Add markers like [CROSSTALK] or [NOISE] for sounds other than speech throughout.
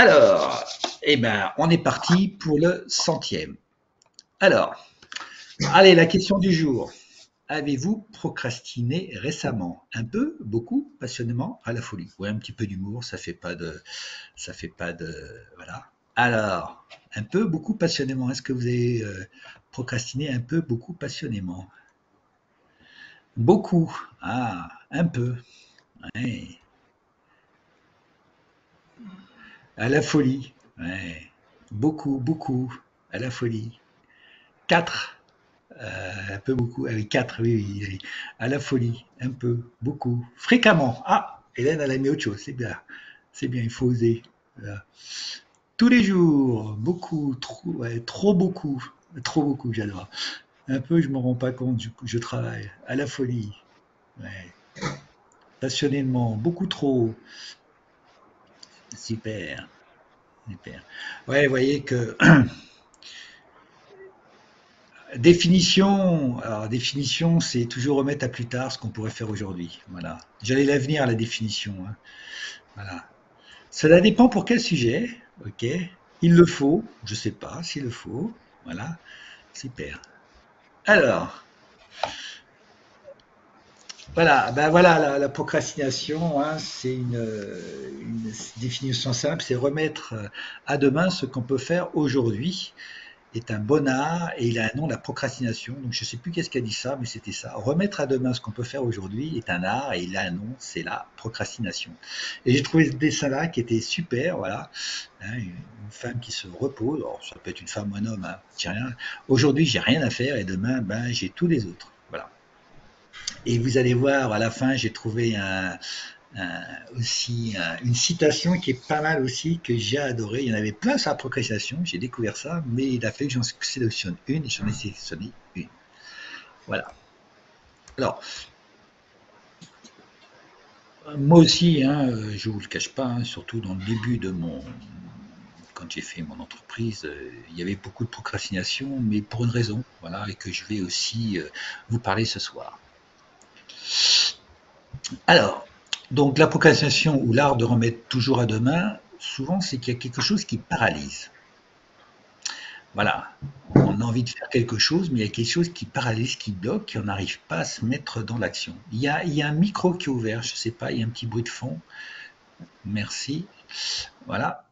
Alors, eh ben, on est parti pour le centième. Alors, allez, la question du jour. Avez-vous procrastiné récemment? Un peu, beaucoup, passionnément, à la folie. Oui, un petit peu d'humour, ça fait pas de, ça fait pas de, voilà. Alors, un peu, beaucoup, passionnément. Est-ce que vous avez euh, procrastiné un peu, beaucoup, passionnément? Beaucoup. Ah, un peu. À la folie. Ouais. Beaucoup, beaucoup. À la folie. Quatre. Euh, un peu beaucoup. Avec ah quatre, oui, oui, À la folie. Un peu. Beaucoup. Fréquemment. Ah, Hélène, elle a mis autre chose. C'est bien. C'est bien, il faut oser. Tous les jours. Beaucoup. Trop, trop beaucoup. Trop beaucoup, j'adore. Un peu, je ne me rends pas compte, je, je travaille. À la folie. Ouais. Passionnément. Beaucoup trop. Super. Super. Ouais, vous voyez que [CLEARS THROAT] définition, alors définition, c'est toujours remettre à plus tard ce qu'on pourrait faire aujourd'hui. Voilà. J'allais l'avenir à la définition. Hein. Voilà. Cela dépend pour quel sujet. Ok? Il le faut. Je sais pas s'il le faut. Voilà. Super. Alors. Voilà, ben voilà la, procrastination, hein, c'est une, définition simple, c'est remettre à demain ce qu'on peut faire aujourd'hui est un bon art et il a un nom, la procrastination. Donc je ne sais plus qu'est-ce qui a dit ça, mais c'était ça. Remettre à demain ce qu'on peut faire aujourd'hui est un art et il a un nom, c'est la procrastination. Et j'ai trouvé ce dessin-là qui était super, voilà. Hein, une femme qui se repose, alors ça peut être une femme ou un homme, hein, rien. Aujourd'hui j'ai rien à faire et demain ben, j'ai tous les autres. Et vous allez voir, à la fin, j'ai trouvé aussi une citation qui est pas mal aussi, que j'ai adoré. Il y en avait plein sur la procrastination, j'ai découvert ça, mais il a fait que j'en sélectionne une et j'en ai sélectionné une. Voilà. Alors, moi aussi, hein, je ne vous le cache pas, hein, surtout dans le début de mon, quand j'ai fait mon entreprise, euh, il y avait beaucoup de procrastination, mais pour une raison, voilà, et que je vais aussi euh, vous parler ce soir. Alors, donc la procrastination ou l'art de remettre toujours à demain, souvent c'est qu'il y a quelque chose qui paralyse. Voilà, on a envie de faire quelque chose, mais il y a quelque chose qui paralyse, qui bloque, et on n'arrive pas à se mettre dans l'action. Il, y a, il y a un micro qui est ouvert, je ne sais pas, il y a un petit bruit de fond. Merci. Voilà.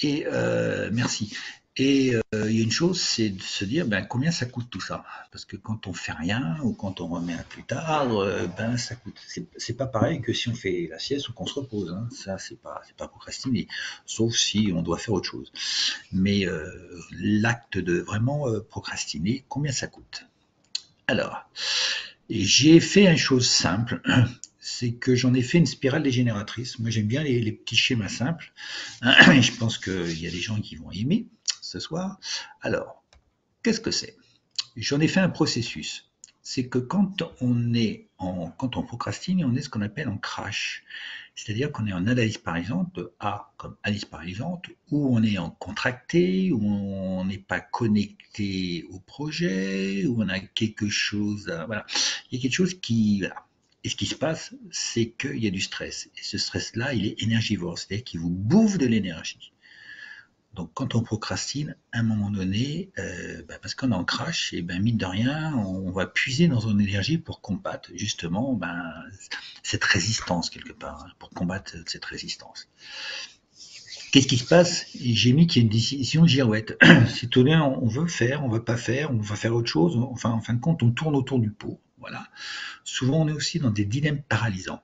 Et euh, merci. Et euh, il y a une chose, c'est de se dire ben, combien ça coûte tout ça? Parce que quand on fait rien ou quand on remet un plus tard, euh, ben ça coûte. C'est pas pareil que si on fait la sieste ou qu'on se repose. Hein. Ça, c'est pas, procrastiner. Sauf si on doit faire autre chose. Mais euh, l'acte de vraiment procrastiner, combien ça coûte? Alors, j'ai fait une chose simple [CLEARS THROAT] c'est que j'en ai fait une spirale dégénératrice. Moi, j'aime bien les, petits schémas simples. [CLEARS THROAT] je pense qu'il y a des gens qui vont aimer ce soir. Alors, qu'est-ce que c'est? J'en ai fait un processus. C'est que quand on est en, quand on procrastine, on est ce qu'on appelle en crash. C'est-à-dire qu'on est en analyse de A comme analyse exemple où on est en contracté, où on n'est pas connecté au projet, où on a quelque chose, voilà. Il y a quelque chose qui, Et ce qui se passe, c'est qu'il y a du stress. Et ce stress-là, il est énergivore, c'est-à-dire qu'il vous bouffe de l'énergie. Donc, quand on procrastine, à un moment donné, euh, bah, parce qu'on en crash, et ben mine de rien, on, va puiser dans son énergie pour combattre justement ben, cette résistance quelque part, hein, pour combattre cette résistance. Qu'est-ce qui se passe? J'ai mis qu'il y a une décision girouette. [CLEARS THROAT] C'est tout bien, on veut faire, on veut pas faire, on va faire autre chose. Enfin, en fin de compte, on tourne autour du pot. Voilà. Souvent, on est aussi dans des dilemmes paralysants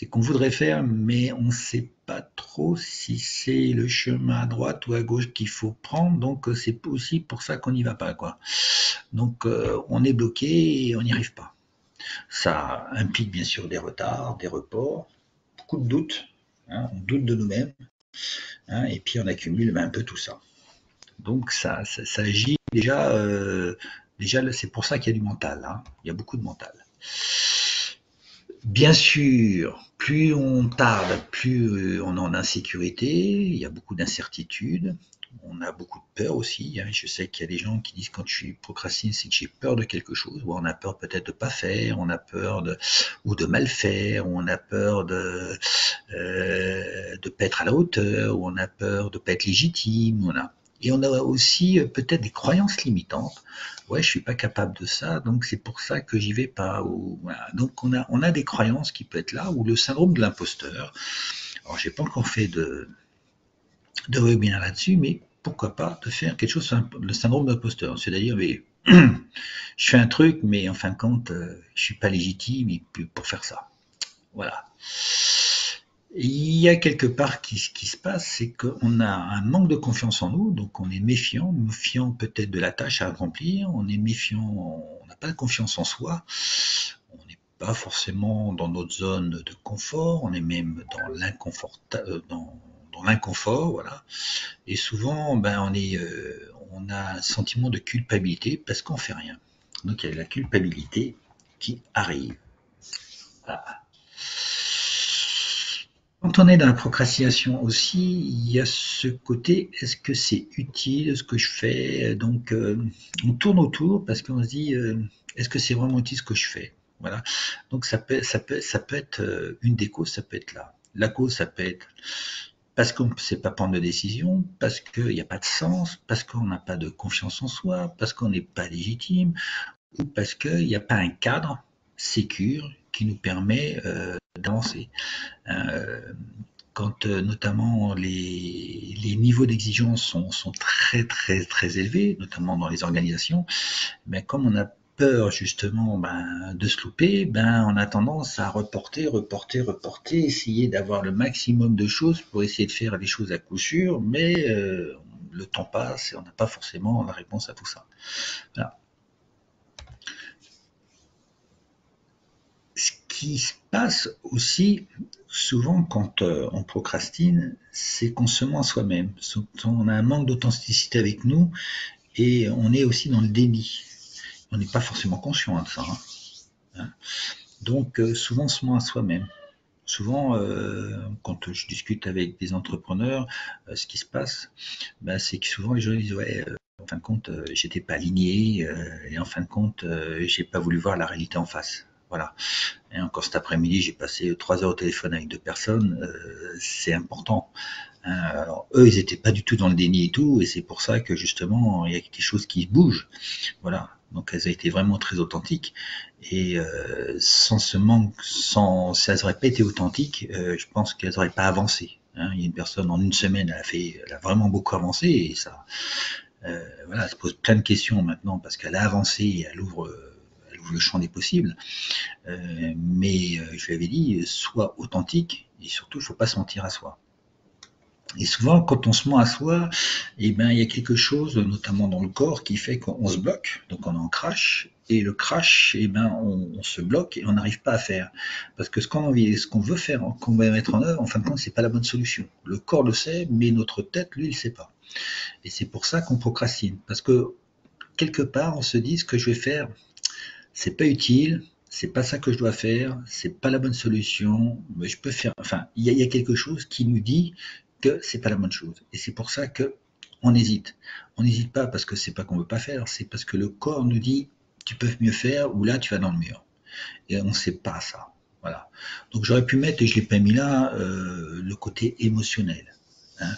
c'est qu'on voudrait faire, mais on ne sait pas trop si c'est le chemin à droite ou à gauche qu'il faut prendre, donc euh, c'est aussi pour ça qu'on n'y va pas. quoi. Donc euh, on est bloqué et on n'y arrive pas. Ça implique bien sûr des retards, des reports, beaucoup de doutes, hein, on doute de nous-mêmes, hein, et puis on accumule un peu tout ça. Donc ça, ça, agit déjà, euh, déjà c'est pour ça qu'il y a du mental, hein. il y a beaucoup de mental. Bien sûr, plus on tarde, plus euh, on est en insécurité, il y a beaucoup d'incertitudes, on a beaucoup de peur aussi. Hein. Je sais qu'il y a des gens qui disent quand je suis procrastine, c'est que j'ai peur de quelque chose, ou on a peur peut-être de pas faire, on a peur de ou de mal faire, ou on a peur de euh, pas être à la hauteur, ou on a peur de pas être légitime, on a et on a aussi euh, peut-être des croyances limitantes. Ouais, je suis pas capable de ça, donc c'est pour ça que j'y vais pas. Donc on a, on a des croyances qui peuvent être là, ou le syndrome de l'imposteur. Alors j'ai pas encore fait de, de webinaire là-dessus, mais pourquoi pas de faire quelque chose sur le syndrome de l'imposteur. C'est-à-dire, [CLEARS THROAT] je fais un truc, mais en fin de compte, euh, je suis pas légitime pour faire ça. Voilà. Il y a quelque part qui, ce qui se passe, c'est qu'on a un manque de confiance en nous, donc on est méfiant, méfiant peut-être de la tâche à accomplir, on est méfiant, on n'a pas de confiance en soi, on n'est pas forcément dans notre zone de confort, on est même dans l'inconfort, euh, dans, l'inconfort, voilà. Et souvent, ben, on est, euh, on a un sentiment de culpabilité parce qu'on fait rien. Donc il y a la culpabilité qui arrive. Quand on est dans la procrastination aussi, il y a ce côté, est-ce que c'est utile ce que je fais? Donc, euh, on tourne autour parce qu'on se dit, euh, est-ce que c'est vraiment utile ce que je fais? Voilà. Donc, ça peut, ça peut, être euh, une des causes, ça peut être là. La cause, ça peut être parce qu'on ne sait pas prendre de décision, parce qu'il n'y a pas de sens, parce qu'on n'a pas de confiance en soi, parce qu'on n'est pas légitime, ou parce qu'il n'y a pas un cadre sécure qui nous permet Euh, quand euh, notamment les, les niveaux d'exigence sont, sont, très très très élevés, notamment dans les organisations, mais comme on a peur justement ben, de se louper, ben, on a tendance à reporter, reporter, reporter, essayer d'avoir le maximum de choses pour essayer de faire les choses à coup sûr, mais le temps passe et on n'a pas forcément la réponse à tout ça. Voilà. Qui se passe aussi souvent quand euh, on procrastine, c'est qu'on se ment à soi-même. On a un manque d'authenticité avec nous et on est aussi dans le déni. On n'est pas forcément conscient de ça. Hein. Hein. Donc euh, souvent on se ment à soi-même. Souvent, euh, quand je discute avec des entrepreneurs, ce qui se passe, bah, c'est que souvent les gens disent ouais, en fin de compte, j'étais pas aligné et en fin de compte, j'ai pas voulu voir la réalité en face. Voilà. Et encore cet après-midi, j'ai passé trois heures au téléphone avec deux personnes. Euh, c'est important. Hein. alors, eux, ils n'étaient pas du tout dans le déni et tout, et c'est pour ça que justement, il y a quelque chose qui bouge. Voilà. Donc, elles ont été vraiment très authentiques. Et euh, sans ce manque, sans, si elles n'auraient pas été authentiques, euh, je pense qu'elles n'auraient pas avancé. Hein. Il y a une personne en une semaine, elle a fait, elle a vraiment beaucoup avancé, et ça, voilà, elle se pose plein de questions maintenant parce qu'elle a avancé, et elle ouvre le champ des possibles. Euh, mais euh, je lui avais dit, sois authentique et surtout, il ne faut pas se mentir à soi. Et souvent, quand on se ment à soi, eh ben, il y a quelque chose, notamment dans le corps, qui fait qu'on se bloque. Donc, on en crash. Et le crash, eh ben, on, se bloque et on n'arrive pas à faire. Parce que ce qu'on ce veut faire, qu'on va mettre en œuvre, en fin de compte, c'est pas la bonne solution. Le corps le sait, mais notre tête, lui, il sait pas. Et c'est pour ça qu'on procrastine. Parce que quelque part, on se dit ce que je vais faire, c'est pas utile, c'est pas ça que je dois faire, c'est pas la bonne solution, mais je peux faire. Enfin, il y, a quelque chose qui nous dit que c'est pas la bonne chose. Et c'est pour ça que on hésite. On n'hésite pas parce que c'est pas qu'on veut pas faire, c'est parce que le corps nous dit tu peux mieux faire ou là tu vas dans le mur. Et on sait pas ça. Voilà. Donc j'aurais pu mettre, et je l'ai pas mis là, euh, le côté émotionnel. Hein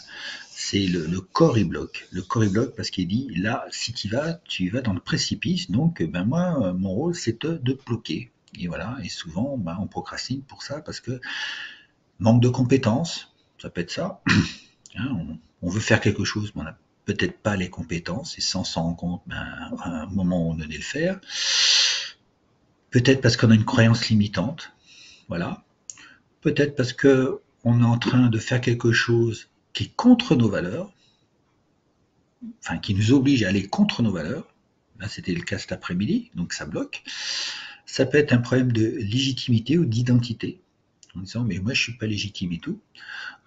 c'est le, corps il bloque. Le corps il bloque parce qu'il dit là, si tu vas, tu vas dans le précipice. Donc, ben moi, mon rôle, c'est de, bloquer. Et voilà. Et souvent, ben, on procrastine pour ça parce que manque de compétences, ça peut être ça. [CLEARS THROAT] Hein, on, veut faire quelque chose, mais on n'a peut-être pas les compétences et sans s'en rendre compte, ben, à un moment on donné le faire. Peut-être parce qu'on a une croyance limitante. Voilà. Peut-être parce que on est en train de faire quelque chose qui est contre nos valeurs, enfin qui nous oblige à aller contre nos valeurs, là c'était le cas cet après-midi, donc ça bloque, ça peut être un problème de légitimité ou d'identité, en disant mais moi je suis pas légitime et tout,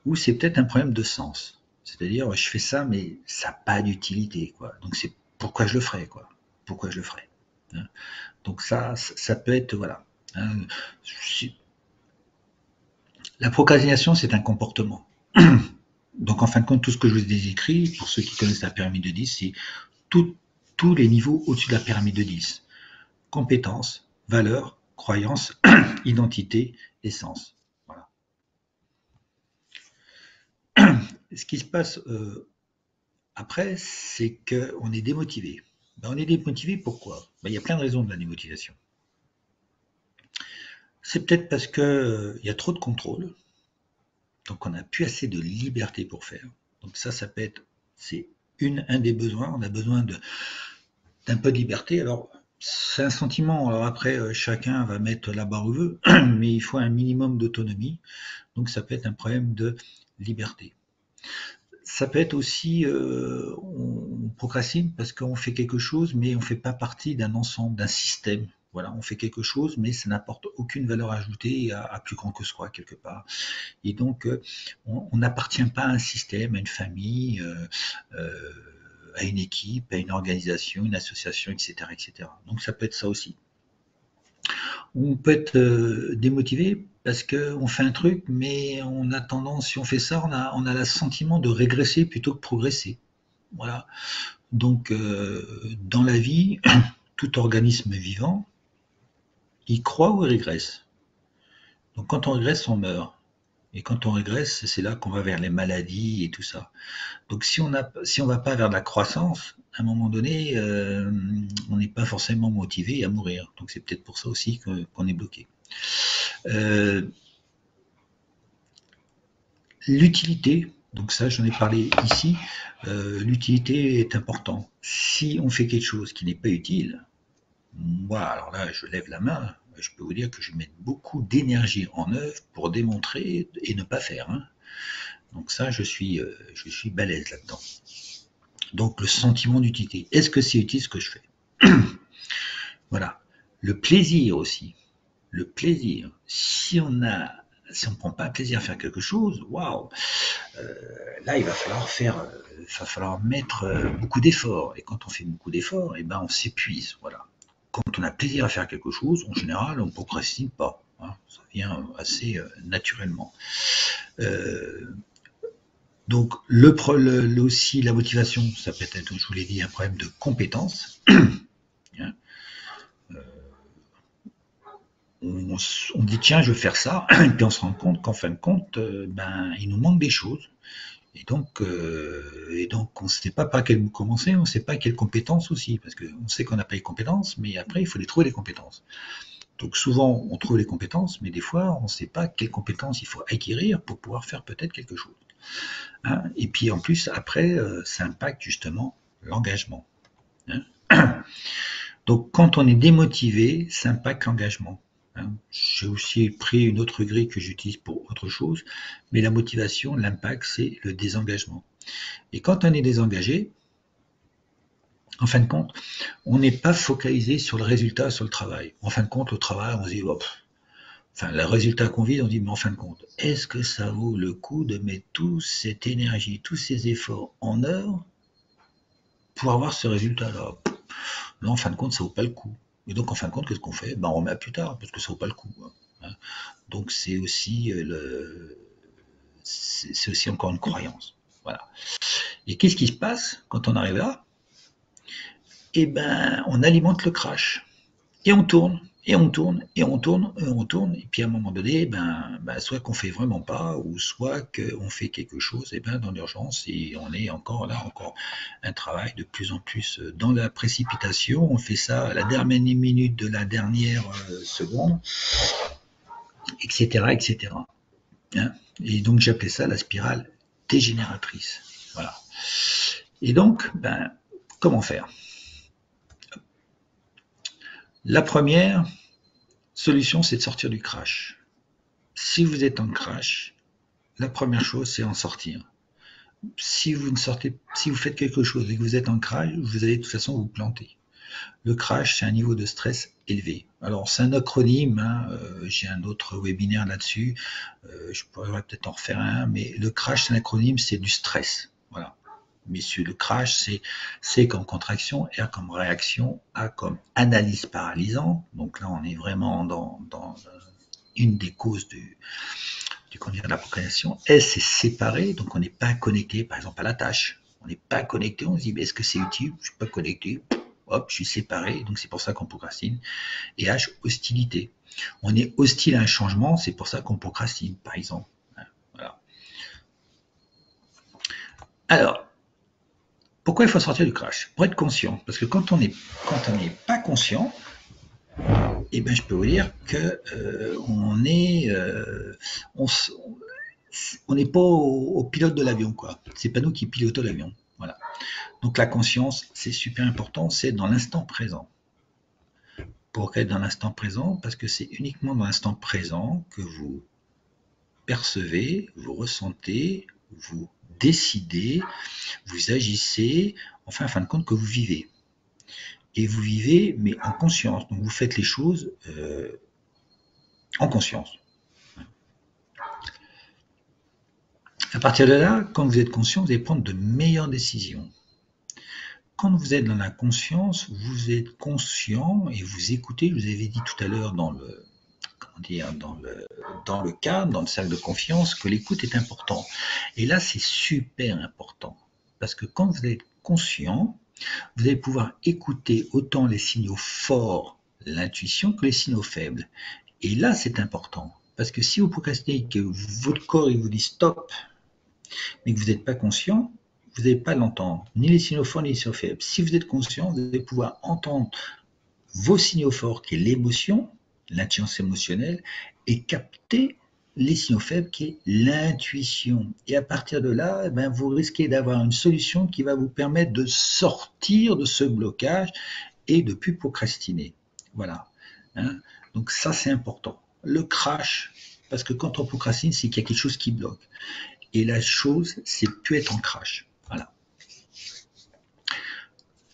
ou c'est peut-être un problème de sens, c'est-à-dire je fais ça mais ça n'a pas d'utilité, quoi. donc c'est pourquoi je le ferai, quoi, pourquoi je le ferai. Hein. donc ça, ça peut être, voilà. Hein. la procrastination c'est un comportement. [CLEARS THROAT] Donc en fin de compte, tout ce que je vous ai écrit, pour ceux qui connaissent la pyramide de 10, c'est tous les niveaux au-dessus de la pyramide de 10. Compétences, valeurs, croyances, [CLEARS THROAT] identité, essence. Voilà. [CLEARS THROAT] ce qui se passe euh, après, c'est qu'on est démotivé. Ben, on est démotivé pourquoi? Ben, Il y a plein de raisons de la démotivation. C'est peut-être parce qu'il euh, y a trop de contrôle, donc on n'a plus assez de liberté pour faire. Donc ça, ça peut être, c'est un des besoins. On a besoin d'un peu de liberté. Alors c'est un sentiment. Alors après, euh, chacun va mettre la barre où veut, [CLEARS THROAT] mais il faut un minimum d'autonomie. Donc ça peut être un problème de liberté. Ça peut être aussi, euh, on procrastine parce qu'on fait quelque chose, mais on ne fait pas partie d'un ensemble, d'un système. On fait quelque chose, mais ça n'apporte aucune valeur ajoutée à, plus grand que soi, quelque part. Et donc, euh, on n'appartient pas à un système, à une famille, à une équipe, à une organisation, une association, etc. etc. Donc ça peut être ça aussi. On peut être euh, démotivé parce qu'on fait un truc, mais on a tendance, si on fait ça, on a, le sentiment de régresser plutôt que progresser. Voilà. Donc, euh, dans la vie, [CLEARS THROAT] tout organisme vivant, il croit ou il régresse. Donc, quand on régresse, on meurt. Et quand on régresse, c'est là qu'on va vers les maladies et tout ça. Donc si on ne si on va pas vers la croissance, à un moment donné, euh, on n'est pas forcément motivé à mourir. Donc c'est peut-être pour ça aussi qu'on est bloqué. Euh, l'utilité, donc ça j'en ai parlé ici, euh, l'utilité est important. Si on fait quelque chose qui n'est pas utile, moi alors là je lève la main, je peux vous dire que je mets beaucoup d'énergie en œuvre pour démontrer et ne pas faire. Hein. Donc ça, je suis, euh, je suis balèze là-dedans. Donc le sentiment d'utilité. Est-ce que c'est utile ce que je fais? [CLEARS THROAT] Voilà. Le plaisir aussi. Le plaisir. Si on a, si on prend pas plaisir à faire quelque chose, waouh euh, Là, il va falloir faire, euh, va falloir mettre beaucoup d'efforts. Et quand on fait beaucoup d'efforts, eh ben on s'épuise. Voilà quand on a plaisir à faire quelque chose, en général, on ne procrastine pas. Hein. ça vient assez euh, naturellement. Euh, donc, le, aussi, la motivation, ça peut être, je vous l'ai dit, un problème de compétence. [COUGHS] Hein. Euh, on, dit, tiens, je veux faire ça, [COUGHS] et puis on se rend compte qu'en fin de compte, ben, il nous manque des choses. Et donc, euh, et donc on ne sait pas par quel commencer, on ne sait pas quelles compétences aussi, parce qu'on sait qu'on n'a pas les compétences, mais après, il faut les trouver les compétences. Donc souvent, on trouve les compétences, mais des fois, on ne sait pas quelles compétences il faut acquérir pour pouvoir faire peut-être quelque chose. Hein. et puis en plus, après, euh, ça impacte justement l'engagement. Hein. [CLEARS THROAT] Donc quand on est démotivé, ça impacte l'engagement. Hein. J'ai aussi pris une autre grille que j'utilise pour autre chose, mais la motivation, l'impact, c'est le désengagement. Et quand on est désengagé, en fin de compte, on n'est pas focalisé sur le résultat, sur le travail. En fin de compte, le travail, on se dit, enfin, le résultat qu'on vit, on dit, mais en fin de compte, est-ce que ça vaut le coup de mettre toute cette énergie, tous ces efforts en œuvre pour avoir ce résultat-là? Là, en fin de compte, ça vaut pas le coup. Et donc, en fin de compte, qu'est-ce qu'on fait? Ben, On remet à plus tard, parce que ça vaut pas le coup. Hein. Donc, c'est aussi, euh, le... c'est aussi encore une croyance. Voilà. Et qu'est-ce qui se passe quand on arrive là? Eh ben, on alimente le crash. Et on tourne, et on tourne, et on tourne, et on tourne, et puis à un moment donné, ben, ben soit qu'on fait vraiment pas, ou soit qu'on fait quelque chose, et ben dans l'urgence, et on est encore là, encore un travail de plus en plus dans la précipitation. On fait ça à la dernière minute de la dernière euh, seconde, etc., etc. Hein. et donc j'appelais ça la spirale dégénératrice. Voilà. Et donc, ben, comment faire? La première solution, c'est de sortir du crash. Si vous êtes en crash, la première chose, c'est en sortir. Si vous ne sortez, si vous faites quelque chose et que vous êtes en crash, vous allez de toute façon vous planter. Le crash, c'est un niveau de stress élevé. Alors, c'est un acronyme. Hein, euh, j'ai un autre webinaire là-dessus. Euh, je pourrais peut-être en refaire un, mais le crash, c'est un acronyme, c'est du stress. Voilà messieurs, le crash, c'est C comme contraction, R comme réaction, A comme analyse paralysante. Donc là, on est vraiment dans, euh, une des causes du, du de la procréation. S, c'est séparé, donc on n'est pas connecté, par exemple, à la tâche. On n'est pas connecté, on se dit, est-ce que c'est utile? Je ne suis pas connecté. Hop, je suis séparé, donc c'est pour ça qu'on procrastine. Et H, hostilité. On est hostile à un changement, c'est pour ça qu'on procrastine, par exemple. Alors, pourquoi il faut sortir du crash? Pour être conscient. Parce que quand on n'est pas conscient, eh ben, je peux vous dire que euh, on est, euh, on n'est pas au, pilote de l'avion, quoi. C'est pas nous qui pilotons l'avion. Voilà. Donc la conscience, c'est super important, c'est dans l'instant présent. Pour être dans l'instant présent, parce que c'est uniquement dans l'instant présent que vous percevez, vous ressentez, vous décidez, vous agissez, enfin, en fin de compte, que vous vivez. Et vous vivez, mais en conscience. Donc vous faites les choses euh, en conscience. À partir de là, quand vous êtes conscient, vous allez prendre de meilleures décisions. Quand vous êtes dans la conscience, vous êtes conscient et vous écoutez, je vous avais dit tout à l'heure dans le, dire, dans le, dans le cadre, dans le cercle de confiance, que l'écoute est important. Et là, c'est super important. Parce que quand vous êtes conscient, vous allez pouvoir écouter autant les signaux forts, l'intuition, que les signaux faibles. Et là, c'est important. Parce que si vous procrastinez, que votre corps il vous dit stop, mais que vous n'êtes pas conscient, vous n'allez pas l'entendre, ni les signaux forts, ni les signaux faibles. Si vous êtes conscient, vous allez pouvoir entendre vos signaux forts, qui est l'émotion, l'intelligence émotionnelle, et capter les signaux faibles, qui est l'intuition. Et à partir de là, eh ben, vous risquez d'avoir une solution qui va vous permettre de sortir de ce blocage et de plus procrastiner. Voilà. Hein. Donc ça, c'est important. Le crash, parce que quand on procrastine, c'est qu'il y a quelque chose qui bloque. Et la chose, c'est plus être en crash.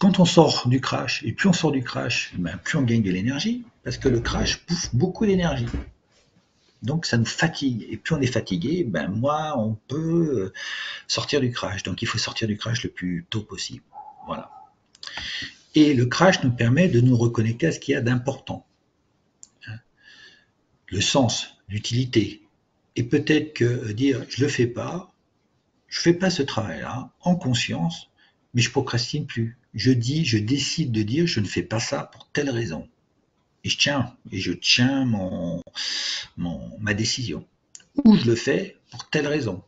Quand on sort du crash, et plus on sort du crash, ben, plus on gagne de l'énergie, parce que le crash bouffe beaucoup d'énergie. Donc ça nous fatigue. Et plus on est fatigué, ben moins on peut euh, sortir du crash. Donc il faut sortir du crash le plus tôt possible. Voilà. Et le crash nous permet de nous reconnecter à ce qu'il y a d'important. Hein. Le sens, l'utilité, et peut-être que euh, dire je le fais pas, je fais pas ce travail-là en conscience, mais je procrastine plus. Je dis, je décide de dire je ne fais pas ça pour telle raison. Et je tiens, et je tiens mon, mon ma décision. Ou je le fais pour telle raison.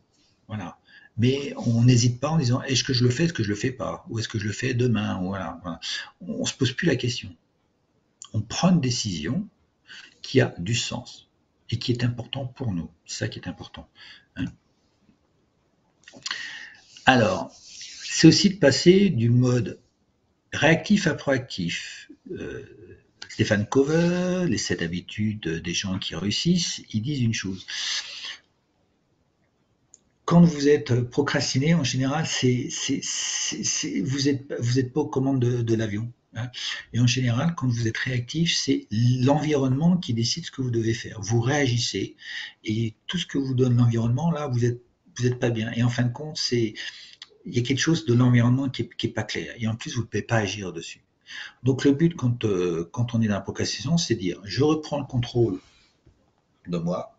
Voilà. Mais on n'hésite pas en disant est-ce que je le fais, est-ce que je le fais pas, ou est-ce que je le fais demain? Voilà. voilà. On se pose plus la question. On prend une décision qui a du sens et qui est important pour nous. C'est ça qui est important. Hein. Alors, c'est aussi de passer du mode réactif à proactif. Euh, Stéphane Covey, les sept habitudes des gens qui réussissent, ils disent une chose. Quand vous êtes procrastiné, en général, c'est, vous n'êtes vous êtes pas aux commandes de l'avion. Hein. Et en général, quand vous êtes réactif, c'est l'environnement qui décide ce que vous devez faire. Vous réagissez et tout ce que vous donne l'environnement, là, vous n'êtes pas bien. Et en fin de compte, c'est il y a quelque chose de l'environnement qui n'est pas clair. Et en plus, vous ne pouvez pas agir dessus. Donc le but quand, euh, quand on est dans la procrastination, c'est dire je reprends le contrôle de moi,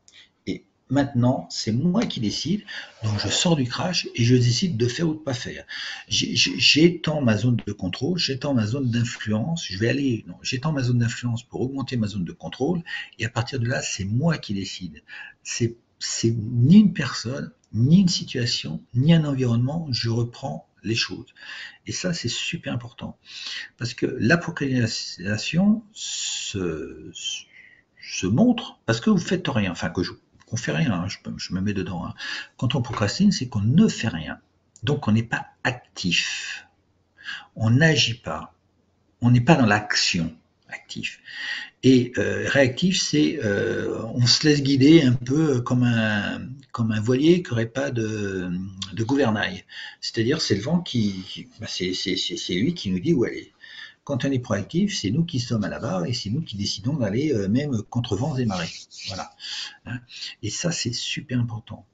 Maintenant, c'est moi qui décide, donc je sors du crash et je décide de faire ou de pas faire. J'étends ma zone de contrôle, j'étends ma zone d'influence, je vais aller, non, j'étends ma zone d'influence pour augmenter ma zone de contrôle, et à partir de là, c'est moi qui décide. C'est ni une personne, ni une situation, ni un environnement, je reprends les choses. Et ça, c'est super important. Parce que la procrastination se, montre parce que vous faites rien, enfin que je fait rien, hein, je, me mets dedans. Hein. Quand on procrastine, c'est qu'on ne fait rien. Donc on n'est pas actif. On n'agit pas. On n'est pas dans l'action actif. Et euh, réactif, c'est euh, on se laisse guider un peu comme un, comme un voilier qui n'aurait pas de, gouvernail. C'est-à-dire c'est le vent qui, bah, c'est lui qui nous dit où aller. Quand on est proactif, c'est nous qui sommes à la barre et c'est nous qui décidons d'aller euh, même contre vents et marées. Voilà. Hein. Et ça, c'est super important.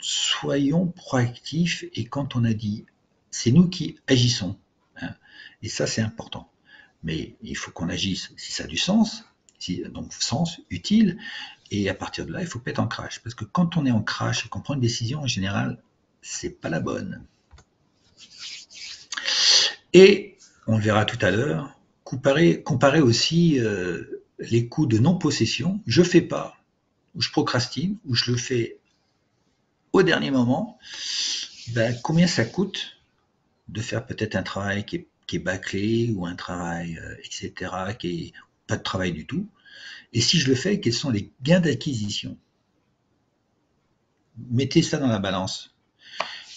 Soyons proactifs et quand on a dit, c'est nous qui agissons. Hein. Et ça, c'est important. Mais il faut qu'on agisse si ça a du sens, si, donc sens, utile, et à partir de là, il faut pas être en crash. Parce que quand on est en crash et qu'on prend une décision, en général, c'est pas la bonne. Et on le verra tout à l'heure, comparer, aussi euh, les coûts de non-possession. Je fais pas, ou je procrastine, ou je le fais au dernier moment. ben, combien ça coûte de faire peut-être un travail qui est, qui est bâclé ou un travail, euh, etc., qui est pas de travail du tout. Et si je le fais, quels sont les gains d'acquisition? Mettez ça dans la balance.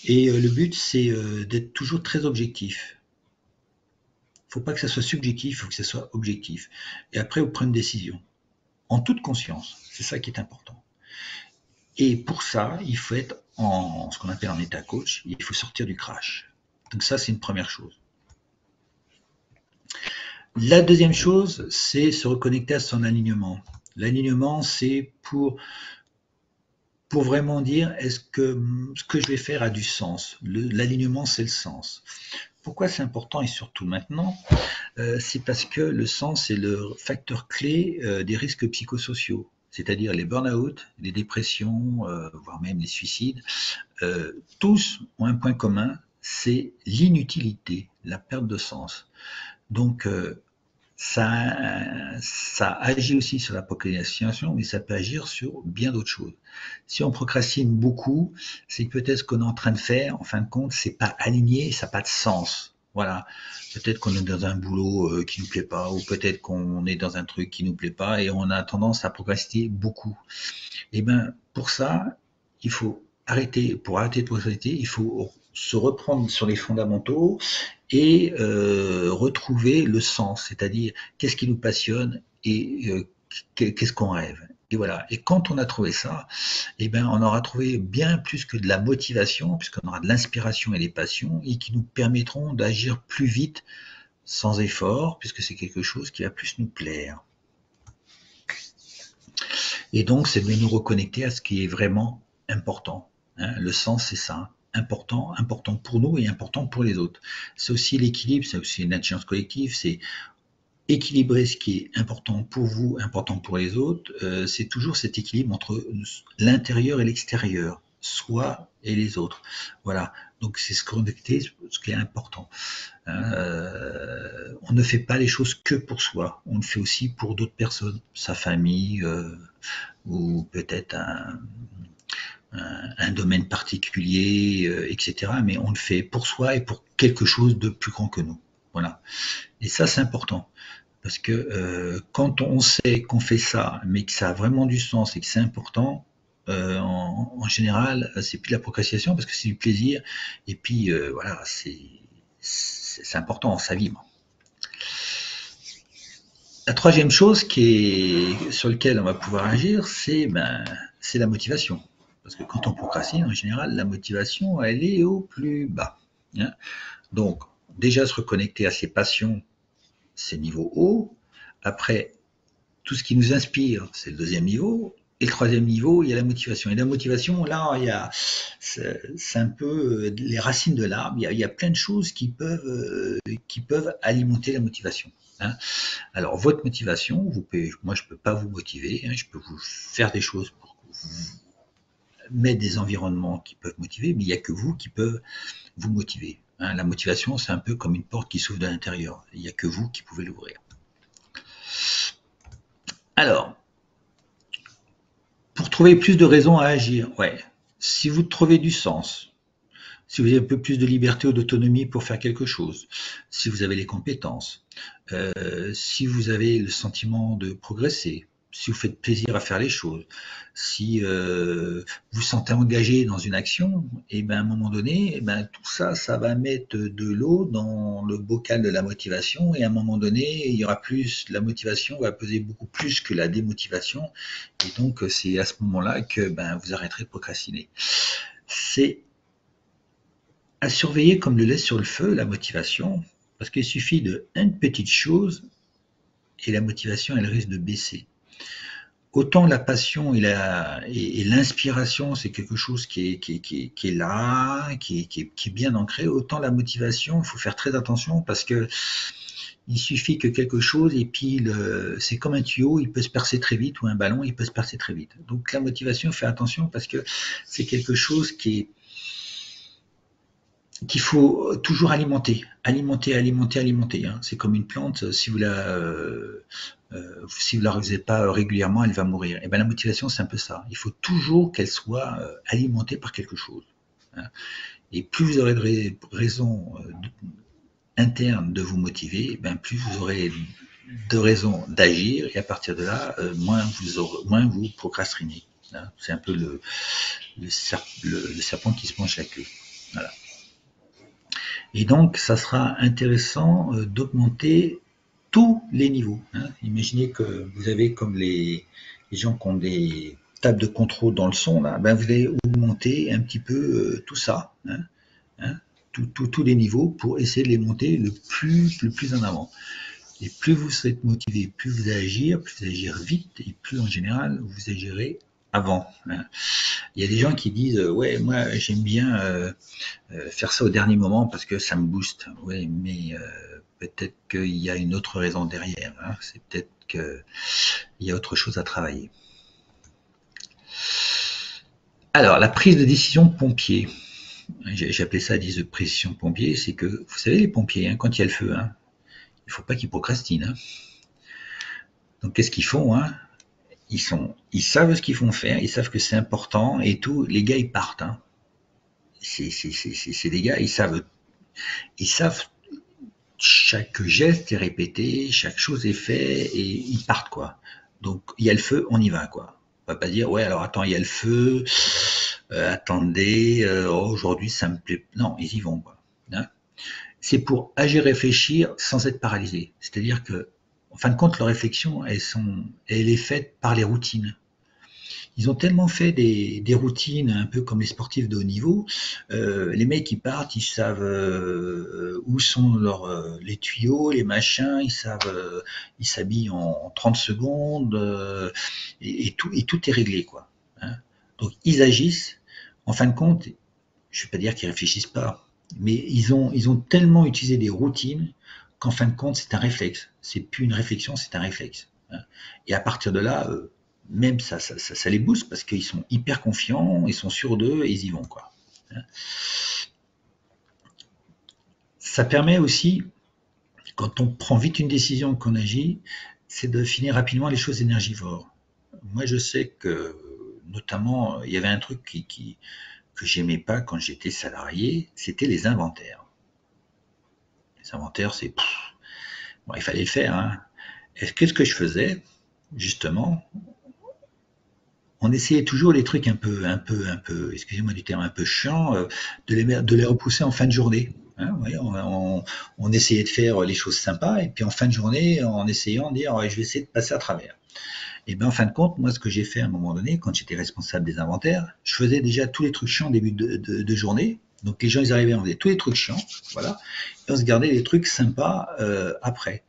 Et euh, le but, c'est euh, d'être toujours très objectif. Il ne faut pas que ça soit subjectif, il faut que ça soit objectif. Et après, vous prenez une décision. En toute conscience. C'est ça qui est important. Et pour ça, il faut être en ce qu'on appelle en état coach, il faut sortir du crash. Donc ça, c'est une première chose. La deuxième chose, c'est se reconnecter à son alignement. L'alignement, c'est pour, pour vraiment dire est-ce que ce que je vais faire a du sens? L'alignement, c'est le sens. Pourquoi c'est important et surtout maintenant? Euh, C'est parce que le sens est le facteur clé euh, des risques psychosociaux c'est-à-dire les burn-out, les dépressions, euh, voire même les suicides, tous ont un point commun, c'est l'inutilité, la perte de sens. Donc, ça, agit aussi sur la procrastination, mais ça peut agir sur bien d'autres choses. Si on procrastine beaucoup, c'est peut-être ce qu'on est en train de faire, en fin de compte, c'est pas aligné, ça n'a pas de sens. Voilà. Peut-être qu'on est dans un boulot euh, qui nous plaît pas, ou peut-être qu'on est dans un truc qui nous plaît pas, et on a tendance à procrastiner beaucoup. Eh ben, pour ça, il faut arrêter, pour arrêter de procrastiner, il faut se reprendre sur les fondamentaux et euh, retrouver le sens, c'est-à-dire qu'est-ce qui nous passionne et euh, qu'est-ce qu'on rêve. Et voilà. Et quand on a trouvé ça, eh ben, on aura trouvé bien plus que de la motivation, puisqu'on aura de l'inspiration et des passions, et qui nous permettront d'agir plus vite, sans effort, puisque c'est quelque chose qui va plus nous plaire. Et donc, c'est de nous reconnecter à ce qui est vraiment important. Hein. Le sens, c'est ça important, important pour nous et important pour les autres. C'est aussi l'équilibre, c'est aussi une intelligence collective, c'est équilibrer ce qui est important pour vous, important pour les autres, euh, c'est toujours cet équilibre entre l'intérieur et l'extérieur, soi et les autres. Voilà. Donc c'est se connecter, ce qui est important. Euh, on ne fait pas les choses que pour soi, on le fait aussi pour d'autres personnes, sa famille euh, ou peut-être un, un, domaine particulier, etc. Mais on le fait pour soi et pour quelque chose de plus grand que nous. Voilà. Et ça, c'est important. Parce que euh, quand on sait qu'on fait ça, mais que ça a vraiment du sens et que c'est important, euh, en, général, c'est plus de la procrastination parce que c'est du plaisir. Et puis, euh, voilà, c'est important, ça vibre. La troisième chose sur laquelle on va pouvoir agir, c'est ben, la motivation. Parce que quand on procrastine, en général, la motivation, elle est au plus bas. Hein. Donc, déjà se reconnecter à ses passions, c'est niveau haut. Après, tout ce qui nous inspire, c'est le deuxième niveau. Et le troisième niveau, il y a la motivation. Et la motivation, là, il y a, c'est un peu euh, les racines de l'arbre. Il, y a plein de choses qui peuvent, euh, qui peuvent alimenter la motivation. Hein. Alors, votre motivation, moi, je peux pas vous motiver. Hein. je peux vous faire des choses pour vous mettre des environnements qui peuvent motiver, mais il n'y a que vous qui peuvent vous motiver. Hein, la motivation, c'est un peu comme une porte qui s'ouvre de l'intérieur. Il n'y a que vous qui pouvez l'ouvrir. Alors, pour trouver plus de raisons à agir, ouais, si vous trouvez du sens, si vous avez un peu plus de liberté ou d'autonomie pour faire quelque chose, si vous avez les compétences, euh, si vous avez le sentiment de progresser, si vous faites plaisir à faire les choses, si euh, vous sentez engagé dans une action, et ben à un moment donné, et ben tout ça, ça va mettre de l'eau dans le bocal de la motivation, et à un moment donné, il y aura plus, la motivation va peser beaucoup plus que la démotivation, et donc c'est à ce moment-là que ben vous arrêterez de procrastiner. C'est à surveiller comme le lait sur le feu, la motivation, parce qu'il suffit de une petite chose et la motivation, elle risque de baisser autant la passion et l'inspiration, c'est quelque chose qui est, là, qui est, bien ancré, autant la motivation, il faut faire très attention parce que il suffit que quelque chose et puis c'est comme un tuyau, il peut se percer très vite ou un ballon, il peut se percer très vite. Donc la motivation, fait attention parce que c'est quelque chose qui est qu'il faut toujours alimenter, alimenter, alimenter, alimenter. Hein. C'est comme une plante, si vous la euh, euh, si vous la l'arrosez pas régulièrement, elle va mourir. Et ben la motivation, c'est un peu ça. Il faut toujours qu'elle soit euh, alimentée par quelque chose. Hein. Et plus vous aurez de raisons euh, internes de vous motiver, ben plus vous aurez de raisons d'agir, et à partir de là, euh, moins, vous aurez, moins vous procrastinez. Hein. C'est un peu le, le, serpent qui se mange la queue. Voilà. Et donc, ça sera intéressant euh, d'augmenter tous les niveaux. Hein. Imaginez que vous avez comme les, gens qui ont des tables de contrôle dans le son, là, ben vous allez augmenter un petit peu euh, tout ça, hein, hein tous les niveaux pour essayer de les monter le plus, le plus en avant. Et plus vous serez motivé, plus vous allez agir, plus vous allez agir vite, et plus en général vous agirez avant. Hein. Il y a des gens qui disent ouais moi j'aime bien euh, euh, faire ça au dernier moment parce que ça me booste. Ouais mais euh, peut-être qu'il y a une autre raison derrière. Hein. C'est peut-être qu'il y a autre chose à travailler. Alors la prise de décision pompier. Appelé ça 10 de précision pompier, c'est que vous savez les pompiers hein, quand il y a le feu, il il faut pas qu'ils procrastinent. Donc qu'est-ce qu'ils font ils savent ce qu'ils font faire, ils savent que c'est important et tout. Les gars, ils partent. Hein. C'est des gars, ils savent, ils savent chaque geste est répété, chaque chose est fait et ils partent quoi. Donc il y a le feu, on y va quoi. On va pas dire ouais alors attends il y a le feu, euh, attendez euh, oh, aujourd'hui ça me plaît. Non ils y vont quoi. Hein. c'est pour agir réfléchir sans être paralysé. C'est-à-dire que en fin de compte, leur réflexion, elle, est faite par les routines. Ils ont tellement fait des, routines, un peu comme les sportifs de haut niveau. Euh, les mecs, qui partent, ils savent euh, où sont leurs, euh, les tuyaux, les machins, ils savent, ils s'habillent en, 30 secondes, et, tout, est réglé, quoi. Hein. Donc, ils agissent. En fin de compte, je ne vais pas dire qu'ils réfléchissent pas, mais ils ils ont tellement utilisé des routines qu'en fin de compte, c'est un réflexe. C'est plus une réflexion, c'est un réflexe. Hein. Et à partir de là, euh, même ça, ça, les booste parce qu'ils sont hyper confiants, ils sont sûrs d'eux et ils y vont. Quoi. Hein. Ça permet aussi, quand on prend vite une décision, qu'on agit, c'est de finir rapidement les choses énergivores. Moi, je sais que, notamment, il y avait un truc qui que j'aimais pas quand j'étais salarié, c'était les inventaires. Les inventaires, c'est... Bon, il fallait le faire. Hein. Qu'est-ce que je faisais Justement, on essayait toujours les trucs un peu, un peu, un peu, excusez-moi du terme, un peu chiant, euh, de les, repousser en fin de journée. Hein, on, essayait de faire les choses sympas, et puis en fin de journée, en essayant de dire, je vais essayer de passer à travers. Et bien en fin de compte, moi ce que j'ai fait à un moment donné, quand j'étais responsable des inventaires, je faisais déjà tous les trucs chiants au début de journée, donc les gens, ils arrivaient, on faisait tous les trucs chiants, voilà, et on se gardait les trucs sympas euh, après.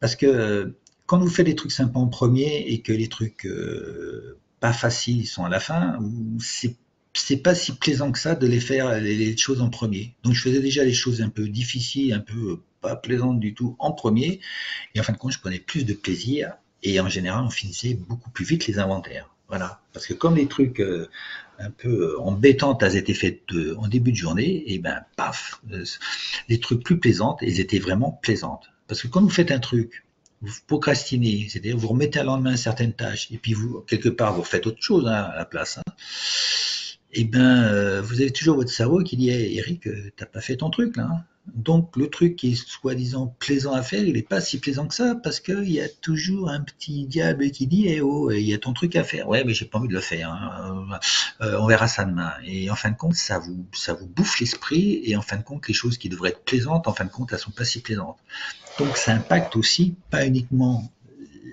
Parce que euh, quand vous faites des trucs sympas en premier et que les trucs euh, pas faciles sont à la fin, c'est c'est pas si plaisant que ça de les faire les, choses en premier. Donc je faisais déjà les choses un peu difficiles, un peu pas plaisantes du tout en premier, et en fin de compte, je prenais plus de plaisir, et en général, on finissait beaucoup plus vite les inventaires. Voilà. Parce que comme les trucs euh, un peu embêtants étaient faits en début de journée, et ben paf, euh, les trucs plus plaisantes, elles étaient vraiment plaisantes. Parce que quand vous faites un truc, vous procrastinez, c'est-à-dire vous remettez à lendemain certaines tâches, et puis vous, quelque part, vous faites autre chose hein, à la place. Hein, et ben, euh, vous avez toujours votre cerveau qui dit hey, Eric, t'as pas fait ton truc là. Donc le truc qui est soi-disant plaisant à faire, il n'est pas si plaisant que ça parce qu'il y a toujours un petit diable qui dit eh oh, il y a ton truc à faire. Ouais, mais j'ai pas envie de le faire. Hein. Euh, on verra ça demain. Et en fin de compte, ça vous ça vous bouffe l'esprit et en fin de compte, les choses qui devraient être plaisantes, en fin de compte, elles sont pas si plaisantes. Donc ça impacte aussi pas uniquement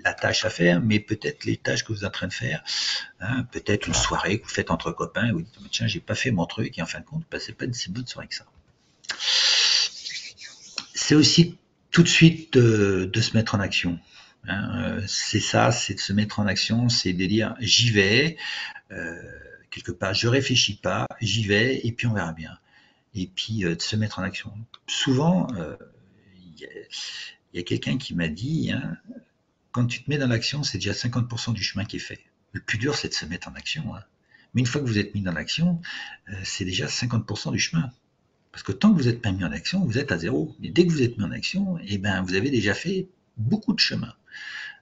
la tâche à faire, mais peut-être les tâches que vous êtes en train de faire. Hein. peut-être une soirée que vous faites entre copains, vous dites tiens j'ai pas fait mon truc et en fin de compte, bah, c'est pas une si bonne soirée que ça c'est aussi tout de suite de, se mettre en action. Hein. Euh, c'est ça, c'est de se mettre en action, c'est de dire j'y vais, euh, quelque part, je réfléchis pas, j'y vais, et puis on verra bien. Et puis euh, de se mettre en action. Souvent, il y a, quelqu'un qui m'a dit, hein, quand tu te mets dans l'action, c'est déjà 50% du chemin qui est fait. Le plus dur, c'est de se mettre en action. Hein. Mais une fois que vous êtes mis dans l'action, c'est déjà 50% du chemin. Parce que tant que vous n'êtes pas mis en action, vous êtes à zéro. Et dès que vous êtes mis en action, eh ben, vous avez déjà fait beaucoup de chemin.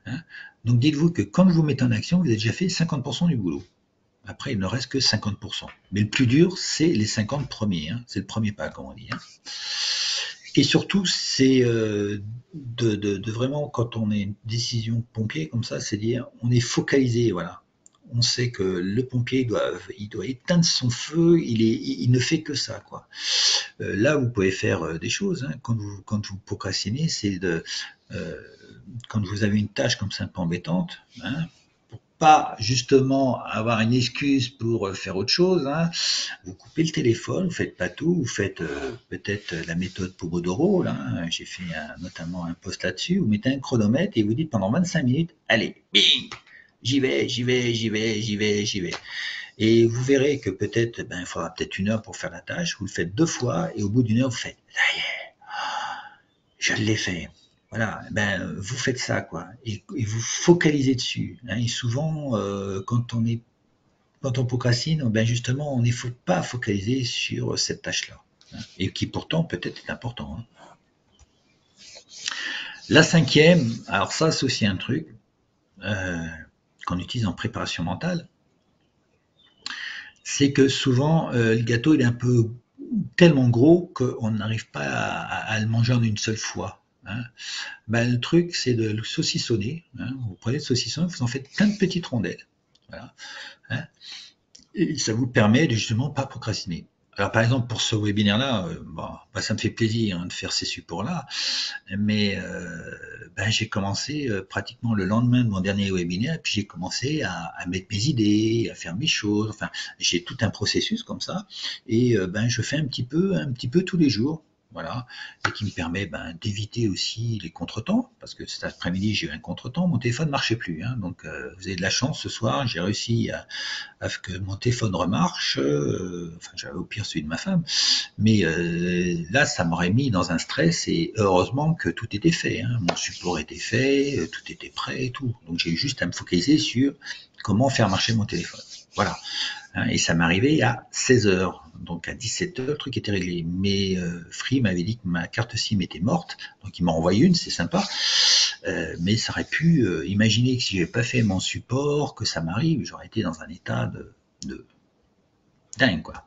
Hein. Donc dites-vous que quand vous mettez en action, vous avez déjà fait 50% du boulot. Après, il ne reste que 50%. Mais le plus dur, c'est les 50 premiers. Hein. C'est le premier pas, comme on dit. Hein. Et surtout, c'est euh, de, vraiment, quand on est une décision pompier comme ça, c'est dire, on est focalisé, voilà. On sait que le pompier doit, il doit éteindre son feu, il, est, il ne fait que ça, quoi. Euh, là, vous pouvez faire euh, des choses. Hein. Quand vous quand vous procrastinez, c'est de quand vous avez une tâche comme ça un peu embêtante, hein, pas justement avoir une excuse pour euh, faire autre chose, hein. vous coupez le téléphone, vous faites pas tout, vous faites euh, peut-être la méthode Pomodoro, hein. j'ai fait notamment un post là-dessus, vous mettez un chronomètre et vous dites pendant 25 minutes, allez, bing, j'y vais, j'y vais, j'y vais, j'y vais, j'y vais. Et vous verrez que peut-être, ben, il faudra peut-être une heure pour faire la tâche, vous le faites deux fois et au bout d'une heure, vous faites, ça je l'ai fait. Voilà, ben vous faites ça quoi, et, vous focalisez dessus. Hein. et souvent, euh, quand on est, quand on procrastine, ben justement, on n'est pas focalisé sur cette tâche-là, hein, et qui pourtant peut-être est important. Hein. La cinquième, alors ça c'est aussi un truc euh, qu'on utilise en préparation mentale, c'est que souvent euh, le gâteau est un peu tellement gros qu'on n'arrive pas à le manger en une seule fois. Hein. Ben, le truc, c'est de le saucissonner. Hein. Vous prenez le saucisson, vous en faites plein de petites rondelles. Hein. Et ça vous permet de justement pas procrastiner. Alors par exemple pour ce webinaire-là, euh, bah, ça me fait plaisir de faire ces supports-là, mais euh, ben, j'ai commencé euh, pratiquement le lendemain de mon dernier webinaire, puis j'ai commencé à, mettre mes idées, à faire mes choses. Enfin, j'ai tout un processus comme ça, et ben je fais un petit peu, un petit peu tous les jours voilà, et qui me permet ben, d'éviter aussi les contretemps, parce que cet après-midi j'ai eu un contretemps, mon téléphone ne marchait plus, hein. donc euh, vous avez de la chance ce soir, j'ai réussi à, que mon téléphone remarche, euh, enfin j'avais au pire celui de ma femme, mais euh, là ça m'aurait mis dans un stress et heureusement que tout était fait, hein. mon support était fait, tout était prêt et tout, donc j'ai eu juste à me focaliser sur comment faire marcher mon téléphone. Voilà. Hein, et ça m'arrivait à 16 heures. Donc à 17 heures, le truc était réglé. Mais euh, Free m'avait dit que ma carte SIM était morte, donc il m'a envoyé une, c'est sympa. Euh, mais ça aurait pu euh, imaginer que si j'avais pas fait mon support, que ça m'arrive, j'aurais été dans un état de, dingue, quoi.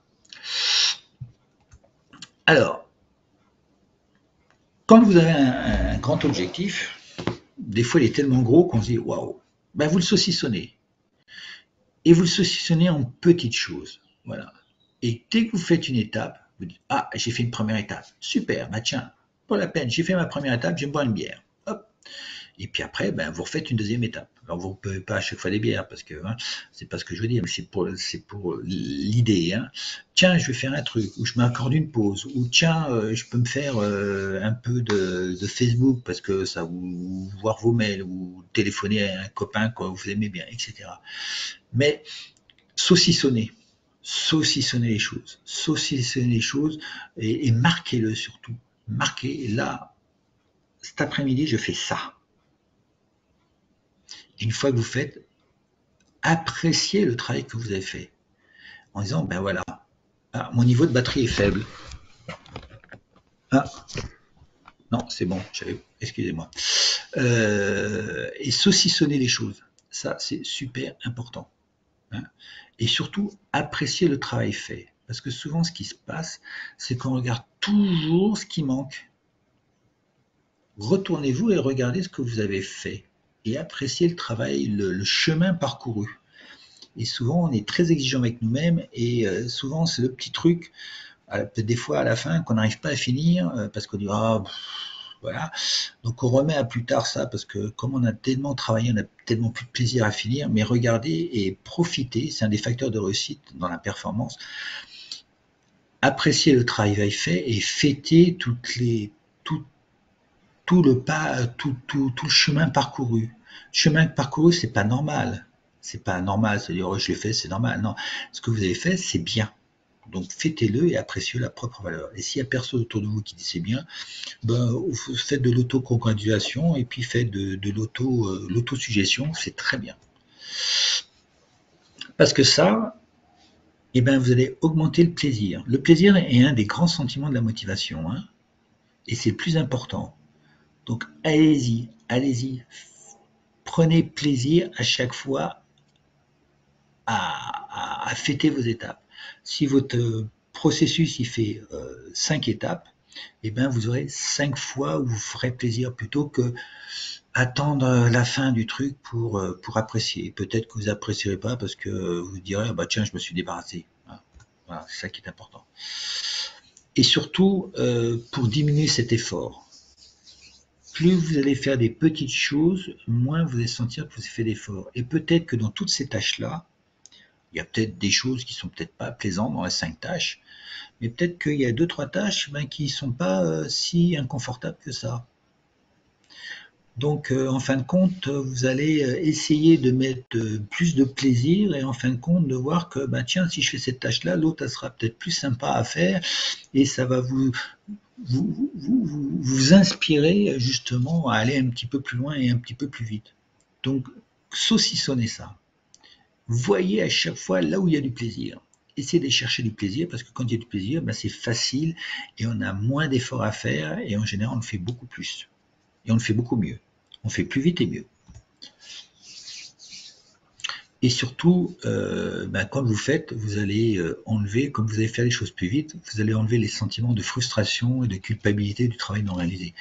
Alors, quand vous avez un, grand objectif, des fois il est tellement gros qu'on se dit waouh, ben vous le saucissonnez et vous le saucissonnez en petites choses. Voilà. Et dès que vous faites une étape, vous dites Ah, j'ai fait une première étape. Super, bah tiens, pas la peine, j'ai fait ma première étape, je vais boire une bière. Et puis après, ben, vous refaites une deuxième étape. Alors vous ne pouvez pas à chaque fois des bières, parce que hein, c'est pas ce que je veux dire, mais c'est pour, c'est pour l'idée. Hein. Tiens, je vais faire un truc, ou je m'accorde une pause, ou tiens, euh, je peux me faire euh, un peu de, Facebook, parce que ça vous voir vos mails, ou téléphoner à un copain que vous aimez bien, etc. Mais saucissonner, saucissonner les choses, saucissonner les choses, et, et marquez-le surtout. Marquez, là, cet après-midi, je fais ça une fois que vous faites, appréciez le travail que vous avez fait. En disant, ben voilà, ah, mon niveau de batterie est faible. Ah, non, c'est bon, excusez-moi. Euh, et saucissonner les choses, ça c'est super important. Hein. Et surtout, apprécier le travail fait. Parce que souvent, ce qui se passe, c'est qu'on regarde toujours ce qui manque. Retournez-vous et regardez ce que vous avez fait et apprécier le travail, le, chemin parcouru. Et souvent, on est très exigeant avec nous-mêmes et euh, souvent, c'est le petit truc, peut-être des fois à la fin, qu'on n'arrive pas à finir euh, parce qu'on dit ah, voilà. Donc on remet à plus tard ça parce que comme on a tellement travaillé, on a tellement plus de plaisir à finir. Mais regardez et profitez, c'est un des facteurs de réussite dans la performance. Appréciez le travail fait et fêtez toutes les, tout le pas, tout, tout, le chemin parcouru chemin parcouru, c'est pas normal. C'est pas normal, c'est-à-dire, oh, je l'ai fait, c'est normal. Non, ce que vous avez fait, c'est bien. Donc fêtez-le et appréciez la propre valeur. Et s'il y a personne autour de vous qui dit c'est bien, ben, faites de l'autocongratulation et puis faites de, euh, l'autosuggestion, c'est très bien. Parce que ça, eh ben, vous allez augmenter le plaisir. Le plaisir est un des grands sentiments de la motivation. Hein. et c'est le plus important. Donc allez-y, allez-y, prenez plaisir à chaque fois à, fêter vos étapes. Si votre processus il fait euh, cinq étapes, eh bien vous aurez cinq fois où vous ferez plaisir plutôt que attendre la fin du truc pour, euh, apprécier. Peut-être que vous apprécierez pas parce que vous direz ah bah tiens je me suis débarrassé. Voilà, c'est ça qui est important. Et surtout euh, pour diminuer cet effort. Plus vous allez faire des petites choses, moins vous allez sentir que vous avez fait d'efforts. Et peut-être que dans toutes ces tâches-là, il y a peut-être des choses qui sont peut-être pas plaisantes dans les cinq tâches, mais peut-être qu'il y a deux, trois tâches ben, qui sont pas euh, si inconfortables que ça. Donc, euh, en fin de compte, vous allez euh, essayer de mettre plus de plaisir et en fin de compte de voir que, ben, tiens, si je fais cette tâche-là, l'autre, sera peut-être plus sympa à faire et ça va vous vous, vous, inspirer justement à aller un petit peu plus loin et un petit peu plus vite. Donc, saucissonnez ça voyez à chaque fois là où il y a du plaisir. Essayez de chercher du plaisir parce que quand il y a du plaisir, ben c'est facile et on a moins d'efforts à faire et en général on le fait beaucoup plus. Et on le fait beaucoup mieux. On fait plus vite et mieux. Et surtout, euh, ben, quand vous faites, vous allez euh, enlever, comme vous allez faire les choses plus vite, vous allez enlever les sentiments de frustration et de culpabilité du travail non réalisé.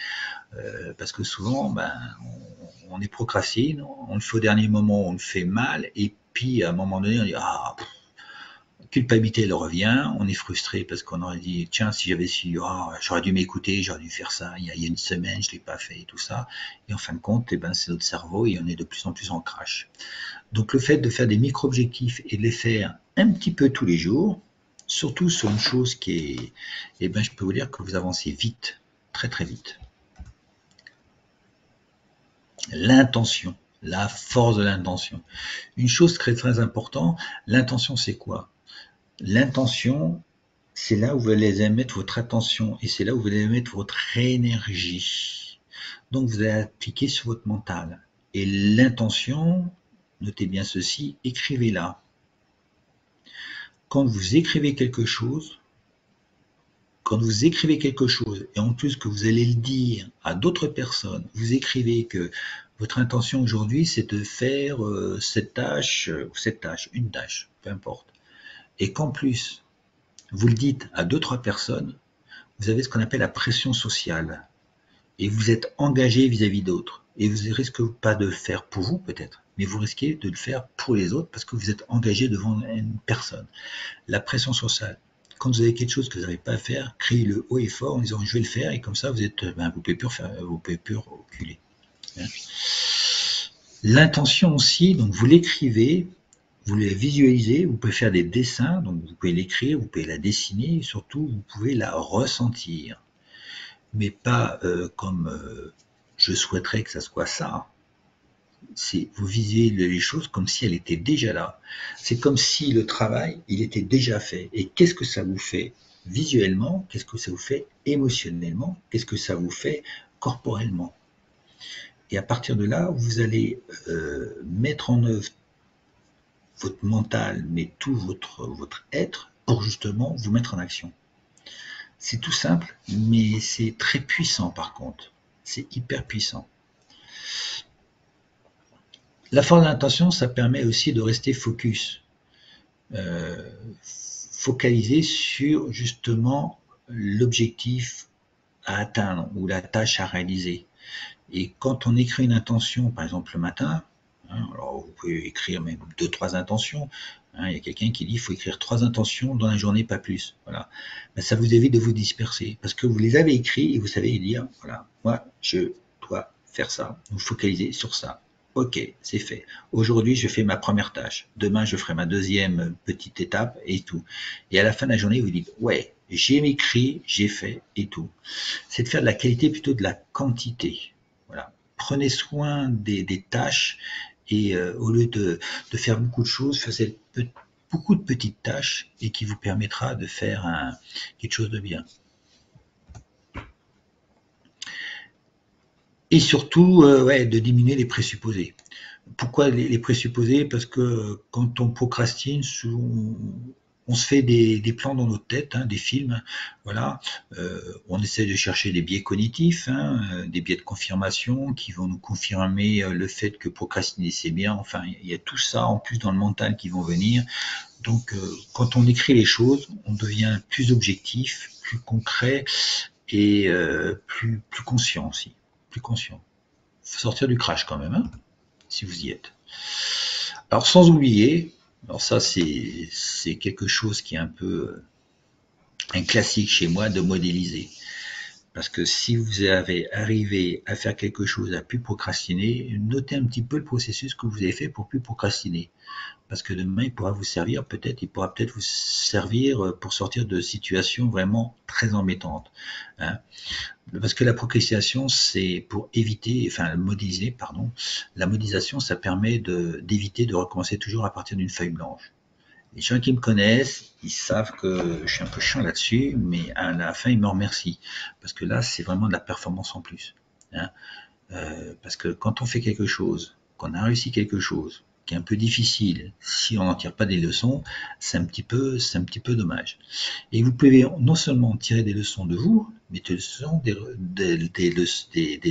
Euh, parce que souvent, ben, on, est procrastine, on le fait au dernier moment, on le fait mal, et puis à un moment donné, on dit ah culpabilité elle revient, on est frustré parce qu'on aurait dit tiens si j'avais su ah, j'aurais dû m'écouter, j'aurais dû faire ça il y, a, une semaine je l'ai pas fait et tout ça et en fin de compte eh ben c'est notre cerveau et on est de plus en plus en crash. Donc le fait de faire des micro-objectifs et de les faire un petit peu tous les jours, surtout sur une chose qui est eh ben je peux vous dire que vous avancez vite, très très vite. L'intention la force de l'intention. Une chose très très importante, l'intention c'est quoi? L'intention, c'est là où vous allez mettre votre attention et c'est là où vous allez mettre votre énergie. Donc vous allez appliquer sur votre mental. Et l'intention, notez bien ceci, écrivez-la. Quand vous écrivez quelque chose, quand vous écrivez quelque chose et en plus que vous allez le dire à d'autres personnes, vous écrivez que votre intention aujourd'hui, c'est de faire euh, cette tâche, euh, cette tâche, une tâche, peu importe. Et qu'en plus, vous le dites à deux, trois personnes, vous avez ce qu'on appelle la pression sociale. Et vous êtes engagé vis-à-vis d'autres. Et vous ne risquez pas de faire pour vous, peut-être, mais vous risquez de le faire pour les autres parce que vous êtes engagé devant une personne. La pression sociale. Quand vous avez quelque chose que vous n'avez pas à faire, criez-le haut et fort en disant je vais le faire et comme ça vous êtes, ben, vous pouvez plus faire, vous pouvez reculer. L'intention aussi, donc vous l'écrivez, vous la visualisez, vous pouvez faire des dessins, donc vous pouvez l'écrire, vous pouvez la dessiner, surtout vous pouvez la ressentir. Mais pas euh, comme euh, je souhaiterais que ça soit ça. Vous visualisez les choses comme si elles étaient déjà là. C'est comme si le travail, il était déjà fait. Et qu'est-ce que ça vous fait visuellement? Qu'est-ce que ça vous fait émotionnellement? Qu'est-ce que ça vous fait corporellement? Et à partir de là, vous allez euh, mettre en œuvre votre mental, mais tout votre, votre être, pour justement vous mettre en action. C'est tout simple, mais c'est très puissant par contre. C'est hyper puissant. La force de l'intention, ça permet aussi de rester focus. Euh, focalisé sur justement l'objectif à atteindre ou la tâche à réaliser. Et quand on écrit une intention, par exemple le matin, hein, alors vous pouvez écrire même deux, trois intentions. Hein, il y a quelqu'un qui dit qu'il faut écrire trois intentions dans la journée, pas plus. Voilà. Ben, ça vous évite de vous disperser parce que vous les avez écrits et vous savez dire voilà, moi je dois faire ça. Vous focalisez sur ça. Ok, c'est fait. Aujourd'hui, je fais ma première tâche. Demain, je ferai ma deuxième petite étape et tout. Et à la fin de la journée, vous dites ouais, j'ai écrit, j'ai fait et tout. C'est de faire de la qualité plutôt de la quantité prenez soin des, tâches et euh, au lieu de, faire beaucoup de choses, faites beaucoup de petites tâches et qui vous permettra de faire quelque chose de bien. Et surtout, euh, ouais, de diminuer les présupposés. Pourquoi les, présupposés? Parce que quand on procrastine, on se fait des, plans dans notre tête, hein, des films, voilà. Euh, on essaie de chercher des biais cognitifs, hein, euh, des biais de confirmation qui vont nous confirmer le fait que procrastiner c'est bien. Enfin, il y a tout ça en plus dans le mental qui vont venir. Donc, quand on écrit les choses, on devient plus objectif, plus concret et plus plus conscient aussi, plus conscient. Sortir du crash quand même, hein, si vous y êtes. Alors sans oublier, alors ça c'est quelque chose qui est un peu un classique chez moi de modéliser. Parce que si vous avez arrivé à faire quelque chose, à plus procrastiner, notez un petit peu le processus que vous avez fait pour plus procrastiner. Parce que demain, il pourra vous servir, peut-être, il pourra peut-être vous servir pour sortir de situations vraiment très embêtantes. Hein. Parce que la procrastination, c'est pour éviter, enfin, modéliser, pardon. La modélisation, ça permet d'éviter de, recommencer toujours à partir d'une feuille blanche. Les gens qui me connaissent, ils savent que je suis un peu chiant là-dessus, mais à la fin, ils me remercient. Parce que là, c'est vraiment de la performance en plus. Hein. Euh, parce que quand on fait quelque chose, qu'on a réussi quelque chose, un peu difficile, si on n'en tire pas des leçons, c'est un petit peu, c'est un petit peu dommage. Et vous pouvez non seulement tirer des leçons de vous, mais des,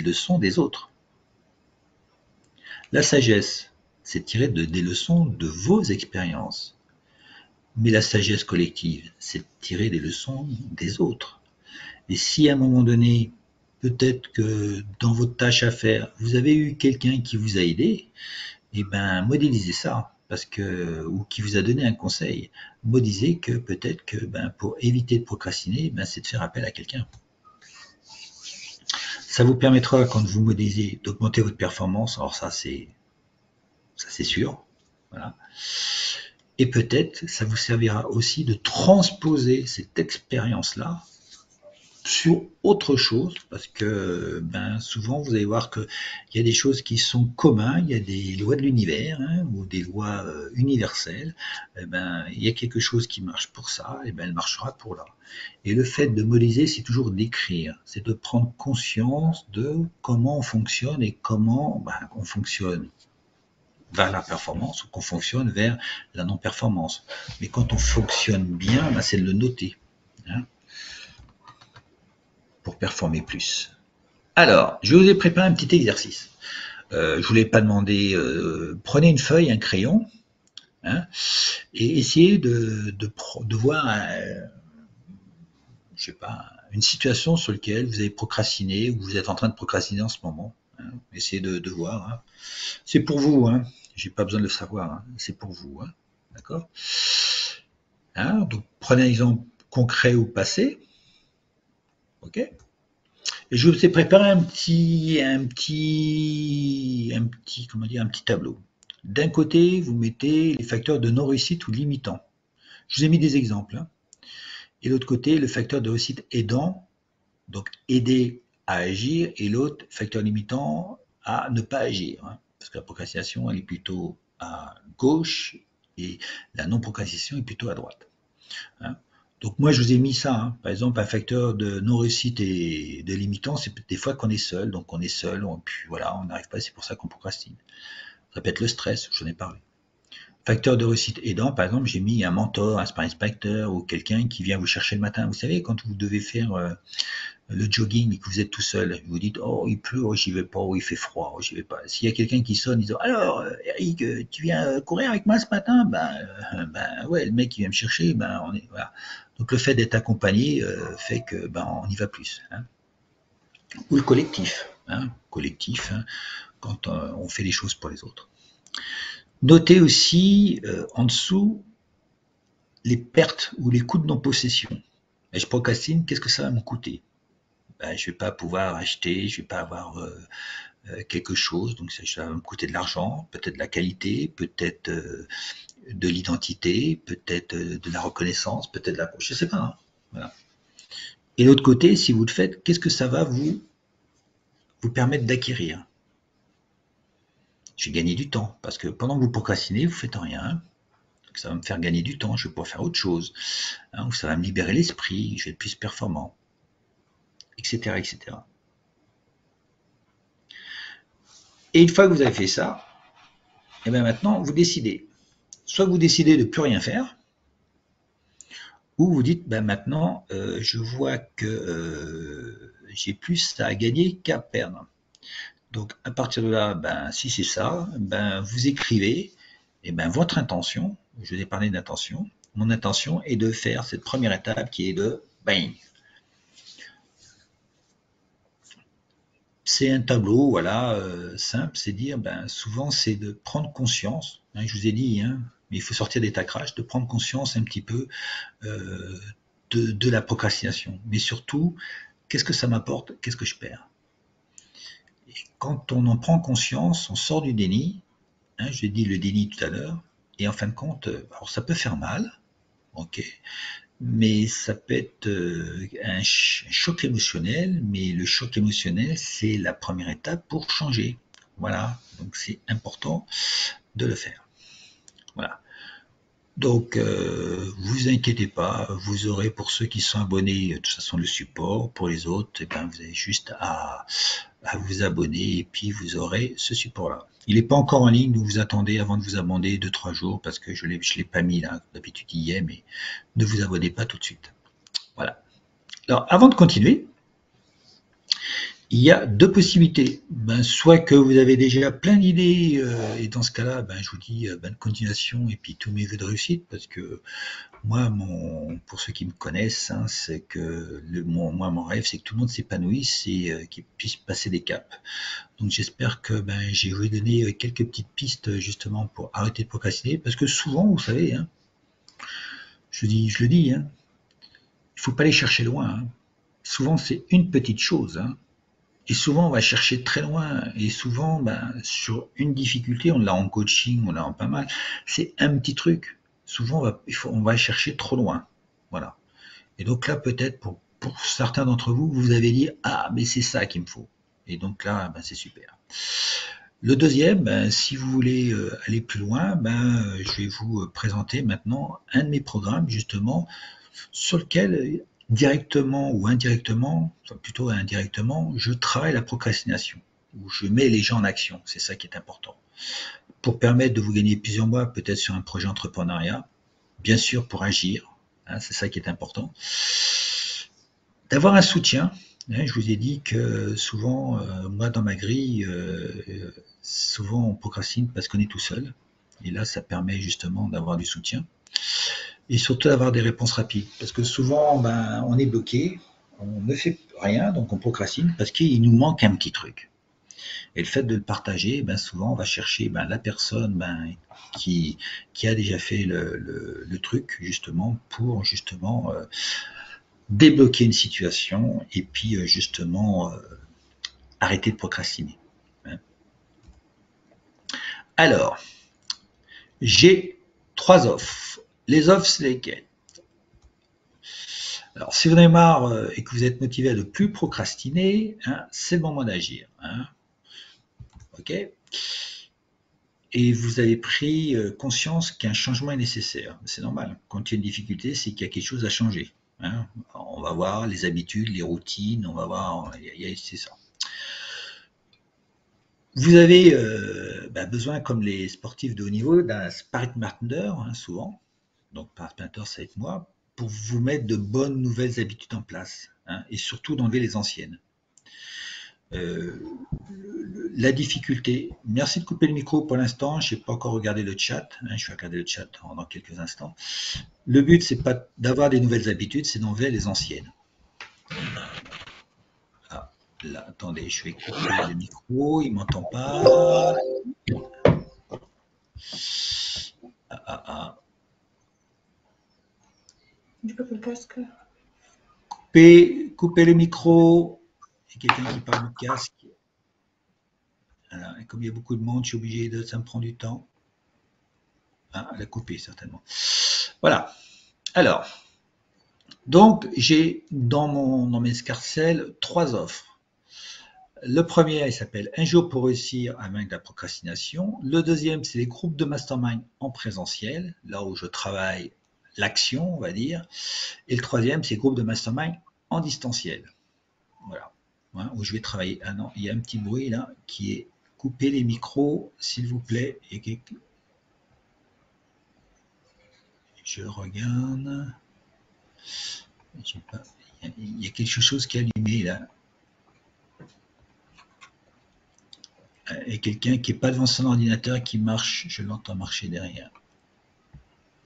leçons des autres. La sagesse, c'est tirer des leçons de vos expériences. Mais la sagesse collective, c'est tirer des leçons des autres. Et si à un moment donné, peut-être que dans votre tâche à faire, vous avez eu quelqu'un qui vous a aidé, eh ben, modélisez ça, parce que, ou qui vous a donné un conseil, modélisez que peut-être que ben, pour éviter de procrastiner, ben, c'est de faire appel à quelqu'un. Ça vous permettra, quand vous modélisez, d'augmenter votre performance. Alors ça, c'est ça c'est sûr. Et peut-être, ça vous servira aussi de transposer cette expérience-là sur autre chose, parce que ben, souvent vous allez voir qu'il y a des choses qui sont communes, il y a des lois de l'univers hein, ou des lois euh, universelles. Eh ben, il y a quelque chose qui marche pour ça, et ben, elle marchera pour là. Et le fait de modéliser, c'est toujours d'écrire, c'est de prendre conscience de comment on fonctionne et comment ben, on fonctionne vers la performance ou qu'on fonctionne vers la non-performance. Mais quand on fonctionne bien, ben, c'est de le noter. Hein performer plus. Alors, je vous ai préparé un petit exercice. Euh, je vous l'ai pas demandé, euh, prenez une feuille, un crayon, hein, et essayez de, voir, une situation sur laquelle vous avez procrastiné ou vous êtes en train de procrastiner en ce moment. Hein. essayez de, voir. Hein. C'est pour vous, j'ai pas besoin de le savoir, c'est pour vous. D'accord? Donc, prenez un exemple concret ou passé. Et je vous ai préparé un petit, un petit, un petit, comment dire, un petit tableau. D'un côté, vous mettez les facteurs de non-réussite ou limitants. Je vous ai mis des exemples. Hein. Et l'autre côté, le facteur de réussite aidant, donc aider à agir, et l'autre, facteur limitant, à ne pas agir. Hein. Parce que la procrastination, elle est plutôt à gauche et la non-procrastination est plutôt à droite. Hein. Donc moi, je vous ai mis ça. Hein. Par exemple, un facteur de non-réussite et de limitant, c'est des fois qu'on est seul. Donc on est seul, on, puis voilà, on n'arrive pas, c'est pour ça qu'on procrastine. Ça peut être le stress, j'en ai parlé. Facteur de réussite aidant, par exemple, j'ai mis un mentor, un sparring inspecteur ou quelqu'un qui vient vous chercher le matin. Vous savez, quand vous devez faire euh, le jogging et que vous êtes tout seul, vous dites oh il pleut, oh j'y vais pas, oh il fait froid, oh j'y vais pas. S'il y a quelqu'un qui sonne, dit alors euh, Eric, euh, tu viens courir avec moi ce matin, ben, ben ouais, le mec qui vient me chercher, ben on est voilà. Donc le fait d'être accompagné fait que ben on y va plus. Hein. Ou le collectif, hein, collectif hein, quand on fait les choses pour les autres. Notez aussi euh, en dessous les pertes ou les coûts de non-possession. je procrastine, qu'est-ce que ça va me coûter? Ben, Je ne vais pas pouvoir acheter, je ne vais pas avoir euh, euh, quelque chose, donc ça, va me coûter de l'argent, peut-être de la qualité, peut-être de l'identité, peut-être de la reconnaissance, peut-être de la... Je ne sais pas. Hein. Et l'autre côté, si vous le faites, qu'est-ce que ça va vous, permettre d'acquérir? Je vais gagner du temps. Parce que pendant que vous procrastinez, vous faites rien. ça va me faire gagner du temps, je vais pouvoir faire autre chose. Hein, ça va me libérer l'esprit, je vais être plus performant. Etc. etc. Et une fois que vous avez fait ça, et eh bien maintenant, vous décidez. Soit vous décidez de plus rien faire, Ou vous dites, ben maintenant, euh, je vois que euh, j'ai plus à gagner qu'à perdre. Donc à partir de là, ben, si c'est ça, ben, vous écrivez et ben, votre intention, je vais parler d'intention, mon intention est de faire cette première étape qui est de bang. C'est un tableau, voilà, euh, simple, c'est dire, ben, souvent c'est de prendre conscience, hein, je vous ai dit, hein, mais il faut sortir des tacrages, de prendre conscience un petit peu euh, de, la procrastination. Mais surtout, qu'est-ce que ça m'apporte Qu'est-ce que je perds? Et quand on en prend conscience, on sort du déni. Hein, je dit le déni tout à l'heure. Et en fin de compte, euh, alors ça peut faire mal, mais ça peut être euh, un choc émotionnel. Mais le choc émotionnel, c'est la première étape pour changer. Voilà, donc c'est important de le faire. Voilà. Donc, euh, vous inquiétez pas, vous aurez pour ceux qui sont abonnés, de toute façon, le support. Pour les autres, eh ben, vous avez juste à, vous abonner et puis vous aurez ce support-là. Il n'est pas encore en ligne, vous attendez avant de vous abonner 2-3 jours parce que je ne l'ai pas mis là, d'habitude il y est, mais ne vous abonnez pas tout de suite. Voilà. Alors, avant de continuer, il y a deux possibilités. Ben, soit que vous avez déjà plein d'idées, euh, et dans ce cas-là, ben, je vous dis euh, bonne continuation et puis tous mes vœux de réussite, parce que moi, mon, pour ceux qui me connaissent, hein, c'est que le, mon, moi, mon rêve, c'est que tout le monde s'épanouisse et euh, qu'il puisse passer des caps. Donc j'espère que ben, j'ai vous donner quelques petites pistes justement pour arrêter de procrastiner, parce que souvent, vous savez, hein, je, dis, je le dis, hein, il faut pas aller chercher loin. Souvent, c'est une petite chose. Et souvent, on va chercher très loin. Et souvent, ben, sur une difficulté, on l'a en coaching, on l'a en pas mal. C'est un petit truc. Souvent, on va, il faut, on va chercher trop loin. Voilà. Et donc là, peut-être pour, pour certains d'entre vous, vous avez dit ah, mais c'est ça qu'il me faut. Et donc là, ben, c'est super. Le deuxième, ben, si vous voulez euh, aller plus loin, ben, je vais vous euh, présenter maintenant un de mes programmes justement sur lequel directement ou indirectement, plutôt indirectement, je travaille la procrastination, ou je mets les gens en action, c'est ça qui est important. Pour permettre de vous gagner plusieurs mois, peut-être sur un projet entrepreneuriat, bien sûr pour agir, hein, c'est ça qui est important. D'avoir un soutien, hein, je vous ai dit que souvent, euh, moi dans ma grille, euh, souvent on procrastine parce qu'on est tout seul, et là ça permet justement d'avoir du soutien et surtout d'avoir des réponses rapides. Parce que souvent, ben, on est bloqué, on ne fait rien, donc on procrastine parce qu'il nous manque un petit truc. Et le fait de le partager, ben souvent on va chercher ben, la personne ben, qui, qui a déjà fait le, le, truc justement pour justement euh, débloquer une situation et puis euh, justement euh, arrêter de procrastiner. Hein. Alors, j'ai trois offres les lesquelles Alors, si vous en avez marre euh, et que vous êtes motivé à ne plus procrastiner, hein, c'est le moment d'agir. Hein. OK et vous avez pris euh, conscience qu'un changement est nécessaire. C'est normal. Quand il y a une difficulté, c'est qu'il y a quelque chose à changer. Hein. On va voir les habitudes, les routines, on va voir, c'est ça. Vous avez euh, bah, besoin, comme les sportifs de haut niveau, d'un sparring partner, souvent, donc par c'est avec moi, pour vous mettre de bonnes nouvelles habitudes en place, hein, et surtout d'enlever les anciennes. Euh, la difficulté, merci de couper le micro pour l'instant, je n'ai pas encore regardé le chat, hein, je vais regarder le chat dans, quelques instants. Le but, c'est pas d'avoir des nouvelles habitudes, c'est d'enlever les anciennes. Ah, là, attendez, je vais couper le micro, il m'entend pas. Ah, ah, ah. Coupez, coupez le micro. A quelqu'un qui parle du casque. et comme il y a beaucoup de monde, je suis obligé de. Ça me prend du temps. Ah, elle a coupé certainement. Voilà. Alors, donc j'ai dans mon dans mes scarcelles trois offres. Le premier, il s'appelle Un jour pour réussir à vaincre la procrastination. Le deuxième, c'est les groupes de mastermind en présentiel, là où je travaille l'action, on va dire. Et le troisième, c'est groupe de mastermind en distanciel. Voilà, hein, où je vais travailler. Ah non, il y a un petit bruit là qui est couper les micros, s'il vous plaît. Je regarde. Il y a quelque chose qui est allumé là. Et quelqu'un qui n'est pas devant son ordinateur qui marche, je l'entends marcher derrière.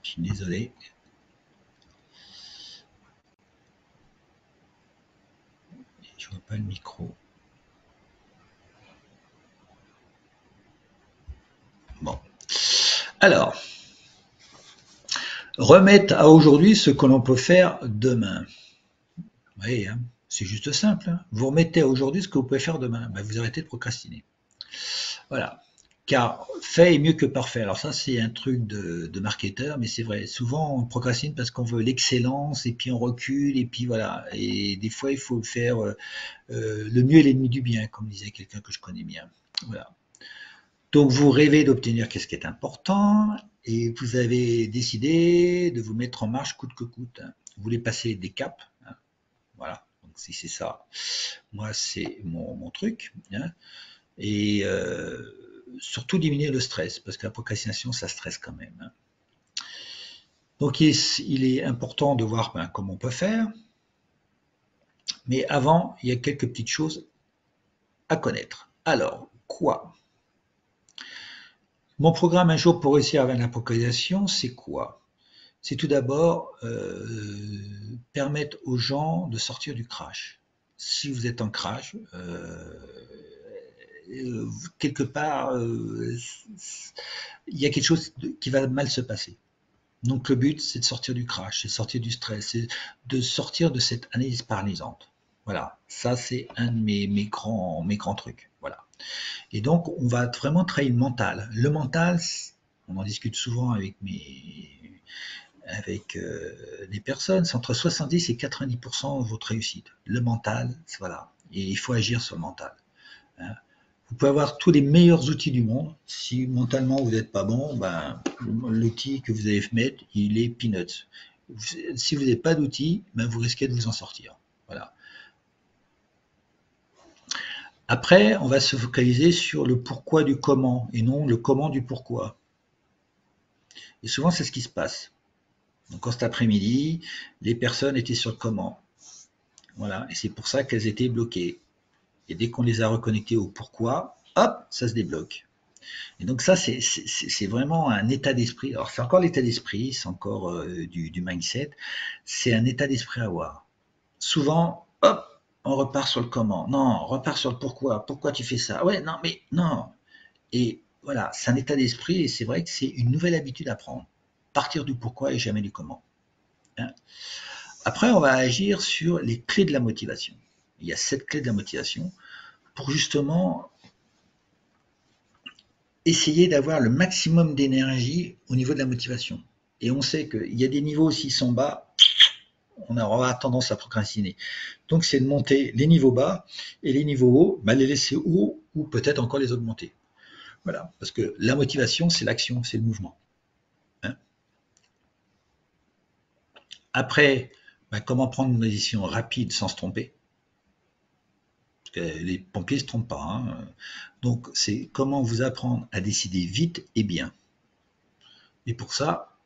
Je suis désolé. Pas le micro. Bon. Alors, remettre à aujourd'hui ce que l'on peut faire demain. Oui, hein, c'est juste simple. Hein. Vous remettez à aujourd'hui ce que vous pouvez faire demain. Ben, vous arrêtez de procrastiner. Voilà. Car fait est mieux que parfait. Alors ça, c'est un truc de, marketeur, mais c'est vrai. Souvent, on procrastine parce qu'on veut l'excellence, et puis on recule, et puis voilà. Et des fois, il faut faire euh, euh, le mieux est l'ennemi du bien, comme disait quelqu'un que je connais bien. Voilà. Donc vous rêvez d'obtenir qu'est-ce qui est important et vous avez décidé de vous mettre en marche coûte que coûte. Vous voulez passer des caps. Hein. voilà, donc si c'est ça, moi c'est mon, truc. Hein. et euh, surtout diminuer le stress, parce que la procrastination, ça stresse quand même. Hein. Donc il est, important de voir ben, comment on peut faire. Mais avant, il y a quelques petites choses à connaître. Alors, quoi? Mon programme Un jour pour réussir avec la procrastination, c'est quoi? C'est tout d'abord euh, permettre aux gens de sortir du crash. Si vous êtes en crash, euh, euh, quelque part, il y a quelque chose qui va mal se passer. Donc le but, c'est de sortir du crash, c'est de sortir du stress, c'est de sortir de cette analyse paralysante. Voilà, ça c'est un de mes, mes, grands, mes grands trucs. Voilà. Et donc, on va vraiment travailler le mental. Le mental, on en discute souvent avec mes avec euh, les personnes, c'est entre 70 et 90% de votre réussite. Le mental, voilà. Et il faut agir sur le mental. Hein. Vous pouvez avoir tous les meilleurs outils du monde. Si mentalement vous n'êtes pas bon, ben, l'outil que vous allez mettre, il est peanuts. Si vous n'avez pas d'outil, ben, vous risquez de vous en sortir. Voilà. Après, on va se focaliser sur le pourquoi du comment et non le comment du pourquoi. Et souvent, c'est ce qui se passe. Donc, cet après-midi, les personnes étaient sur le comment. Voilà, et c'est pour ça qu'elles étaient bloquées. Et dès qu'on les a reconnectées au pourquoi, hop, ça se débloque. Et donc ça, c'est vraiment un état d'esprit. Alors c'est encore l'état d'esprit, c'est encore euh, du, du mindset, c'est un état d'esprit à avoir. Souvent, hop, on repart sur le comment. Non, on repart sur le pourquoi. Pourquoi tu fais ça? Ouais, non, mais non. Et voilà, c'est un état d'esprit et c'est vrai que c'est une nouvelle habitude à prendre. Partir du pourquoi et jamais du comment. Hein? Après, on va agir sur les clés de la motivation. Il y a sept clés de la motivation pour justement essayer d'avoir le maximum d'énergie au niveau de la motivation. Et on sait qu'il y a des niveaux, s'ils sont bas, on aura tendance à procrastiner. Donc c'est de monter les niveaux bas et les niveaux hauts, bah, les laisser hauts ou peut-être encore les augmenter. Voilà, parce que la motivation, c'est l'action, c'est le mouvement. Hein. Après, bah, comment prendre une décision rapide sans se tromper? Les pompiers ne se trompent pas. Hein. Donc c'est comment vous apprendre à décider vite et bien. Et pour ça,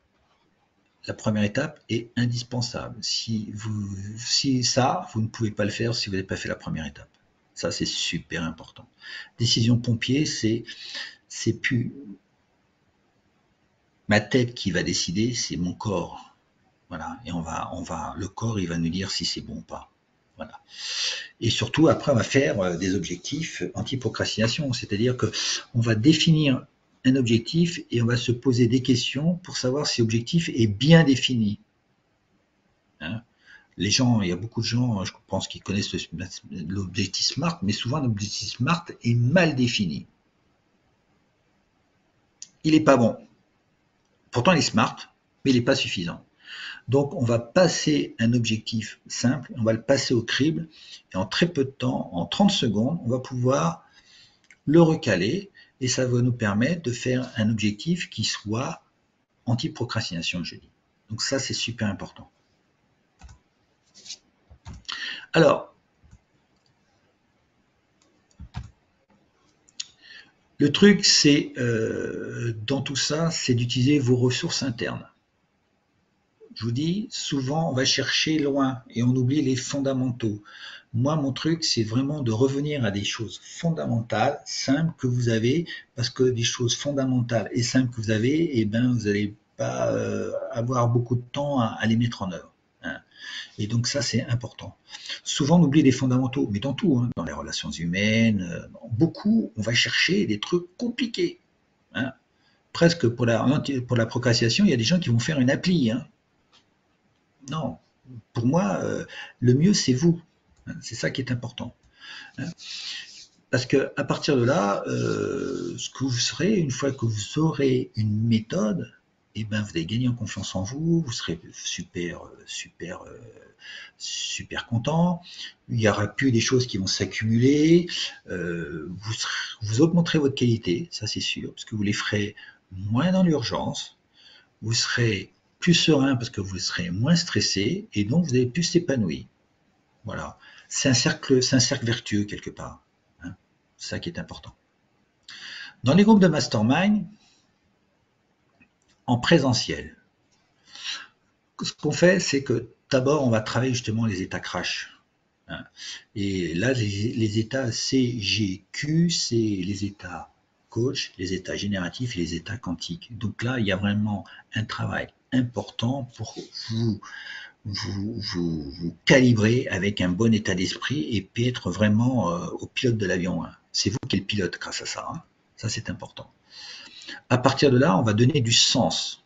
la première étape est indispensable. Si, vous, si ça, vous ne pouvez pas le faire si vous n'avez pas fait la première étape. Ça, c'est super important. Décision pompier, c'est c'est plus ma tête qui va décider, c'est mon corps. Voilà. Et on va, on va, le corps, il va nous dire si c'est bon ou pas. Et surtout, après, on va faire euh, des objectifs anti-procrastination, c'est-à-dire que on va définir un objectif et on va se poser des questions pour savoir si l'objectif est bien défini. Hein? les gens, il y a beaucoup de gens, je pense, qui connaissent l'objectif SMART, mais souvent l'objectif SMART est mal défini. Il n'est pas bon. Pourtant, il est SMART, mais il n'est pas suffisant. Donc, on va passer un objectif simple, on va le passer au crible, et en très peu de temps, en 30 secondes, on va pouvoir le recaler et ça va nous permettre de faire un objectif qui soit anti-procrastination, je dis. Donc ça, c'est super important. Alors, le truc, c'est, euh, dans tout ça, c'est d'utiliser vos ressources internes. Je vous dis, souvent, on va chercher loin et on oublie les fondamentaux. Moi, mon truc, c'est vraiment de revenir à des choses fondamentales, simples que vous avez, parce que des choses fondamentales et simples que vous avez, eh ben, vous n'allez pas euh, avoir beaucoup de temps à, les mettre en œuvre. Hein. Et donc ça, c'est important. Souvent, on oublie les fondamentaux, mais dans tout, hein, dans les relations humaines, euh, beaucoup, on va chercher des trucs compliqués. Hein. Presque pour la, pour la procrastination, il y a des gens qui vont faire une appli. Non, pour moi, euh, le mieux, c'est vous. C'est ça qui est important. Hein. Parce que à partir de là, euh, ce que vous serez, une fois que vous aurez une méthode, eh ben, vous allez gagner en confiance en vous, vous serez super, super, super content. Il n'y aura plus des choses qui vont s'accumuler. Euh, vous, vous augmenterez votre qualité, ça c'est sûr, parce que vous les ferez moins dans l'urgence. Vous serez plus serein parce que vous serez moins stressé et donc vous allez plus s'épanouir. Voilà c'est un cercle, vertueux quelque part. Hein. C'est ça qui est important. Dans les groupes de mastermind, en présentiel, ce qu'on fait, c'est que d'abord, on va travailler justement les états crash. Hein. Et là, les, états CGQ, c'est les états coach, les états génératifs et les états quantiques. Donc là, il y a vraiment un travail important pour vous vous, vous, calibrez avec un bon état d'esprit et puis être vraiment euh, au pilote de l'avion. Hein. C'est vous qui êtes le pilote grâce à ça. Hein. Ça, c'est important. À partir de là, on va donner du sens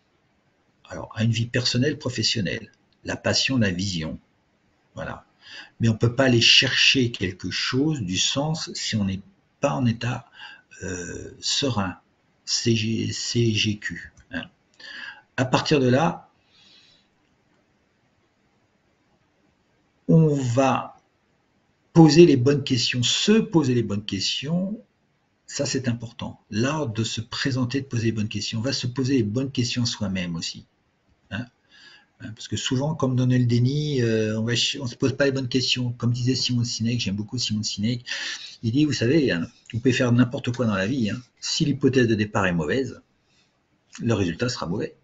alors, à une vie personnelle, professionnelle, la passion, la vision. Voilà. Mais on ne peut pas aller chercher quelque chose, du sens, si on n'est pas en état euh, serein, CGQ. Hein. À partir de là, on va poser les bonnes questions, se poser les bonnes questions, ça c'est important. L'art de se présenter, de poser les bonnes questions. On va se poser les bonnes questions soi-même aussi. Hein. Hein, parce que souvent, comme dans le euh, on ne se pose pas les bonnes questions. Comme disait Simon Sinek, j'aime beaucoup Simon Sinek, il dit, vous savez, hein, vous pouvez faire n'importe quoi dans la vie. Si l'hypothèse de départ est mauvaise, le résultat sera mauvais.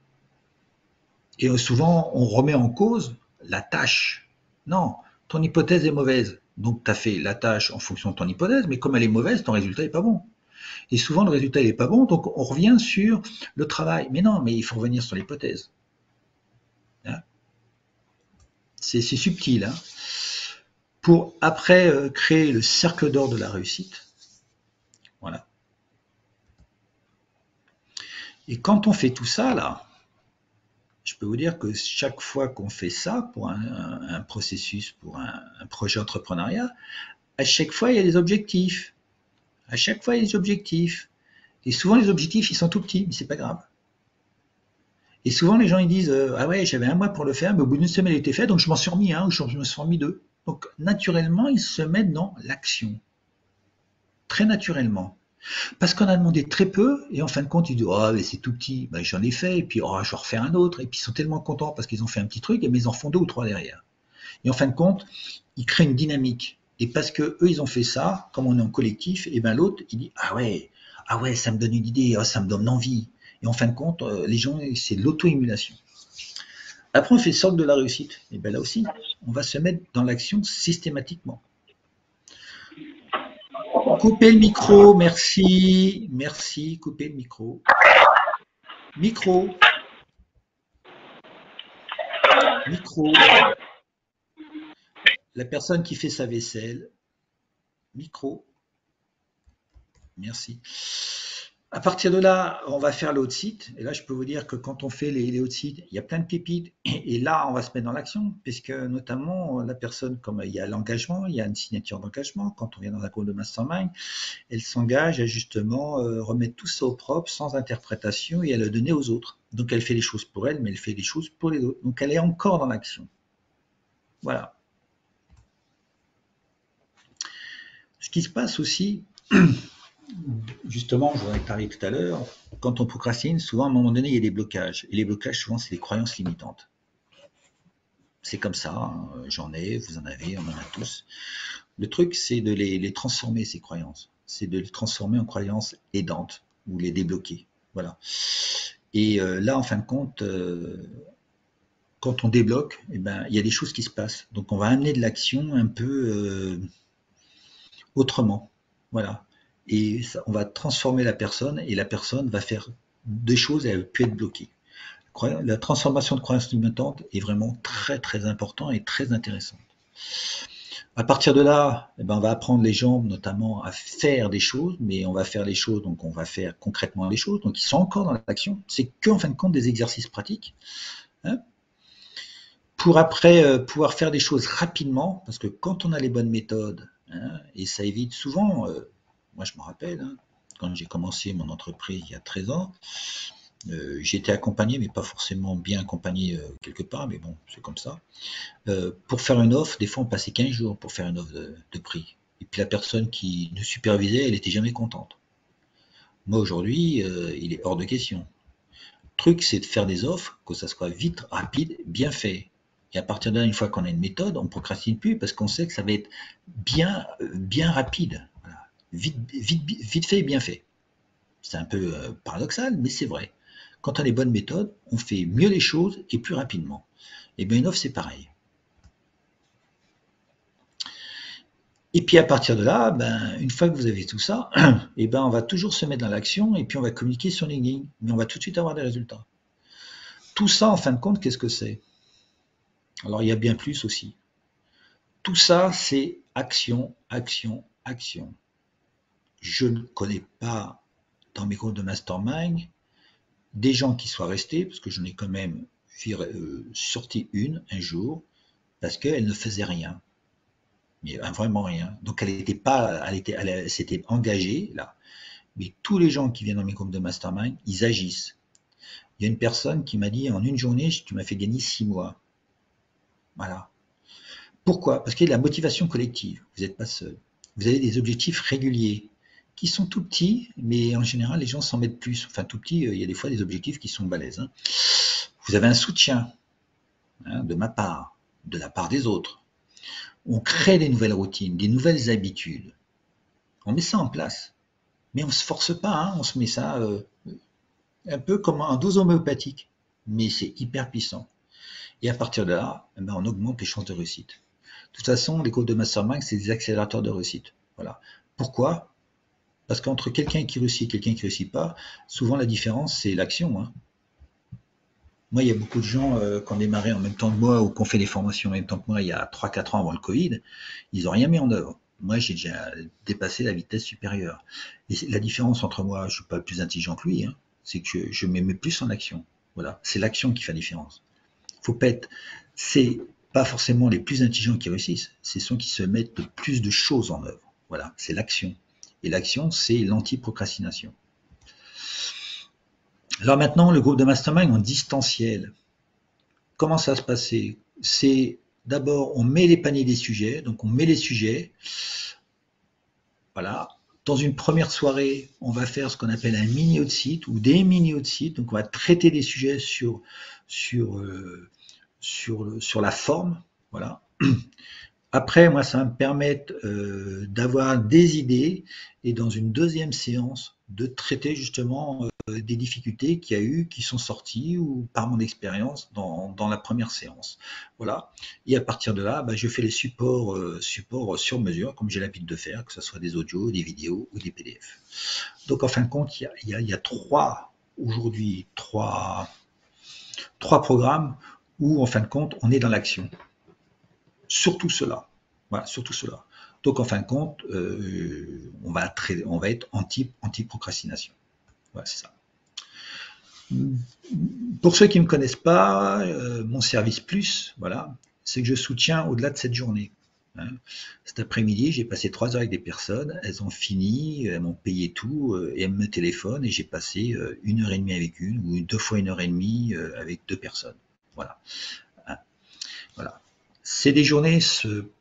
Et souvent, on remet en cause la tâche non, ton hypothèse est mauvaise. Donc, tu as fait la tâche en fonction de ton hypothèse, mais comme elle est mauvaise, ton résultat n'est pas bon. Et souvent, le résultat n'est pas bon, donc on revient sur le travail. Mais non, mais il faut revenir sur l'hypothèse. Hein c'est subtil. Hein Pour après euh, créer le cercle d'or de la réussite. Voilà. Et quand on fait tout ça, là, je peux vous dire que chaque fois qu'on fait ça pour un, processus, pour un, projet entrepreneuriat, à chaque fois, il y a des objectifs. À chaque fois, il y a des objectifs. Et souvent, les objectifs, ils sont tout petits, mais c'est pas grave. Et souvent, les gens, ils disent, euh, ah ouais, j'avais un mois pour le faire, mais au bout d'une semaine, il était fait, donc je m'en suis remis un, ou je me suis remis deux. Donc, naturellement, ils se mettent dans l'action. Très naturellement. Parce qu'on a demandé très peu, et en fin de compte, ils disent Oh, mais c'est tout petit, ben, j'en ai fait, et puis oh, je vais refaire un autre, et puis ils sont tellement contents parce qu'ils ont fait un petit truc, et mais ils en font deux ou trois derrière. Et en fin de compte, ils créent une dynamique. Et parce que eux, ils ont fait ça, comme on est en collectif, et ben l'autre, il dit Ah ouais, ah ouais, ça me donne une idée, oh, ça me donne envie. Et en fin de compte, euh, les gens, c'est l'auto-émulation. Après, on fait sorte de la réussite. Et bien là aussi, on va se mettre dans l'action systématiquement. Coupez le micro, merci. Merci, coupez le micro. Micro. Micro. La personne qui fait sa vaisselle. Micro. Merci. À partir de là, on va faire haut site. Et là, je peux vous dire que quand on fait les, les il y a plein de pépites. Et là, on va se mettre dans l'action, puisque notamment, la personne, comme il y a l'engagement, il y a une signature d'engagement. Quand on vient dans un groupe de mastermind, elle s'engage à justement euh, remettre tout ça au propre, sans interprétation, et à le donner aux autres. Donc, elle fait les choses pour elle, mais elle fait les choses pour les autres. Donc, elle est encore dans l'action. Voilà. Ce qui se passe aussi, [CLEARS THROAT] justement, je vous en ai parlé tout à l'heure, quand on procrastine, souvent à un moment donné, il y a des blocages. Et les blocages, souvent, c'est des croyances limitantes. C'est comme ça, hein. j'en ai, vous en avez, on en a tous. Le truc, c'est de les, transformer, ces croyances. C'est de les transformer en croyances aidantes ou les débloquer. Voilà. Et euh, là, en fin de compte, euh, quand on débloque, eh ben, il y a des choses qui se passent. Donc on va amener de l'action un peu euh, autrement. Voilà. Et on va transformer la personne et la personne va faire des choses et elle peut être bloquée. La transformation de croyance limitante est vraiment très très important et très intéressante. À partir de là, eh ben, on va apprendre les gens notamment à faire des choses, mais on va faire les choses, donc on va faire concrètement les choses, donc ils sont encore dans l'action. C'est que fin de compte des exercices pratiques. Hein, pour après euh, pouvoir faire des choses rapidement, parce que quand on a les bonnes méthodes, hein, et ça évite souvent, euh, moi je me rappelle, hein, quand j'ai commencé mon entreprise il y a 13 ans, euh, été accompagné, mais pas forcément bien accompagné euh, quelque part, mais bon, c'est comme ça. Euh, pour faire une offre, des fois on passait 15 jours pour faire une offre de, prix. Et puis la personne qui nous supervisait, elle n'était jamais contente. Moi aujourd'hui, il est hors de question. Le truc, c'est de faire des offres, que ça soit vite, rapide, bien fait. Et à partir de là, une fois qu'on a une méthode, on ne procrastine plus parce qu'on sait que ça va être bien, bien rapide. Vite, fait et bien fait. C'est un peu paradoxal, mais c'est vrai. Quand on a les bonnes méthodes, on fait mieux les choses et plus rapidement. Et bien une offre, c'est pareil. Et puis à partir de là, ben, une fois que vous avez tout ça, et [CLEARS THROAT] ben, on va toujours se mettre dans l'action et puis on va communiquer sur LinkedIn. Mais on va tout de suite avoir des résultats. Tout ça, en fin de compte, qu'est-ce que c'est? Alors il y a bien plus aussi. Tout ça, c'est action, action, action. Je ne connais pas dans mes groupes de mastermind des gens qui soient restés, parce que j'en ai quand même euh, sorti une un jour, parce qu'elle ne faisait rien. Mais euh, vraiment rien. Donc elle était pas, elle était, elle, s'était engagée là. Mais tous les gens qui viennent dans mes groupes de mastermind, ils agissent. Il y a une personne qui m'a dit en une journée, tu m'as fait gagner six mois. Voilà. Pourquoi? Parce qu'il y a de la motivation collective. Vous n'êtes pas seul. Vous avez des objectifs réguliers qui sont tout petits, mais en général, les gens s'en mettent plus. Enfin, tout petit, euh, il y a des fois des objectifs qui sont balèzes. Hein. Vous avez un soutien hein, de ma part, de la part des autres. On crée des nouvelles routines, des nouvelles habitudes. On met ça en place. Mais on ne se force pas, hein. on se met ça euh, un peu comme un dose homéopathique. Mais c'est hyper puissant. Et à partir de là, eh ben, on augmente les chances de réussite. De toute façon, les cours de mastermind, c'est des accélérateurs de réussite. Voilà. Pourquoi? Parce qu'entre quelqu'un qui réussit et quelqu'un qui réussit pas, souvent la différence, c'est l'action. Hein. Moi, il y a beaucoup de gens euh, qui ont démarré en même temps que moi ou qui ont fait des formations en même temps que moi il y a 3-4 ans avant le Covid, ils n'ont rien mis en œuvre. Moi, j'ai déjà dépassé la vitesse supérieure. Et la différence entre moi, je ne suis pas plus intelligent que lui, hein, c'est que je, me mets plus en action. Voilà, c'est l'action qui fait la différence. Faut pas être, c'est pas forcément les plus intelligents qui réussissent, c'est ceux qui se mettent le plus de choses en œuvre. Voilà, c'est l'action. Et l'action, c'est l'anti-procrastination. Alors maintenant, le groupe de mastermind en distanciel. Comment ça se passer C'est d'abord, on met les paniers des sujets, donc on met les sujets. Voilà. Dans une première soirée, on va faire ce qu'on appelle un mini de site ou des mini de. Donc on va traiter des sujets sur, sur, euh, la forme. Voilà. Après, moi, ça me permettre euh, d'avoir des idées et dans une deuxième séance, de traiter justement euh, des difficultés qu'il y a eu, qui sont sorties ou par mon expérience dans, la première séance. Voilà. Et à partir de là, bah, je fais les supports, euh, supports sur mesure, comme j'ai l'habitude de faire, que ce soit des audios, des vidéos ou des PDF. Donc, en fin de compte, il y a, il y a trois, aujourd'hui, trois, trois programmes où, en fin de compte, on est dans l'action surtout cela. Voilà, surtout cela. Donc en fin de compte, euh, on, va on va être anti, anti-procrastination. Voilà, c'est ça. Pour ceux qui ne me connaissent pas, euh, mon service plus, voilà, c'est que je soutiens au-delà de cette journée. Hein. Cet après-midi, j'ai passé trois heures avec des personnes, elles ont fini, elles m'ont payé tout, euh, et elles me téléphonent, et j'ai passé une heure et demie avec une, ou deux fois une heure et demie avec deux personnes. Voilà. Hein. Voilà. C'est des journées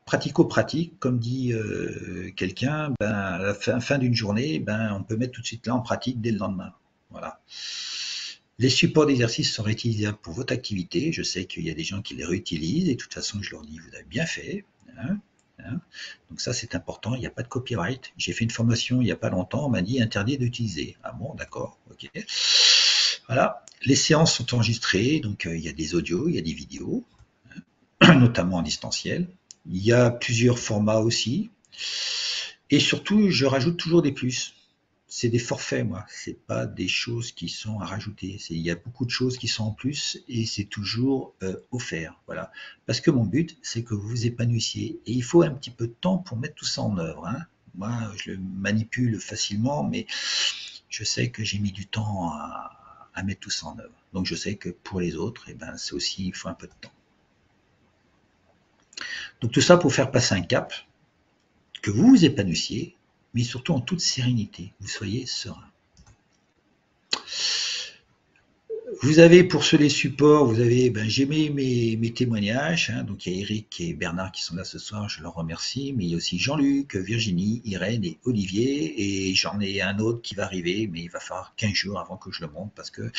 pratico-pratiques, comme dit euh, quelqu'un, ben, à la fin, d'une journée, ben, on peut mettre tout de suite là en pratique dès le lendemain. Voilà. Les supports d'exercice sont réutilisables pour votre activité. Je sais qu'il y a des gens qui les réutilisent et de toute façon, je leur dis, vous avez bien fait. Hein, hein. Donc ça, c'est important. Il n'y a pas de copyright. J'ai fait une formation il n'y a pas longtemps. On m'a dit interdit d'utiliser. Ah bon, d'accord, ok. Voilà, les séances sont enregistrées, donc euh, il y a des audios, il y a des vidéos, hein, [CLEARS THROAT] notamment en distanciel. Il y a plusieurs formats aussi. Et surtout, je rajoute toujours des plus. C'est des forfaits, moi. C'est pas des choses qui sont à rajouter. Il y a beaucoup de choses qui sont en plus et c'est toujours euh, offert. Voilà. Parce que mon but, c'est que vous vous épanouissiez. Et il faut un petit peu de temps pour mettre tout ça en œuvre. Hein. Moi, je le manipule facilement, mais je sais que j'ai mis du temps à, mettre tout ça en œuvre. Donc je sais que pour les autres, eh ben, c'est aussi, il faut un peu de temps. Donc tout ça pour faire passer un cap, que vous vous épanouissiez, mais surtout en toute sérénité, vous soyez serein. Vous avez pour ceux les supports, vous avez, ben, mes, témoignages, hein. donc il y a Eric et Bernard qui sont là ce soir, je leur remercie, mais il y a aussi Jean-Luc, Virginie, Irène et Olivier, et j'en ai un autre qui va arriver, mais il va falloir 15 jours avant que je le monte, parce que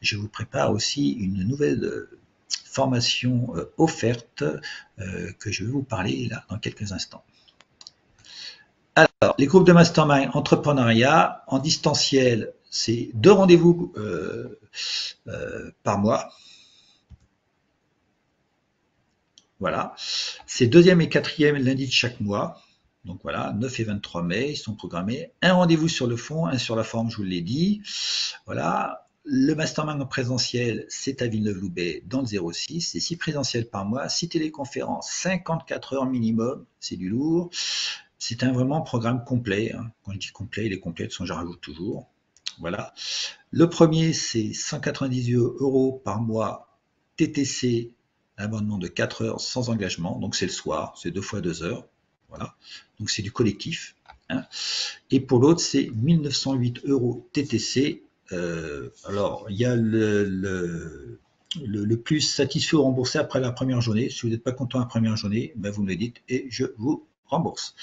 je vous prépare aussi une nouvelle formation euh, offerte euh, que je vais vous parler là dans quelques instants. Alors, les groupes de mastermind entrepreneuriat en distanciel, c'est deux rendez-vous euh, par mois. Voilà. C'est deuxième et quatrième lundi de chaque mois. Donc voilà, 9 et 23 mai, ils sont programmés. Un rendez-vous sur le fond, un sur la forme, je vous l'ai dit. Voilà. Le mastermind en présentiel, c'est à Villeneuve-Loubet dans le 06. C'est 6 présentiels par mois, 6 téléconférences, 54 heures minimum, c'est du lourd. C'est un vraiment programme complet. Hein. Quand je dis complet, il est complet, de toute façon, je rajoute toujours. Voilà. Le premier, c'est 198 euros par mois TTC, abonnement de 4 heures sans engagement. Donc, c'est le soir, c'est deux fois deux heures. Voilà. Donc, c'est du collectif. Hein. Et pour l'autre, c'est 1908 euros TTC. Euh, alors, il y a le, plus satisfait ou remboursé après la première journée. Si vous n'êtes pas content la première journée, ben vous me le dites et je vous rembourse.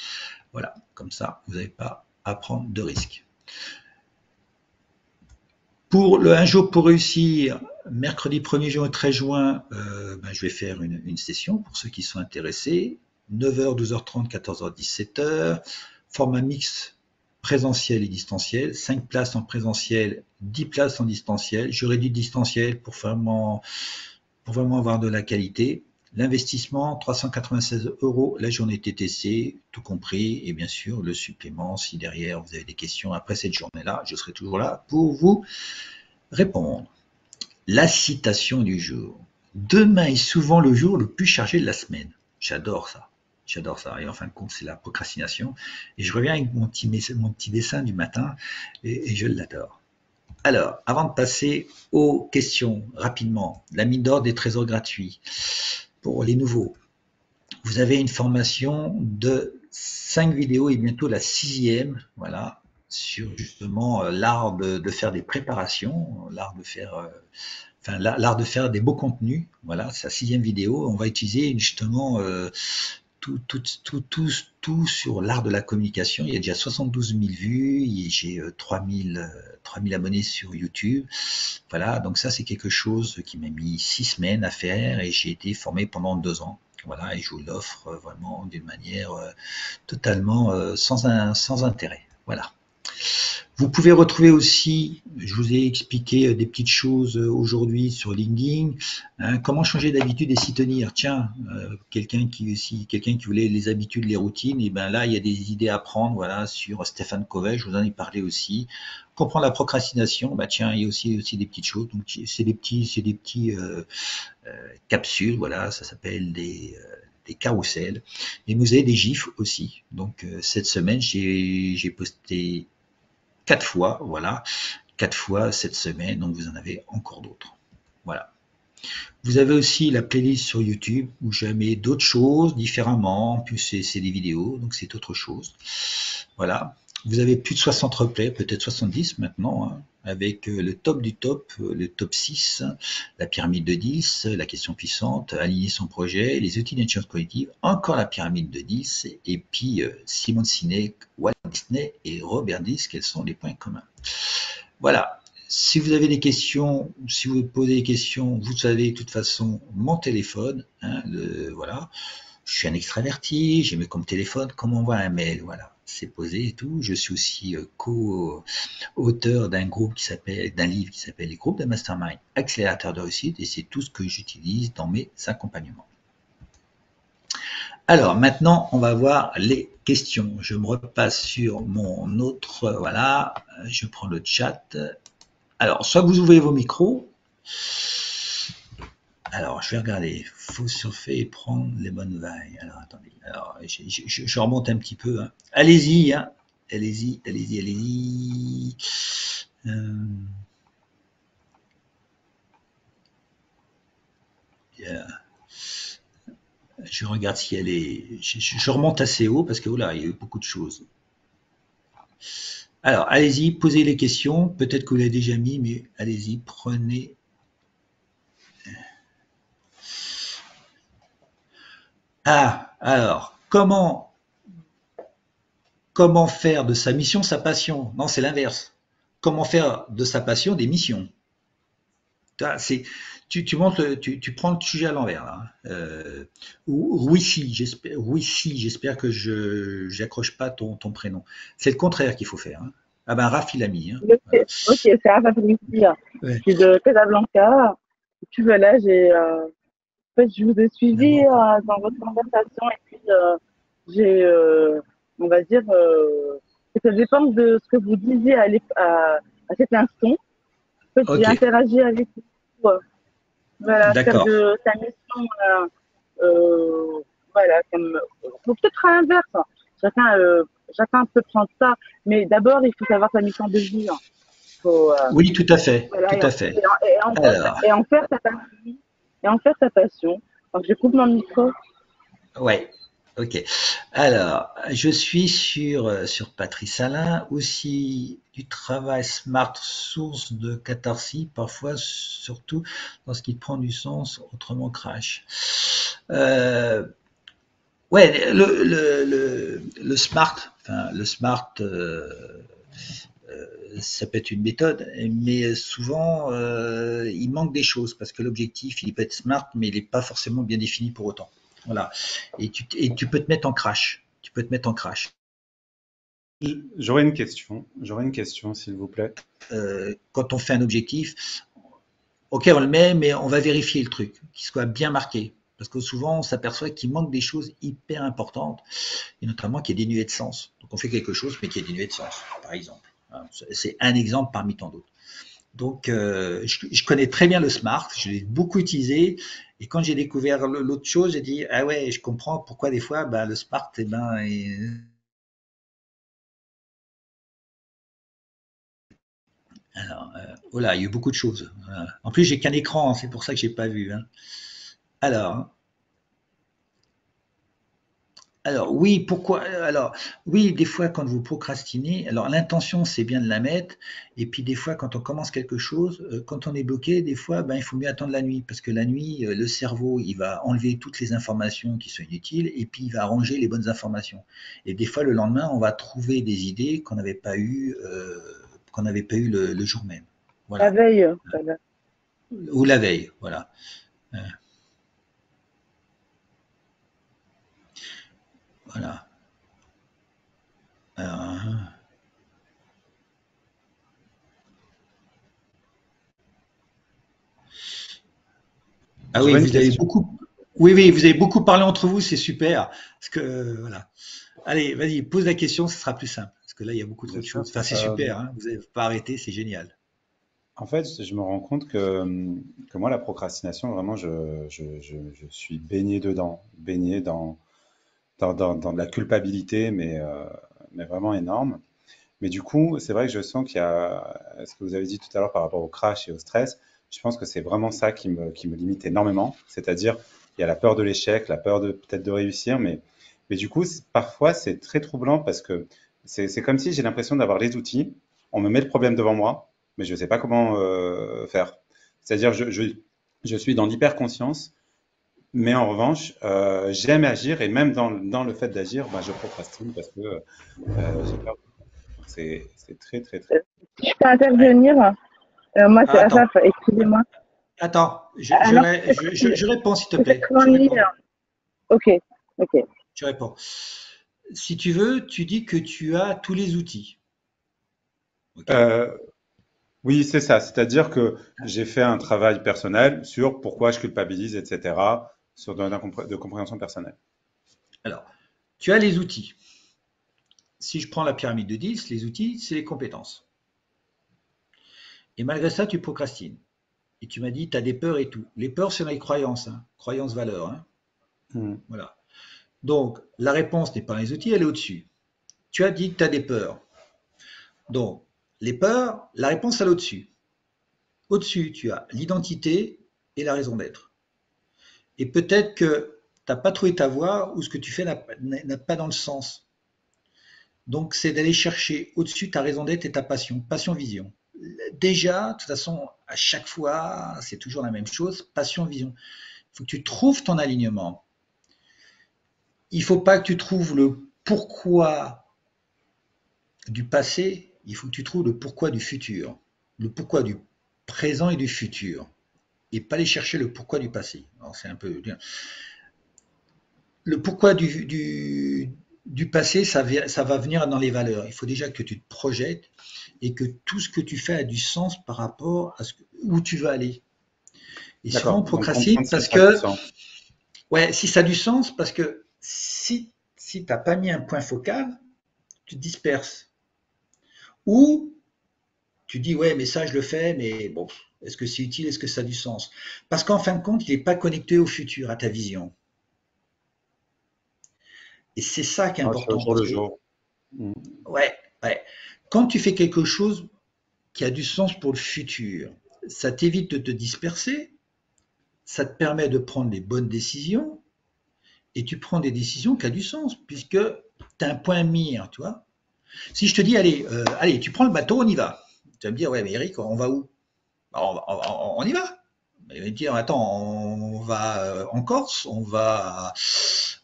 Voilà, comme ça, vous n'avez pas à prendre de risques. Pour le un jour pour réussir, mercredi 1er juin et 13 juin, euh, ben, je vais faire une, session pour ceux qui sont intéressés. 9h, 12h30, 14h, 17h. Format mix présentiel et distanciel. 5 places en présentiel, 10 places en distanciel. J'aurais du distanciel pour vraiment, pour vraiment avoir de la qualité. L'investissement, 396 euros la journée TTC, tout compris, et bien sûr le supplément, si derrière vous avez des questions après cette journée-là, je serai toujours là pour vous répondre. La citation du jour. Demain est souvent le jour le plus chargé de la semaine. J'adore ça. J'adore ça. Et en fin de compte, c'est la procrastination. Et je reviens avec mon petit, mon petit dessin du matin et, je l'adore. Alors, avant de passer aux questions rapidement, la mine d'or des trésors gratuits pour les nouveaux. Vous avez une formation de cinq vidéos et bientôt la sixième, voilà, sur justement euh, l'art de, faire des préparations, l'art de faire, euh, enfin l'art de faire des beaux contenus. Voilà, sa sixième vidéo. On va utiliser justement euh, tout, tout, tout, tout, tout sur l'art de la communication. Il y a déjà 72 000 vues, j'ai 3000, 3000 abonnés sur YouTube. Voilà, donc ça c'est quelque chose qui m'a mis six semaines à faire et j'ai été formé pendant deux ans. Voilà, et je vous l'offre vraiment d'une manière euh, totalement euh, sans, sans intérêt. Voilà. Vous pouvez retrouver aussi, je vous ai expliqué euh, des petites choses euh, aujourd'hui sur LinkedIn, hein, comment changer d'habitude et s'y tenir. Tiens, euh, quelqu'un qui voulait les habitudes, les routines, et ben là il y a des idées à prendre, voilà, sur Stéphane Covey, je vous en ai parlé aussi. Comprendre la procrastination, bah tiens, il y a aussi aussi des petites choses. Donc c'est des petits, c'est des petits capsules, voilà, ça s'appelle des des carousels. Et vous avez des gifs aussi. Donc cette semaine, j'ai posté quatre fois, voilà, quatre fois cette semaine, donc vous en avez encore d'autres. Voilà. Vous avez aussi la playlist sur YouTube où je mets d'autres choses différemment, en plus c'est des vidéos, donc c'est autre chose. Voilà. Vous avez plus de 60 replays, peut-être 70 maintenant, hein, avec euh, le top du top, euh, le top 6, la pyramide de 10, la question puissante, aligner son projet, les outils d'intelligence collective, encore la pyramide de 10, et puis euh, Simon Sinek, Walt Disney et Robert Dis, quels sont les points communs. Voilà. Si vous avez des questions, si vous posez des questions, vous savez de toute façon mon téléphone, hein, voilà. Je suis un extraverti, j'ai mis comme téléphone, comment on voit un mail, voilà c'est posé et tout. Je suis aussi euh, co-auteur d'un groupe qui s'appelle, d'un livre qui s'appelle Les groupes de mastermind accélérateur de réussite et c'est tout ce que j'utilise dans mes accompagnements. Alors maintenant, on va voir les questions. Je me repasse sur mon autre, voilà, je prends le chat. Alors, soit vous ouvrez vos micros. Alors, je vais regarder. Faut surfer et prendre les bonnes vagues. Alors, attendez. Alors, je, remonte un petit peu. Hein. Allez-y, hein. allez-y, allez-y, allez-y. Euh, je regarde si elle est. Je, remonte assez haut parce que là, il y a eu beaucoup de choses. Alors, allez-y, posez les questions. Peut-être que vous l'avez déjà mis, mais allez-y, prenez. Ah, alors, comment, comment faire de sa mission sa passion? Non, c'est l'inverse. Comment faire de sa passion des missions? C'est tu, tu, tu, tu, prends le sujet à l'envers. Là. Euh, oui, si, j'espère, oui, si, j'espère que je n'accroche pas ton, ton prénom. C'est le contraire qu'il faut faire. Hein. Ah ben, Raph, il a mis. Hein. Ok, c'est Raph Patricia. Je suis de Casablanca. Tu veux, là, j'ai. Euh, fait, je vous ai suivi euh, dans votre conversation et puis euh, j'ai, euh, on va dire, ça dépend de ce que vous disiez à, à, à cet instant. En fait, j'ai interagi avec vous voilà, faire de sa mission, voilà, comme, peut-être à l'inverse. Hein. Chacun, chacun peut prendre ça, mais d'abord, il faut savoir sa mission de vie. Hein. Faut, oui, tout à fait, tout et à fait. Et en, et, en, faire sa passion. Et en faire sa passion. Donc, je coupe mon micro. Ouais. Ok. Alors, je suis sur, euh, sur Patrice Alain, aussi du travail smart, source de catharsis, parfois surtout lorsqu'il prend du sens, autrement crash. Euh, ouais, le, smart, enfin, le smart, euh, ça peut être une méthode, mais souvent, il manque des choses parce que l'objectif, il peut être smart, mais il n'est pas forcément bien défini pour autant. Voilà. Et tu, tu peux te mettre en crash. Tu peux te mettre en crash. J'aurais une question. J'aurais une question, s'il vous plaît. Euh, quand on fait un objectif, ok, on le met, mais on va vérifier le truc, qu'il soit bien marqué. Parce que souvent, on s'aperçoit qu'il manque des choses hyper importantes, et notamment qu'il y a dénué de sens. Donc, on fait quelque chose, mais qui est dénué de sens, par exemple. C'est un exemple parmi tant d'autres. Donc, euh, je, connais très bien le smart, je l'ai beaucoup utilisé. Et quand j'ai découvert l'autre chose, j'ai dit ah ouais, je comprends pourquoi des fois, bah, le smart, eh ben, alors, euh, voilà, il y a eu beaucoup de choses. En plus, j'ai qu'un écran, c'est pour ça que j'ai pas vu. Hein. Alors, alors oui, pourquoi Alors oui, des fois quand vous procrastinez, alors l'intention c'est bien de la mettre, et puis des fois quand on commence quelque chose, euh, quand on est bloqué, des fois ben, il faut mieux attendre la nuit, parce que la nuit, euh, le cerveau il va enlever toutes les informations qui sont inutiles, et puis il va arranger les bonnes informations. Et des fois le lendemain, on va trouver des idées qu'on n'avait pas eues, euh, qu'on n'avait pas eu le, jour même. La veille. Ou la veille, voilà. Voilà. Hein. Ah oui, vous avez beaucoup. Oui, oui, vous avez beaucoup parlé entre vous, c'est super. Parce que voilà. Allez, vas-y, pose la question, ce sera plus simple. Parce que là, il y a beaucoup trop de choses. Enfin, c'est euh, super. Hein, vous n'avez pas arrêté, c'est génial. En fait, je me rends compte que, que moi, la procrastination, vraiment, je, je, je suis baigné dedans, baigné dans, dans, de la culpabilité, mais, euh, mais vraiment énorme. Mais du coup, c'est vrai que je sens qu'il y a ce que vous avez dit tout à l'heure par rapport au crash et au stress. Je pense que c'est vraiment ça qui me, limite énormément. C'est-à-dire, il y a la peur de l'échec, la peur de peut-être de réussir, mais, du coup, parfois, c'est très troublant parce que c'est comme si j'ai l'impression d'avoir les outils. On me met le problème devant moi, mais je ne sais pas comment euh, faire. C'est-à-dire, je, je, suis dans l'hyperconscience mais en revanche, euh, j'aime agir et même dans, dans le fait d'agir, bah, je procrastine parce que euh, j'ai peur. C'est très, très, très. Je peux intervenir euh, Moi, c'est Asaf, excusez-moi. Attends, je, je, je, réponds s'il te plaît. Ok, ok. Je réponds. si tu veux, tu dis que tu as tous les outils. Euh, oui, c'est ça. C'est-à-dire que j'ai fait un travail personnel sur pourquoi je culpabilise, etc., sur de, de compréhension personnelle. Alors, tu as les outils. Si je prends la pyramide de 10, les outils, c'est les compétences. Et malgré ça, tu procrastines. Et tu m'as dit, tu as des peurs et tout. Les peurs, c'est les croyances, hein. croyances valeurs. Hein. Hmm. Voilà. Donc, la réponse n'est pas les outils, elle est au-dessus. Tu as dit que tu as des peurs. Donc, les peurs, la réponse, elle est au-dessus. Au-dessus, tu as l'identité et la raison d'être. Et peut-être que tu n'as pas trouvé ta voie ou ce que tu fais n'a pas dans le sens. Donc, c'est d'aller chercher au-dessus ta raison d'être et ta passion, passion-vision. Déjà, de toute façon, à chaque fois, c'est toujours la même chose, passion-vision. Il faut que tu trouves ton alignement. Il ne faut pas que tu trouves le pourquoi du passé, il faut que tu trouves le pourquoi du futur. Le pourquoi du présent et du futur. Et pas aller chercher le pourquoi du passé. c'est un peu. Le pourquoi du, du, du passé, ça, ça, va venir dans les valeurs. Il faut déjà que tu te projettes et que tout ce que tu fais a du sens par rapport à ce où tu veux aller. Et souvent on procrastine parce que, ouais, si ça a du sens, parce que si, si tu n'as pas mis un point focal, tu te disperses. Ou tu dis, ouais, mais ça, je le fais, mais bon, est-ce que c'est utile, est-ce que ça a du sens? Parce qu'en fin de compte, il n'est pas connecté au futur, à ta vision. Et c'est ça qui est ah, important. pour le jour. Mm. Ouais, ouais. Quand tu fais quelque chose qui a du sens pour le futur, ça t'évite de te disperser, ça te permet de prendre les bonnes décisions, et tu prends des décisions qui ont du sens, puisque tu as un point mire, tu vois. Si je te dis, allez, euh, allez, tu prends le bateau, on y va. Tu vas me dire, ouais, mais Eric, on va où? Bah, on, y va. Il va me dire, attends, on va euh, en Corse, on va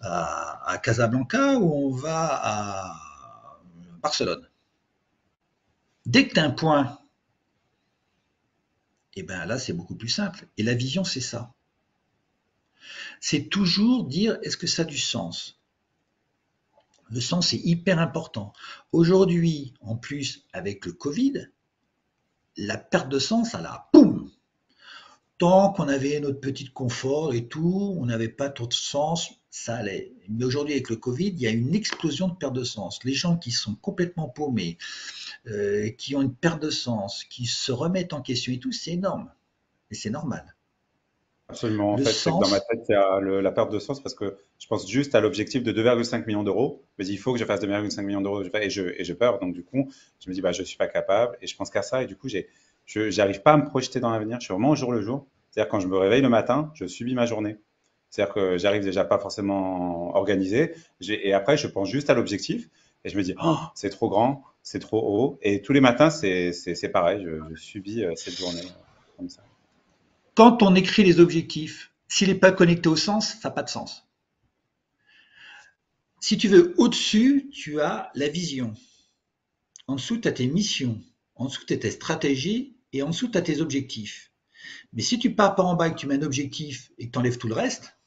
à, Casablanca ou on va à Barcelone? Dès que tu as un point, et eh bien là, c'est beaucoup plus simple. Et la vision, c'est ça c'est toujours dire est-ce que ça a du sens? Le sens est hyper important. Aujourd'hui, en plus, avec le Covid, la perte de sens, elle a boum Tant qu'on avait notre petit confort et tout, on n'avait pas trop de sens, ça allait. Mais aujourd'hui, avec le Covid, il y a une explosion de perte de sens. Les gens qui sont complètement paumés, euh, qui ont une perte de sens, qui se remettent en question et tout, c'est énorme. Et c'est normal. Absolument. En fait, c'est que dans ma tête, il y a la perte de sens parce que je pense juste à l'objectif de 2,5 millions d'euros. Mais il faut que je fasse 2,5 millions d'euros et je, et je peur. Donc, du coup, je me dis, bah, je ne suis pas capable et je pense qu'à ça. Et du coup, je n'arrive pas à me projeter dans l'avenir. Je suis vraiment au jour le jour. C'est-à-dire, quand je me réveille le matin, je subis ma journée. C'est-à-dire que j'arrive déjà pas forcément organisé. Et après, je pense juste à l'objectif et je me dis, oh, c'est trop grand, c'est trop haut. Et tous les matins, c'est pareil. Je, je subis euh, cette journée euh, comme ça. Quand on écrit les objectifs, s'il n'est pas connecté au sens, ça n'a pas de sens. Si tu veux, au-dessus, tu as la vision. En dessous, tu as tes missions. En dessous, tu as tes stratégies. Et en dessous, tu as tes objectifs. Mais si tu pars par en bas et que tu mets un objectif et que tu enlèves tout le reste,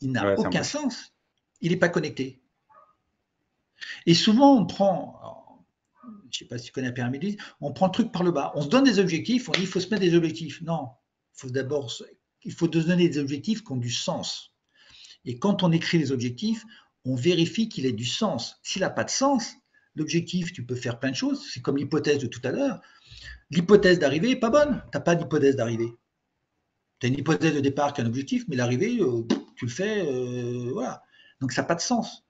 il n'a aucun sens. Il n'est pas connecté. Et souvent, on prend, je sais pas si tu connais la pyramide, on prend le truc par le bas. On se donne des objectifs, on dit il faut se mettre des objectifs. Non, il faut d'abord, il faut se donner des objectifs qui ont du sens. Et quand on écrit les objectifs, on vérifie qu'il ait du sens. S'il n'a pas de sens, l'objectif, tu peux faire plein de choses. C'est comme l'hypothèse de tout à l'heure. L'hypothèse d'arrivée n'est pas bonne. Tu n'as pas d'hypothèse d'arrivée. Tu as une hypothèse de départ qui est un objectif, mais l'arrivée, euh, tu le fais, euh, voilà. Donc ça n'a pas de sens.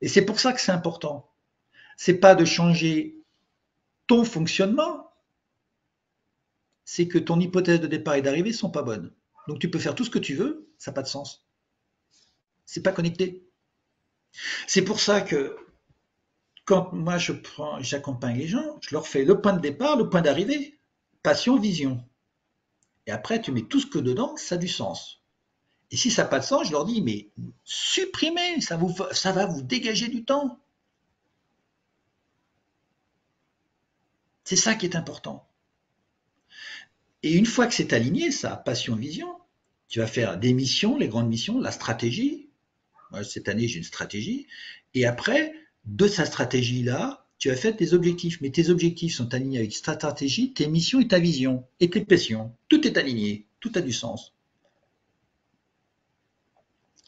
Et c'est pour ça que c'est important c'est pas de changer ton fonctionnement, c'est que ton hypothèse de départ et d'arrivée sont pas bonnes. Donc tu peux faire tout ce que tu veux, ça n'a pas de sens. C'est pas connecté. C'est pour ça que quand moi je prends, j'accompagne les gens, je leur fais le point de départ, le point d'arrivée, passion, vision. Et après, tu mets tout ce que dedans, ça a du sens. Et si ça n'a pas de sens, je leur dis, mais supprimez, ça, vous, ça va vous dégager du temps. C'est ça qui est important. Et une fois que c'est aligné, ça, passion-vision, tu vas faire des missions, les grandes missions, la stratégie. cette année, j'ai une stratégie. Et après, de sa stratégie-là, tu as fait tes objectifs. Mais tes objectifs sont alignés avec ta stratégie, tes missions et ta vision, et tes passions. Tout est aligné, tout a du sens.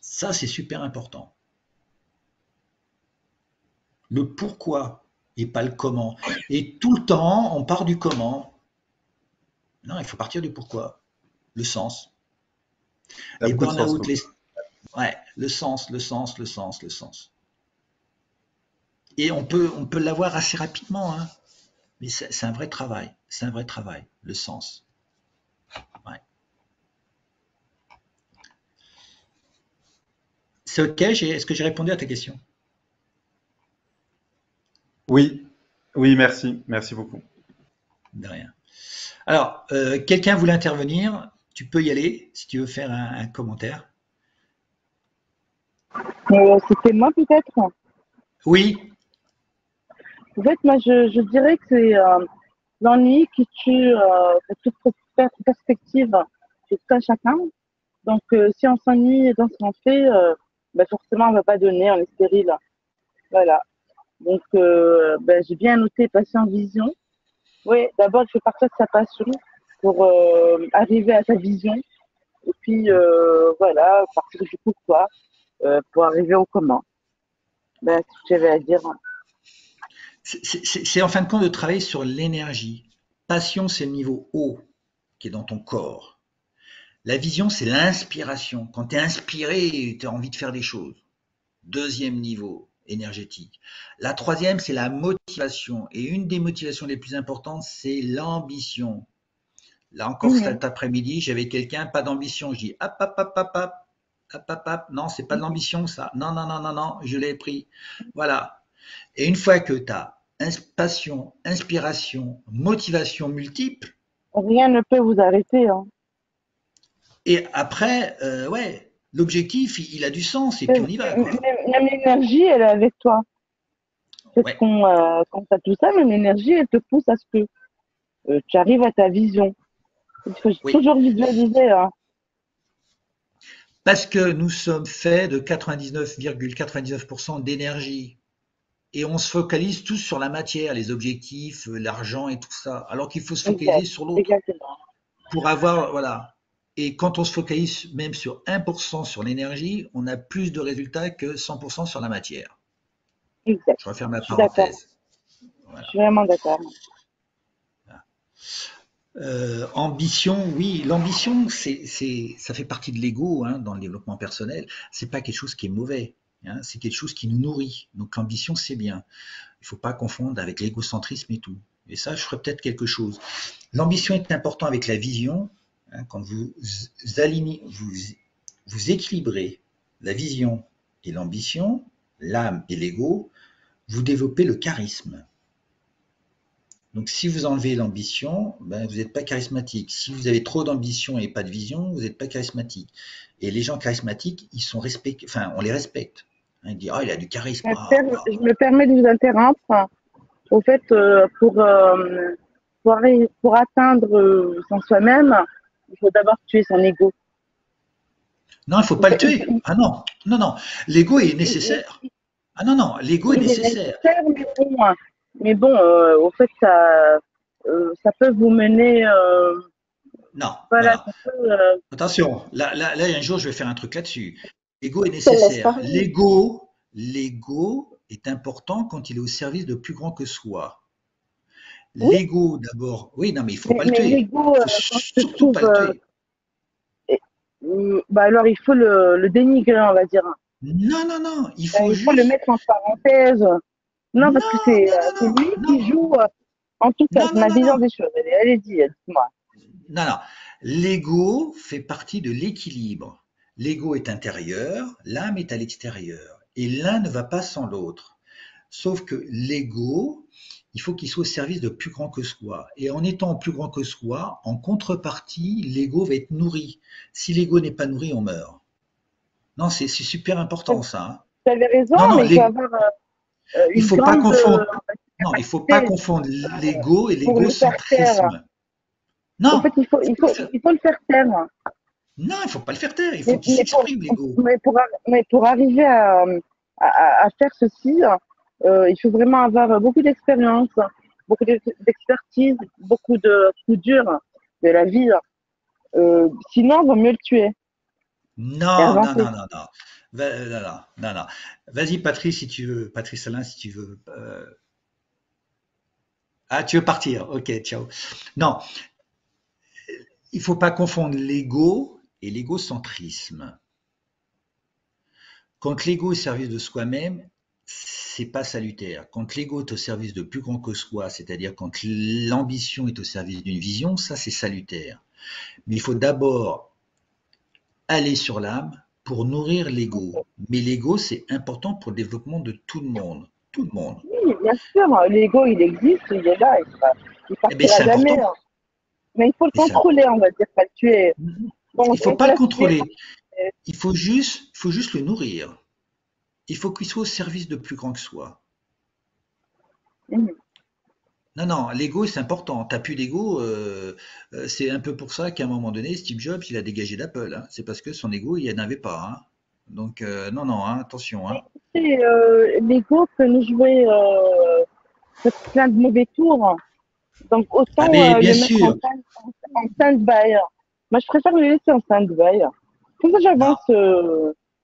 Ça, c'est super important. Le pourquoi et pas le comment. Et tout le temps, on part du comment. Non, il faut partir du pourquoi, le sens. Et burn-out, les... ouais, le sens, le sens, le sens, le sens. Et on peut, on peut l'avoir assez rapidement, hein. mais c'est un vrai travail, c'est un vrai travail, le sens. Ouais. C'est ok, est-ce que j'ai répondu à ta question? Oui, oui, merci, merci beaucoup. De rien. Alors, euh, quelqu'un voulait intervenir, tu peux y aller si tu veux faire un, commentaire. Euh, c'était moi peut-être? Oui. En fait, moi je, dirais que c'est euh, l'ennui qui tue toute perspective de tout à chacun. Donc si on s'ennuie dans ce qu'on fait, ben, forcément on ne va pas donner, on est stérile. Voilà. Donc ben, j'ai bien noté patient vision. Oui, d'abord, il faut partir de sa passion pour euh, arriver à sa vision. Et puis, euh, voilà, partir du pourquoi euh, pour arriver au comment. Ben, ce que j'avais à dire. C'est en fin de compte de travailler sur l'énergie. Passion, c'est le niveau haut qui est dans ton corps. La vision, c'est l'inspiration. Quand tu es inspiré, tu as envie de faire des choses. Deuxième niveau, énergétique. La troisième, c'est la motivation. Et une des motivations les plus importantes, c'est l'ambition. Là encore, cet après-midi, j'avais quelqu'un, pas d'ambition. Je dis, hop, hop, hop, hop, hop, hop, hop, hop. Non, c'est pas de l'ambition, ça. Non, non, non, non, non, je l'ai pris. Voilà. Et une fois que tu as passion, inspiration, motivation multiple. Rien ne peut vous arrêter. Hein. Et après, euh, ouais, l'objectif, il, a du sens et puis on y va. Même, l'énergie, elle est avec toi. C'est qu'on, euh, quand tu as tout ça, même l'énergie, elle te pousse à ce que euh, tu arrives à ta vision. Il faut toujours visualiser. Hein. Parce que nous sommes faits de 99,99% d'énergie. Et on se focalise tous sur la matière, les objectifs, euh, l'argent et tout ça. Alors qu'il faut se focaliser sur l'autre. Pour avoir, voilà, et quand on se focalise même sur 1% sur l'énergie, on a plus de résultats que 100% sur la matière. Exact. Je referme la parenthèse. Je suis vraiment d'accord. Euh, ambition, oui, l'ambition, c'est, ça fait partie de l'ego hein, dans le développement personnel. C'est pas quelque chose qui est mauvais. Hein, c'est quelque chose qui nous nourrit. Donc l'ambition, c'est bien. Il ne faut pas confondre avec l'égocentrisme et tout. Et ça, je ferai peut-être quelque chose. L'ambition est important avec la vision, Hein, quand vous alignez, vous, équilibrez la vision et l'ambition, l'âme et l'ego, vous développez le charisme. Donc si vous enlevez l'ambition, ben, vous n'êtes pas charismatique. Si vous avez trop d'ambition et pas de vision, vous n'êtes pas charismatique. Et les gens charismatiques, ils sont respectés, enfin, on les respecte. Hein, ils disent, ah, il a du charisme. Je me permets de vous interrompre. Au fait, euh, pour, euh, pour, pour, atteindre euh, son soi-même, il faut d'abord tuer son ego. Non, il ne faut pas le tuer. Ah non, non, non. L'ego est nécessaire. Ah non, non, l'ego est nécessaire. Mais bon, euh, au fait, ça, euh, ça peut vous mener. Euh, non. Voilà, Attention, là, là, là, un jour, je vais faire un truc là-dessus. L'ego est nécessaire. L'ego, l'ego est important quand il est au service de plus grand que soi. L'ego d'abord. Oui, non, mais il ne faut pas le tuer. L'ego, euh, surtout pas le tuer. Euh, mm, bah alors, il faut le, dénigrer, on va dire. Non, non, non. Il faut, il faut le mettre en parenthèse. Non, parce que c'est euh, lui qui joue. En tout cas, ma vision des choses. Allez-y, dites-moi. Non, non. L'ego fait partie de l'équilibre. L'ego est intérieur, l'âme est à l'extérieur. Et l'un ne va pas sans l'autre. Sauf que l'ego, il faut qu'il soit au service de plus grand que soi. Et en étant plus grand que soi, en contrepartie, l'ego va être nourri. Si l'ego n'est pas nourri, on meurt. Non, c'est super important ça. Hein. Vous avez raison, mais il faut avoir euh, il faut pas confondre. non, il faut pas confondre l'ego et l'égocentrisme. Non. En fait, il faut, il, faut, il faut le faire taire. Non, il ne faut pas le faire taire, il faut qu'il s'exprime, l'ego. Mais pour, mais pour arriver à, à, faire ceci, euh, il faut vraiment avoir beaucoup d'expérience, beaucoup d'expertise, beaucoup de coups durs de la vie. Euh, sinon, il vaut mieux le tuer. Non, non, non, non, non. Non, non, non, Vas-y, Patrice, si tu veux. Patrice Alain, si tu veux. Euh. Ah, tu veux partir Ok, ciao. Non, il ne faut pas confondre l'ego et l'égocentrisme. Quand l'ego est au service de soi-même, c'est pas salutaire. Quand l'ego est au service de plus grand que soi, c'est-à-dire quand l'ambition est au service d'une vision, ça c'est salutaire. Mais il faut d'abord aller sur l'âme pour nourrir l'ego. Mais l'ego, c'est important pour le développement de tout le monde. Tout le monde. Oui, bien sûr, l'ego, il existe, il est là, il ne eh ben, jamais. Hein. Mais il faut le contrôler, on va dire, pas le tuer. il ne faut pas le contrôler. Il faut juste, faut juste le nourrir. Il faut qu'il soit au service de plus grand que soi. Mhm. Non, non, l'ego, c'est important. T'as plus d'ego, euh, euh, c'est un peu pour ça qu'à un moment donné, Steve Jobs, il a dégagé d'Apple. Hein. C'est parce que son ego, il n'y en avait pas. Hein. Donc, euh, non, non, hein, attention. L'ego peut nous jouer plein de mauvais tours. Donc, autant ah, le mettre en, stand-by. Moi, je préfère le laisser en stand-by. Comme ça, j'avance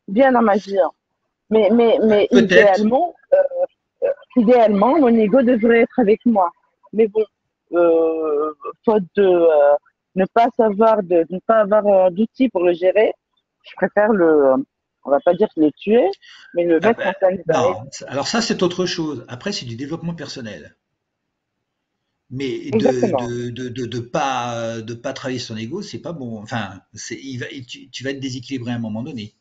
bien dans ma vie. Mais, mais, mais idéalement, idéalement, mon ego devrait être avec moi. Mais bon, euh, faute de euh, ne pas savoir, de, ne pas avoir euh, d'outils pour le gérer, je préfère le, on va pas dire le tuer, mais le mettre en scène. Non, alors ça c'est autre chose. Après c'est du développement personnel. Mais de de, de, de, pas de pas travailler son ego, c'est pas bon. Enfin, c'est il va, tu, tu, vas être déséquilibré à un moment donné.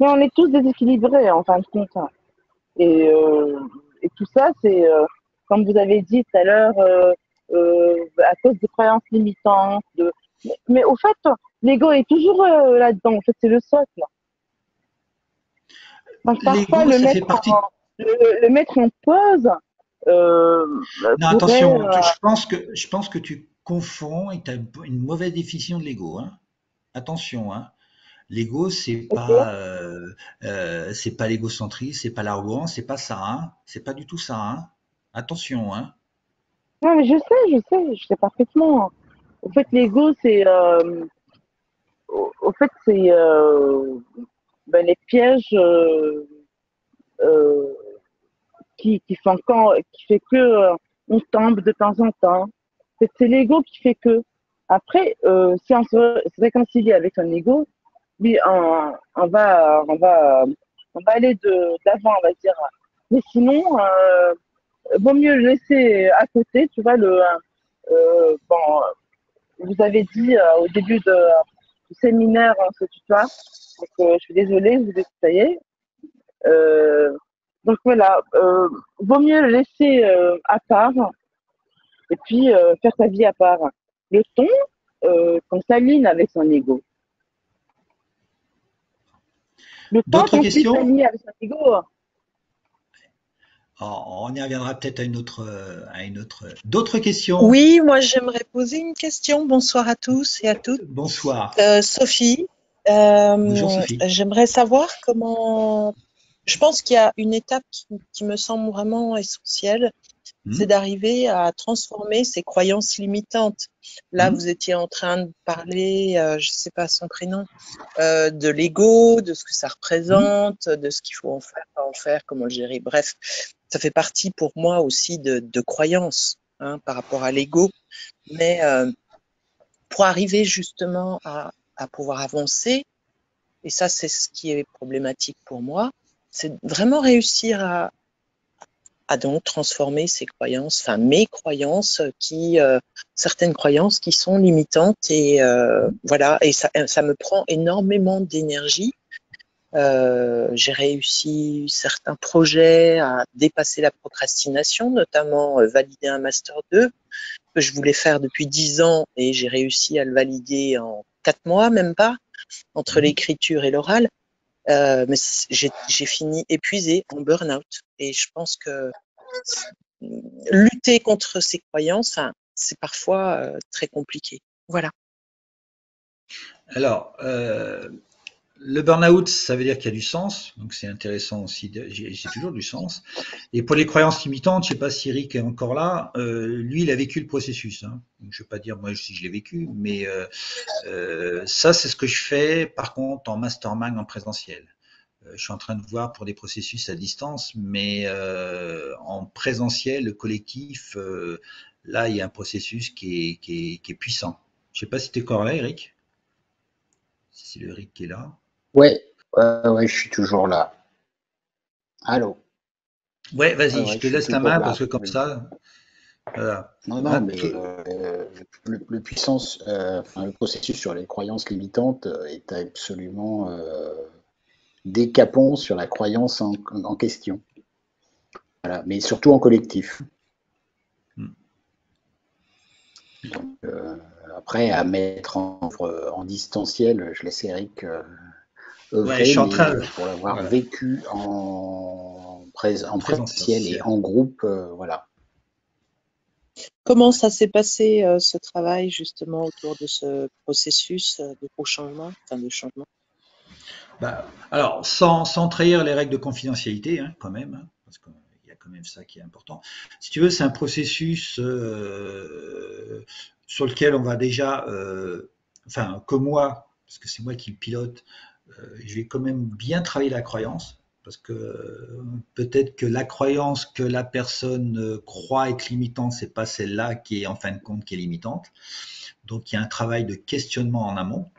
Mais on est tous déséquilibrés en fin de compte. Et euh, et tout ça, c'est, euh, comme vous avez dit tout à l'heure, euh, à cause des croyances limitantes. De... Mais, au fait, l'ego est toujours là-dedans. En fait, c'est le socle. Le mettre, en, le, mettre en pause. non, attention, je, pense que, je pense que tu confonds et tu as une mauvaise définition de l'ego. Hein. Attention, hein. L'ego, c'est pas, euh, euh, c'est pas l'égocentrisme, c'est pas l'arrogance, c'est pas ça, hein. C'est pas du tout ça, hein. Attention, hein. Non, mais je sais, je sais, je sais parfaitement. En fait, l'ego, c'est, euh, au, fait, c'est ben, les pièges qui, qui font quand, qui fait que on tombe de temps en temps. C'est l'ego qui fait que. Après, si on se réconcilie avec un ego, oui, on, va, on, va, on va aller de d'avant, on va dire. Mais sinon, euh, vaut mieux laisser à côté. Tu vois, le, euh, bon, vous avez dit euh, au début de, du séminaire, on se tutoie. Donc, je suis désolée, je vous ai donc voilà, vaut mieux laisser à part et puis faire sa vie à part. Le ton, qu'on s'aligne avec son ego. D'autres questions oh, on y reviendra peut-être à une autre, à une autre. D'autres questions Oui, moi j'aimerais poser une question. Bonsoir à tous et à toutes. Bonsoir. Euh, Sophie. Euh, Bonjour Sophie. J'aimerais savoir comment. Je pense qu'il y a une étape qui, me semble vraiment essentielle, hmm. c'est d'arriver à transformer ces croyances limitantes. Là, hmm. vous étiez en train de parler, euh, je ne sais pas son prénom, euh, de l'ego, de ce que ça représente, de ce qu'il faut en faire, pas en faire, comment le gérer. Bref, ça fait partie pour moi aussi de, de croyances hein, par rapport à l'ego. Mais euh, pour arriver justement à, à pouvoir avancer, et ça c'est ce qui est problématique pour moi, c'est vraiment réussir à, à donc transformer ces croyances, enfin mes croyances, qui euh, certaines croyances qui sont limitantes et euh, voilà et ça, ça me prend énormément d'énergie. Euh, j'ai réussi certains projets à dépasser la procrastination, notamment valider un master 2 que je voulais faire depuis dix ans et j'ai réussi à le valider en quatre mois, même pas, entre mmh. l'écriture et l'oral. Euh, mais j'ai fini épuisée en burn-out. Et je pense que lutter contre ces croyances, c'est parfois euh, très compliqué. Voilà. Alors, le burn-out, ça veut dire qu'il y a du sens, donc c'est intéressant aussi, j'ai toujours du sens. Et pour les croyances limitantes, je ne sais pas si Eric est encore là, euh, lui, il a vécu le processus. Hein. je ne vais pas dire moi si je l'ai vécu, mais euh, euh, ça, c'est ce que je fais par contre en mastermind en présentiel. Je suis en train de voir pour des processus à distance, mais en présentiel, le collectif, là, il y a un processus qui est, qui est puissant. Je ne sais pas si tu es encore là, Eric. Si c'est le Eric qui est là. Ouais, ouais, je suis toujours là. Allô? Ouais, vas-y, je te laisse la main parce que comme ça. Non, non, mais euh, le, puissance, euh, le processus sur les croyances limitantes euh, est absolument décapant sur la croyance en, question. Voilà, mais surtout en collectif. Hmm. après, à mettre en, en, distanciel, je laisse Eric je suis en train pour l'avoir vécu en, en présentiel et en groupe, euh, voilà. Comment ça s'est passé euh, ce travail justement autour de ce processus euh, de gros changement, enfin de changement? Bah, Alors, sans, trahir les règles de confidentialité, hein, quand même, hein, parce qu'il y a quand même ça qui est important. Si tu veux, c'est un processus sur lequel on va déjà, enfin, que moi, parce que c'est moi qui le pilote, euh, je vais quand même bien travailler la croyance, parce que euh, peut-être que la croyance que la personne euh, croit être limitante, c'est pas celle-là qui est en fin de compte qui est limitante. Donc il y a un travail de questionnement en amont,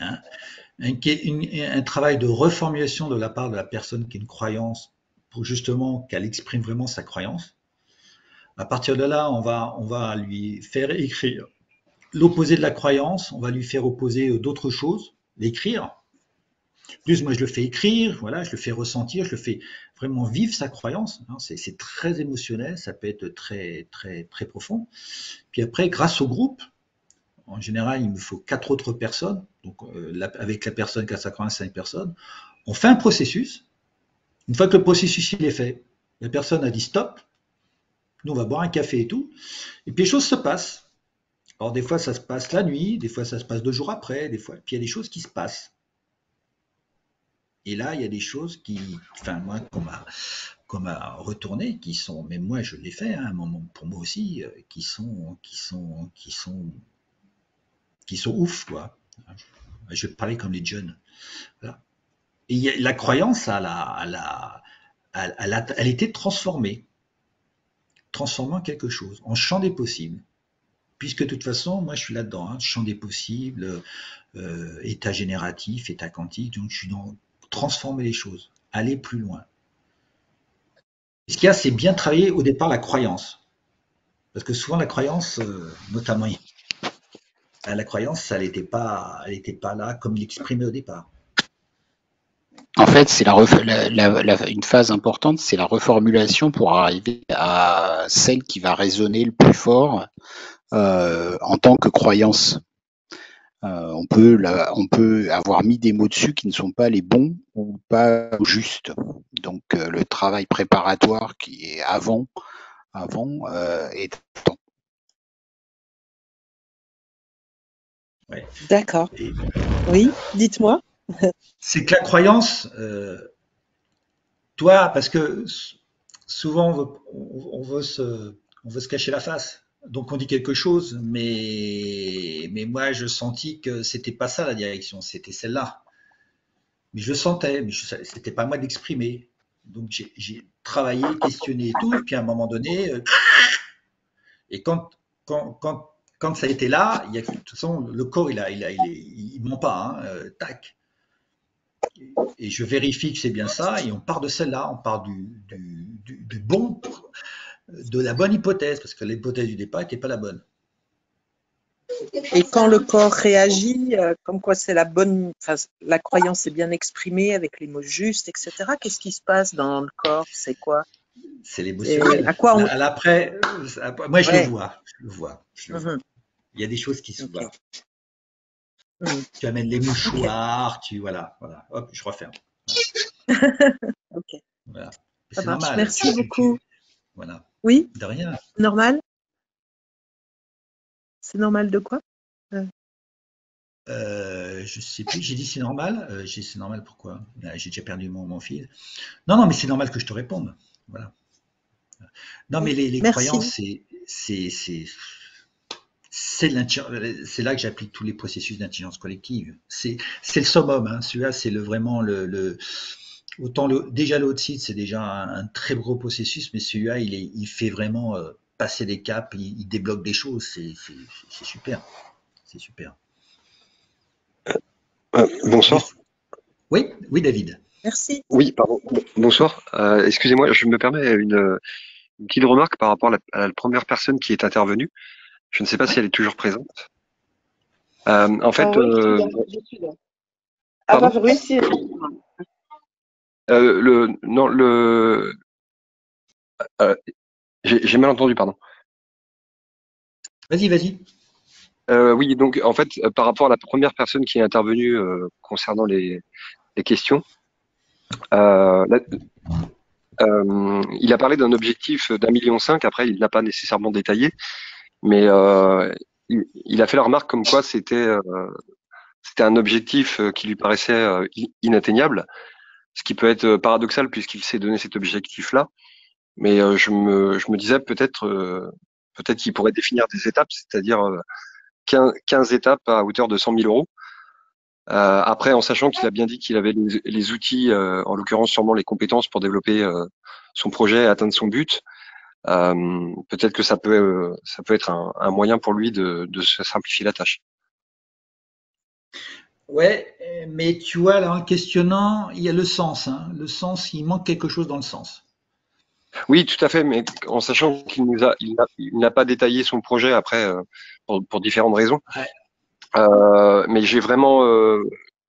hein. un, travail de reformulation de la part de la personne qui a une croyance pour justement qu'elle exprime vraiment sa croyance. À partir de là, on va, on va lui faire écrire l'opposé de la croyance, on va lui faire opposer d'autres choses l'écrire. Plus moi je le fais écrire, voilà, je le fais ressentir, je le fais vraiment vivre sa croyance. Hein. c'est très émotionnel, ça peut être très très très profond. Puis après, grâce au groupe, en général, il me faut quatre autres personnes. Donc euh, avec la personne qui personnes. On fait un processus. Une fois que le processus est fait, la personne a dit stop. Nous on va boire un café et tout. Et puis les choses se passent. Alors des fois ça se passe la nuit, des fois ça se passe deux jours après, des fois, puis il y a des choses qui se passent. Et là, il y a des choses qui, enfin moi, qu'on m'a, retourné, qui sont, même moi je l'ai fait hein, pour moi aussi, euh, qui sont, qui sont, qui sont, qui sont ouf quoi. Je vais parler comme les jeunes. Et la croyance, elle, a, elle, a, elle était transformée, transformant quelque chose, en champ des possibles puisque de toute façon, moi je suis là-dedans, hein, champ des possibles, euh, état génératif, état quantique, donc je suis dans transformer les choses, aller plus loin. Ce qu'il y a, c'est bien travailler au départ la croyance. Parce que souvent la croyance, euh, notamment la croyance, elle n'était pas, pas là comme il exprimait au départ. En fait, c'est la, une phase importante, c'est la reformulation pour arriver à celle qui va résonner le plus fort euh, en tant que croyance. Euh, on, peut on peut avoir mis des mots dessus qui ne sont pas les bons ou pas justes. Donc euh, le travail préparatoire qui est avant, avant est important. D'accord. Oui, dites-moi. C'est que la croyance, toi, parce que souvent on veut, se, on veut se cacher la face. Donc on dit quelque chose, mais, mais moi je sentis que c'était pas ça la direction, c'était celle-là. Mais je sentais, mais c'était pas moi d'exprimer. Donc j'ai travaillé, questionné et tout, et puis à un moment donné, euh, et quand, quand, quand, quand, ça a été là, il y a, de toute façon, le corps il il, ment pas, hein, euh, tac. Et je vérifie que c'est bien ça, et on part de celle-là, on part du, du, du, du bon de la bonne hypothèse, parce que l'hypothèse du départ n'était pas la bonne. Et quand le corps réagit, euh, comme quoi c'est la bonne, la croyance est bien exprimée avec les mots justes, etc. Qu'est-ce qui se passe dans le corps? C'est quoi? C'est l'émotionnel. À quoi Après, moi je le vois, je le vois. Mhm. Il y a des choses qui se. Mhm. Tu amènes les mouchoirs, tu voilà, voilà. Hop, je referme. [LAUGHS] ok. Merci beaucoup. Voilà. Oui De rien. Normal? C'est normal de quoi? Euh, je sais plus, j'ai dit c'est normal. Euh, j'ai c'est normal pourquoi? J'ai déjà perdu mon, mon fil. Non, non, mais c'est normal que je te réponde. Voilà. Non, mais les, croyances, c'est c'est là que j'applique tous les processus d'intelligence collective. C'est le summum. Hein. Celui-là, c'est le, vraiment le, le autant le, déjà l'autre site, c'est déjà un, très gros processus, mais celui-là, il, il fait vraiment euh, passer des caps, il, il débloque des choses. C'est super. C'est super. Euh, bonsoir. Oui, oui, David. Merci. Oui, pardon. Bonsoir. Euh, excusez-moi, je me permets une, petite remarque par rapport à la, première personne qui est intervenue. Je ne sais pas si elle est toujours présente. Euh, en fait, Ah, bah, oui, si. le, non, le, j'ai mal entendu, pardon. Vas-y, vas-y. Euh, oui, donc en fait, euh, par rapport à la première personne qui est intervenue euh, concernant les, questions, il a parlé d'un objectif d'un million cinq. Après, il n'a pas nécessairement détaillé, mais il, a fait la remarque comme quoi c'était c'était un objectif qui lui paraissait inatteignable, ce qui peut être paradoxal puisqu'il s'est donné cet objectif-là. Mais je me je me disais peut-être peut-être qu'il pourrait définir des étapes, c'est-à-dire 15, étapes à hauteur de 100 000 euros. Euh, après, en sachant qu'il a bien dit qu'il avait les, outils, euh, en l'occurrence sûrement les compétences pour développer euh, son projet et atteindre son but, peut-être que ça peut, ça peut être un, moyen pour lui de, se simplifier la tâche. Ouais, mais tu vois, là, en questionnant, il y a le sens. Hein. Le sens, il manque quelque chose dans le sens. Oui, tout à fait, mais en sachant qu'il nous a, il n'a pas détaillé son projet après euh, pour, différentes raisons. Euh, mais j'ai vraiment, euh,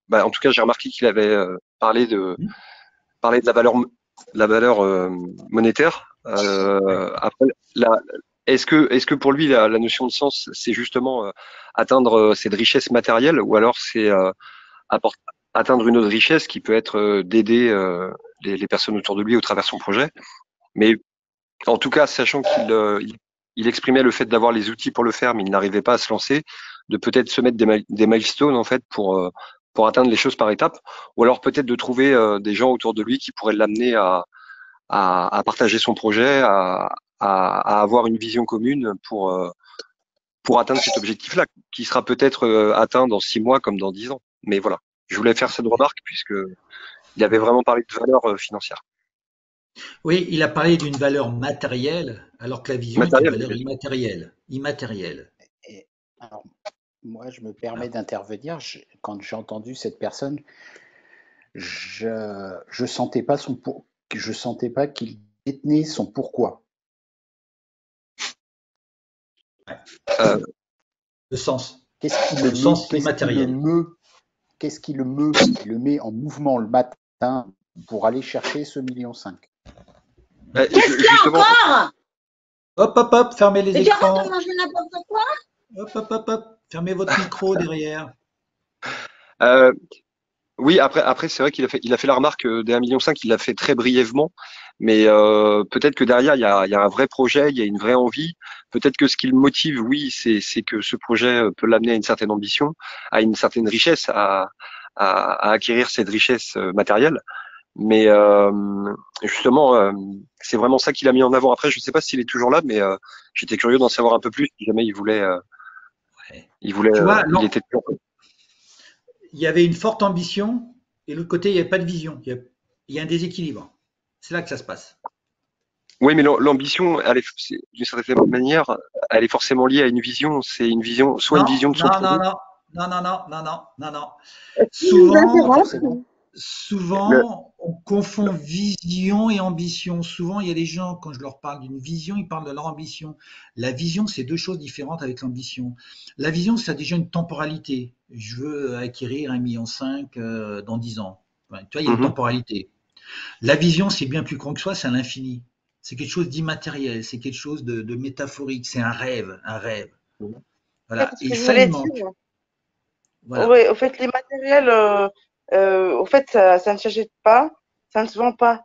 bah, en tout cas, j'ai remarqué qu'il avait parlé de mmh. parler de la valeur, la valeur monétaire. Après, est-ce que, est-ce que pour lui la, notion de sens, c'est justement atteindre cette richesse matérielle, ou alors c'est atteindre une autre richesse qui peut être d'aider les, les, personnes autour de lui au travers son projet? Mais en tout cas, sachant qu'il euh, il, exprimait le fait d'avoir les outils pour le faire, mais il n'arrivait pas à se lancer, de peut-être se mettre des, milestones en fait pour euh, pour atteindre les choses par étapes, ou alors peut-être de trouver euh, des gens autour de lui qui pourraient l'amener à, à, à, partager son projet, à, à, avoir une vision commune pour pour atteindre cet objectif-là, qui sera peut-être atteint dans six mois comme dans dix ans. Mais voilà, je voulais faire cette remarque puisque il avait vraiment parlé de valeur financière. Oui, il a parlé d'une valeur matérielle, alors que la vision est une valeur immatérielle. immatérielle. alors, moi, je me permets d'intervenir. Quand j'ai entendu cette personne, je ne sentais pas son je sentais pas qu'il détenait son pourquoi. Euh, le sens. Qu'est-ce qui le, sens immatériel. Qu'est-ce qui le meut, le met en mouvement le matin pour aller chercher ce million cinq? Bah, Qu'est-ce qu'il y a encore? Hop, hop, hop, fermez les Mais écrans. de manger n'importe quoi? Hop, hop, hop, hop, fermez votre micro derrière. Euh, oui, après, après c'est vrai qu'il a fait, il a fait la remarque euh, des 1,5 million, il l'a fait très brièvement, mais euh, peut-être que derrière, il y, a, il y, a, un vrai projet, il y a une vraie envie. Peut-être que ce qui le motive, oui, c'est que ce projet euh, peut l'amener à une certaine ambition, à une certaine richesse, à, à, à acquérir cette richesse euh, matérielle. Mais euh, justement, euh, c'est vraiment ça qu'il a mis en avant. Après, je ne sais pas s'il est toujours là, mais euh, j'étais curieux d'en savoir un peu plus si jamais il voulait. Il voulait. il, était il y avait une forte ambition et l'autre côté, il n'y avait pas de vision. Il y a, un déséquilibre. C'est là que ça se passe. Oui, mais l'ambition, d'une certaine manière, elle est forcément liée à une vision. C'est une vision, soit une vision de son non, non, non, non, non, non, non, non, non, non. Souvent, Souvent, on confond vision et ambition. Souvent, il y a des gens, quand je leur parle d'une vision, ils parlent de leur ambition. La vision, c'est deux choses différentes avec l'ambition. La vision, ça a déjà une temporalité. Je veux acquérir un million cinq euh, dans dix ans. tu vois, il y a une mhm. temporalité. La vision, c'est bien plus grand que soi, c'est à l'infini. C'est quelque chose d'immatériel, c'est quelque chose de, métaphorique, c'est un rêve, un rêve. Voilà. Et ça, il manque. Oui, au fait, les matériels, euh, euh, au fait, ça, ça ne s'achète pas, ça ne se vend pas.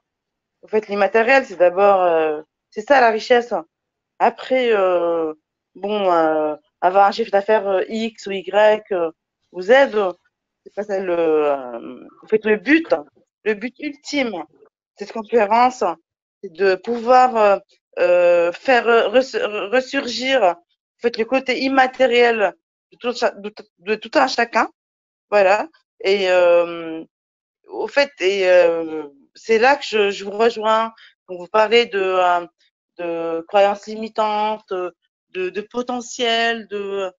Au fait, l'immatériel, c'est d'abord, euh, c'est ça la richesse. Après, euh, bon, avoir un chiffre d'affaires X ou Y, vous aide. C'est pas ça le, en fait, le but, le but ultime de cette conférence, c'est de pouvoir euh, faire ressurgir en fait, le côté immatériel de tout, de, tout un chacun. Voilà. Et euh, au fait, et euh, c'est là que je, je, vous rejoins. Vous parlez de, de croyances limitantes, de, de potentiel, de,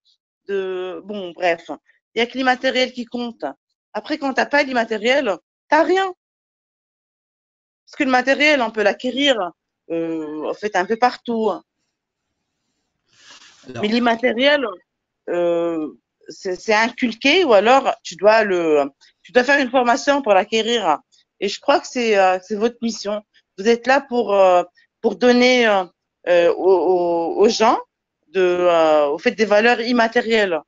de bon, bref. Il y a que l'immatériel qui compte. Après, quand t'as pas l'immatériel, t'as rien. Parce que le matériel, on peut l'acquérir euh, en fait un peu partout. Mais l'immatériel, euh, c'est inculqué ou alors tu dois le, tu dois faire une formation pour l'acquérir. Et je crois que c'est euh, votre mission. Vous êtes là pour euh, pour donner euh, aux, aux, gens de, au fait des valeurs immatérielles.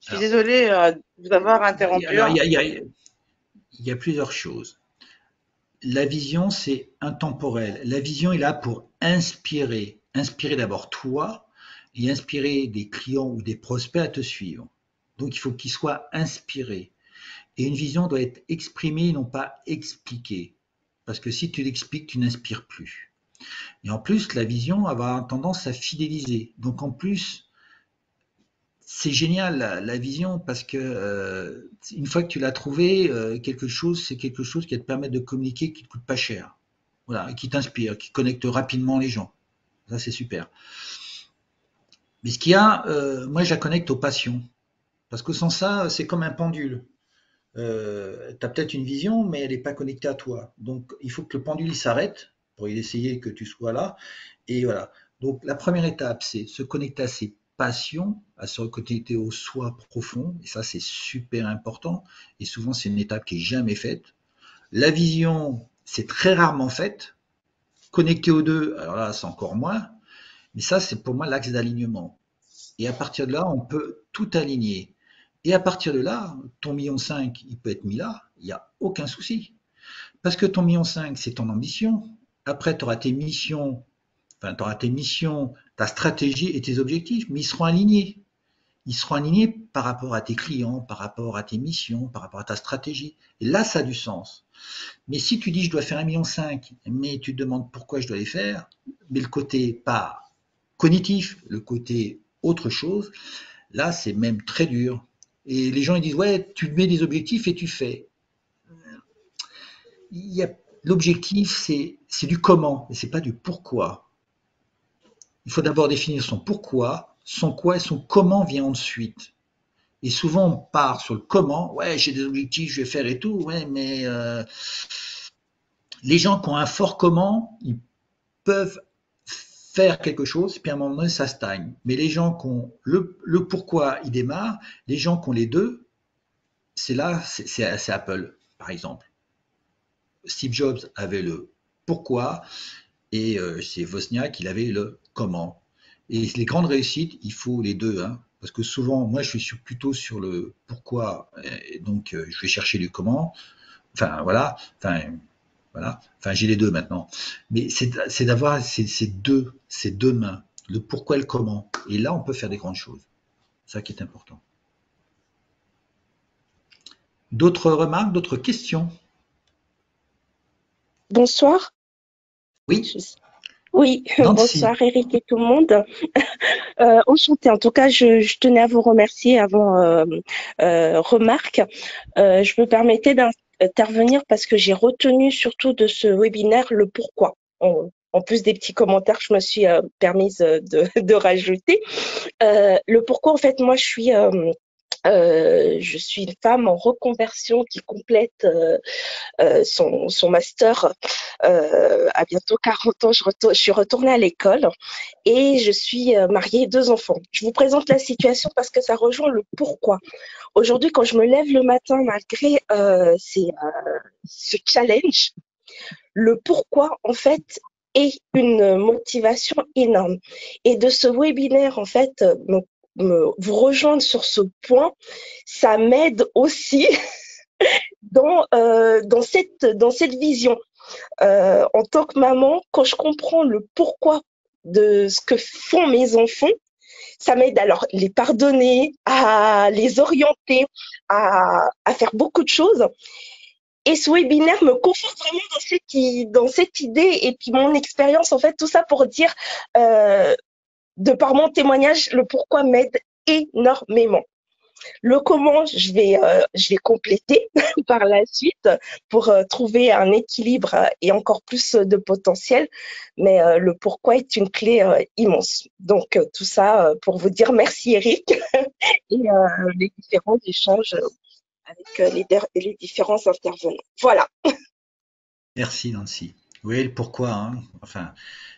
Je suis désolée de vous avoir interrompu. il, y a, il y a plusieurs choses la vision, c'est intemporel. La vision est là pour inspirer. Inspirer d'abord toi et inspirer des clients ou des prospects à te suivre. Donc il faut qu'ils soient inspirés. Et une vision doit être exprimée, non pas expliquée. Parce que si tu l'expliques, tu n'inspires plus. Et en plus, la vision va avoir tendance à fidéliser. Donc en plus, c'est génial la, vision parce que euh, une fois que tu l'as trouvé, euh, quelque chose, c'est quelque chose qui va te permettre de communiquer qui ne te coûte pas cher. Voilà, qui t'inspire, qui connecte rapidement les gens. Ça, c'est super. Mais ce qu'il y a, euh, moi, je la connecte aux passions. Parce que sans ça, c'est comme un pendule. tu as peut-être une vision, mais elle n'est pas connectée à toi. Donc, il faut que le pendule s'arrête pour essayer que tu sois là. Et voilà. Donc, la première étape, c'est se connecter à ses passion, à se reconnecter au soi profond, et ça c'est super important, et souvent c'est une étape qui est jamais faite. La vision, c'est très rarement faite. Connecter aux deux, alors là c'est encore moins, mais ça c'est pour moi l'axe d'alignement. Et à partir de là, on peut tout aligner. Et à partir de là, ton million 5, il peut être mis là, il n'y a aucun souci. Parce que ton million 5, c'est ton ambition. Après, tu auras tes missions enfin, tu auras tes missions, ta stratégie et tes objectifs, mais ils seront alignés. Ils seront alignés par rapport à tes clients, par rapport à tes missions, par rapport à ta stratégie. Et là, ça a du sens. Mais si tu dis je dois faire un million, mais tu te demandes pourquoi je dois les faire, mais le côté pas cognitif, le côté autre chose, là, c'est même très dur. Et les gens ils disent ouais, tu mets des objectifs et tu fais. L'objectif, c'est du comment, mais c'est pas du pourquoi. Il faut d'abord définir son pourquoi, son quoi et son comment vient ensuite. Et souvent, on part sur le comment. Ouais, j'ai des objectifs, je vais faire et tout. Ouais, mais euh, les gens qui ont un fort comment, ils peuvent faire quelque chose, puis à un moment donné, ça stagne. Mais les gens qui ont le, pourquoi, ils démarrent. Les gens qui ont les deux, c'est là, c'est Apple, par exemple. Steve Jobs avait le pourquoi et euh, c'est Wozniak, il avait le comment. Et les grandes réussites, il faut les deux. Hein, parce que souvent, moi, je suis plutôt sur le pourquoi, et donc euh, je vais chercher le comment. Enfin, voilà. Enfin, voilà. Enfin, j'ai les deux maintenant. Mais c'est d'avoir ces, deux, ces deux mains, le pourquoi et le comment. Et là, on peut faire des grandes choses. Ça qui est important. D'autres remarques, d'autres questions? Bonsoir. Oui. Oui, bonsoir Eric et tout le monde. [LAUGHS] Euh, enchantée. En tout cas, je, tenais à vous remercier avant euh, euh, remarque. Euh, je me permettais d'intervenir parce que j'ai retenu surtout de ce webinaire le pourquoi. En, plus des petits commentaires, je me suis permise de, [LAUGHS] de rajouter. le pourquoi, en fait, moi, je suis euh, je suis une femme en reconversion qui complète euh, euh, son, master à bientôt 40 ans. Je, suis retournée à l'école et je suis mariée, deux enfants. Je vous présente la situation parce que ça rejoint le pourquoi. Aujourd'hui, quand je me lève le matin, malgré ce challenge, le pourquoi, en fait, est une motivation énorme. Et de ce webinaire, en fait, vous rejoindre sur ce point, ça m'aide aussi [LAUGHS] dans, euh, dans, cette, dans cette vision. Euh, en tant que maman, quand je comprends le pourquoi de ce que font mes enfants, ça m'aide à leur, les pardonner, à les orienter, à, à faire beaucoup de choses. Et ce webinaire me conforte vraiment dans cette, dans cette idée et puis mon expérience, en fait, tout ça pour dire, euh, de par mon témoignage, le pourquoi m'aide énormément. Le comment, je vais, euh, compléter [LAUGHS] par la suite pour euh, trouver un équilibre et encore plus de potentiel. Mais euh, le pourquoi est une clé immense. Donc, tout ça pour vous dire merci Eric [LAUGHS] et les différents échanges avec les, différents intervenants. Voilà. [LAUGHS] Merci Nancy. Oui, le pourquoi. Hein. Enfin,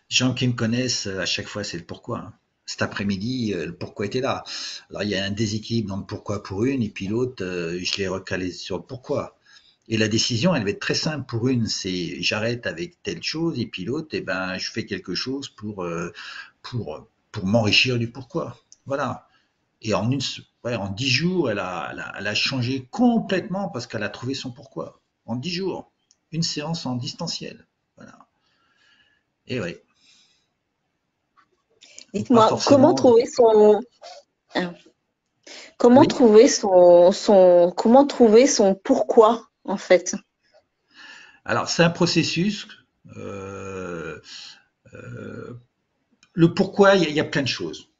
gens qui me connaissent, à chaque fois, c'est le pourquoi. Hein cet après-midi, euh, le pourquoi était là. Alors il y a un déséquilibre dans le pourquoi pour une, et puis l'autre, euh, je l'ai recalé sur le pourquoi. Et la décision, elle va être très simple pour une, c'est j'arrête avec telle chose, et puis l'autre, eh ben, je fais quelque chose pour, euh, pour, pour m'enrichir du pourquoi. Voilà. Et en, une, en dix jours, elle a, elle a, changé complètement parce qu'elle a trouvé son pourquoi. En dix jours. Une séance en distanciel. Voilà. Et. Dites-moi, comment trouver son. Hein. Comment trouver son, son comment trouver son pourquoi en fait? Alors c'est un processus. Euh, euh, le pourquoi, il y, a plein de choses.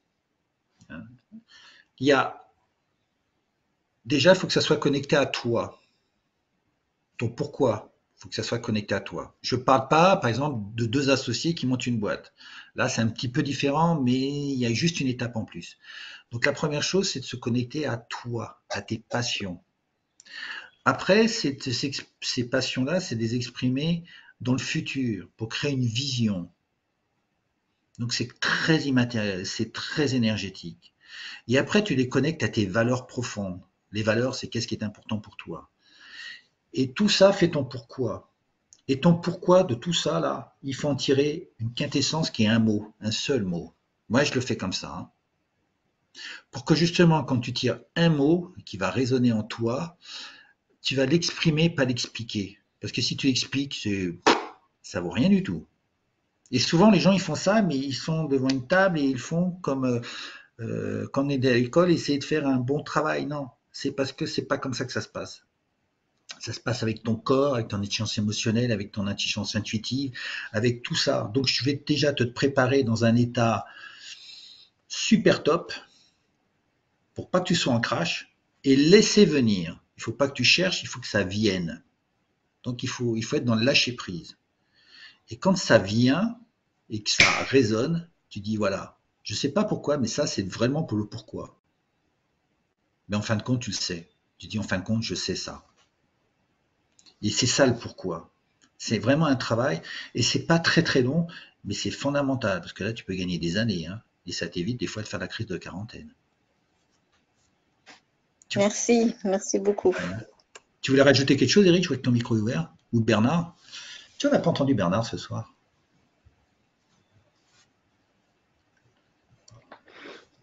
Il y a déjà, il faut que ça soit connecté à toi. Ton pourquoi, faut que ça soit connecté à toi. Je ne parle pas, par exemple, de deux associés qui montent une boîte. Là, c'est un petit peu différent, mais il y a juste une étape en plus. Donc la première chose, c'est de se connecter à toi, à tes passions. Après, ces, passions-là, c'est de les exprimer dans le futur pour créer une vision. Donc c'est très immatériel, c'est très énergétique. Et après, tu les connectes à tes valeurs profondes. Les valeurs, c'est qu'est-ce qui est important pour toi. Et tout ça fait ton pourquoi. Et ton pourquoi de tout ça, là, il faut en tirer une quintessence qui est un mot, un seul mot. Moi, je le fais comme ça. Hein. Pour que justement, quand tu tires un mot qui va résonner en toi, tu vas l'exprimer, pas l'expliquer. Parce que si tu l'expliques, ça vaut rien du tout. Et souvent, les gens, ils font ça, mais ils sont devant une table et ils font comme euh, euh, quand on est à l'école, essayer de faire un bon travail. Non, c'est parce que c'est pas comme ça que ça se passe. Ça se passe avec ton corps, avec ton intelligence émotionnelle, avec ton intelligence intuitive, avec tout ça. Donc, je vais déjà te préparer dans un état super top pour pas que tu sois en crash et laisser venir. Il faut pas que tu cherches, il faut que ça vienne. Donc, il faut, être dans le lâcher prise. Et quand ça vient et que ça résonne, tu dis voilà, je sais pas pourquoi, mais ça, c'est vraiment pour le pourquoi. Mais en fin de compte, tu le sais. Tu dis en fin de compte, je sais ça. Et c'est ça le pourquoi. C'est vraiment un travail et c'est pas très très long, mais c'est fondamental parce que là tu peux gagner des années hein, et ça t'évite des fois de faire la crise de quarantaine. merci, merci beaucoup. Tu voulais rajouter quelque chose, Eric Je vois que ton micro est ouvert? Ou Bernard? Tu n'as pas entendu Bernard ce soir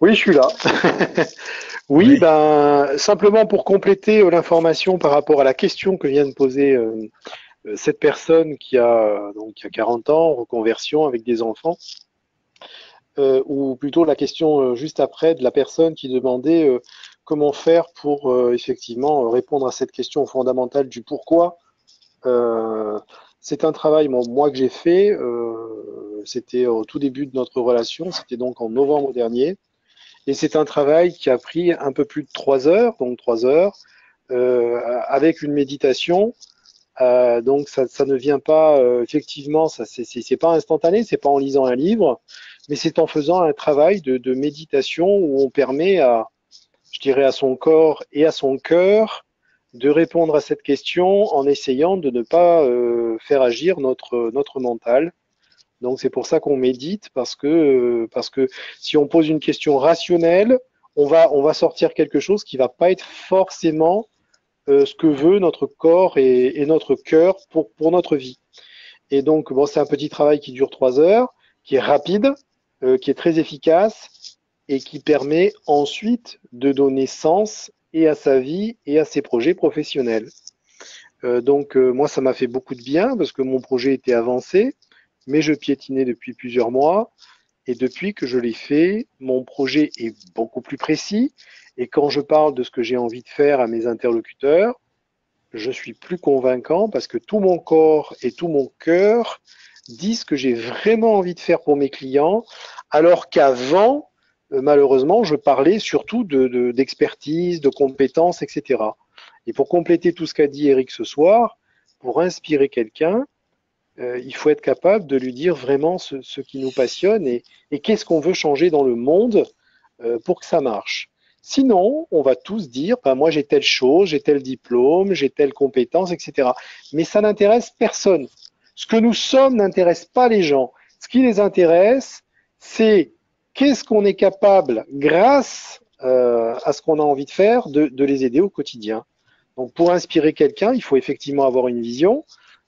Oui, je suis là. [LAUGHS] Oui, ben simplement pour compléter euh, l'information par rapport à la question que vient de poser euh, euh, cette personne qui a donc qui a 40 ans, reconversion avec des enfants, ou plutôt la question juste après de la personne qui demandait comment faire pour effectivement répondre à cette question fondamentale du pourquoi. c'est un travail moi que j'ai fait. c'était au tout début de notre relation, c'était donc en novembre dernier. Et c'est un travail qui a pris un peu plus de trois heures, donc trois heures, euh, avec une méditation. Euh, donc ça, ça, ne vient pas euh, effectivement, ça c'est pas instantané, c'est pas en lisant un livre, mais c'est en faisant un travail de, de, méditation où on permet à, je dirais, à son corps et à son cœur de répondre à cette question en essayant de ne pas euh, faire agir notre notre mental donc c'est pour ça qu'on médite parce que parce que si on pose une question rationnelle, on va on va sortir quelque chose qui va pas être forcément euh, ce que veut notre corps et, notre cœur pour pour notre vie. Et donc bon c'est un petit travail qui dure trois heures, qui est rapide, euh, qui est très efficace et qui permet ensuite de donner sens et à sa vie et à ses projets professionnels. Euh, donc moi ça m'a fait beaucoup de bien parce que mon projet était avancé mais je piétinais depuis plusieurs mois. Et depuis que je l'ai fait, mon projet est beaucoup plus précis. Et quand je parle de ce que j'ai envie de faire à mes interlocuteurs, je suis plus convaincant parce que tout mon corps et tout mon cœur disent ce que j'ai vraiment envie de faire pour mes clients, alors qu'avant, euh, malheureusement, je parlais surtout d'expertise, de, de compétences, etc. Et pour compléter tout ce qu'a dit Eric ce soir, pour inspirer quelqu'un, euh, il faut être capable de lui dire vraiment ce, ce qui nous passionne et, et qu'est-ce qu'on veut changer dans le monde euh, pour que ça marche. Sinon, on va tous dire, ben, moi j'ai telle chose, j'ai tel diplôme, j'ai telle compétence, etc. Mais ça n'intéresse personne. Ce que nous sommes n'intéresse pas les gens. Ce qui les intéresse, c'est qu'est-ce qu'on est capable, grâce euh, à ce qu'on a envie de faire, de, de, les aider au quotidien. Donc pour inspirer quelqu'un, il faut effectivement avoir une vision,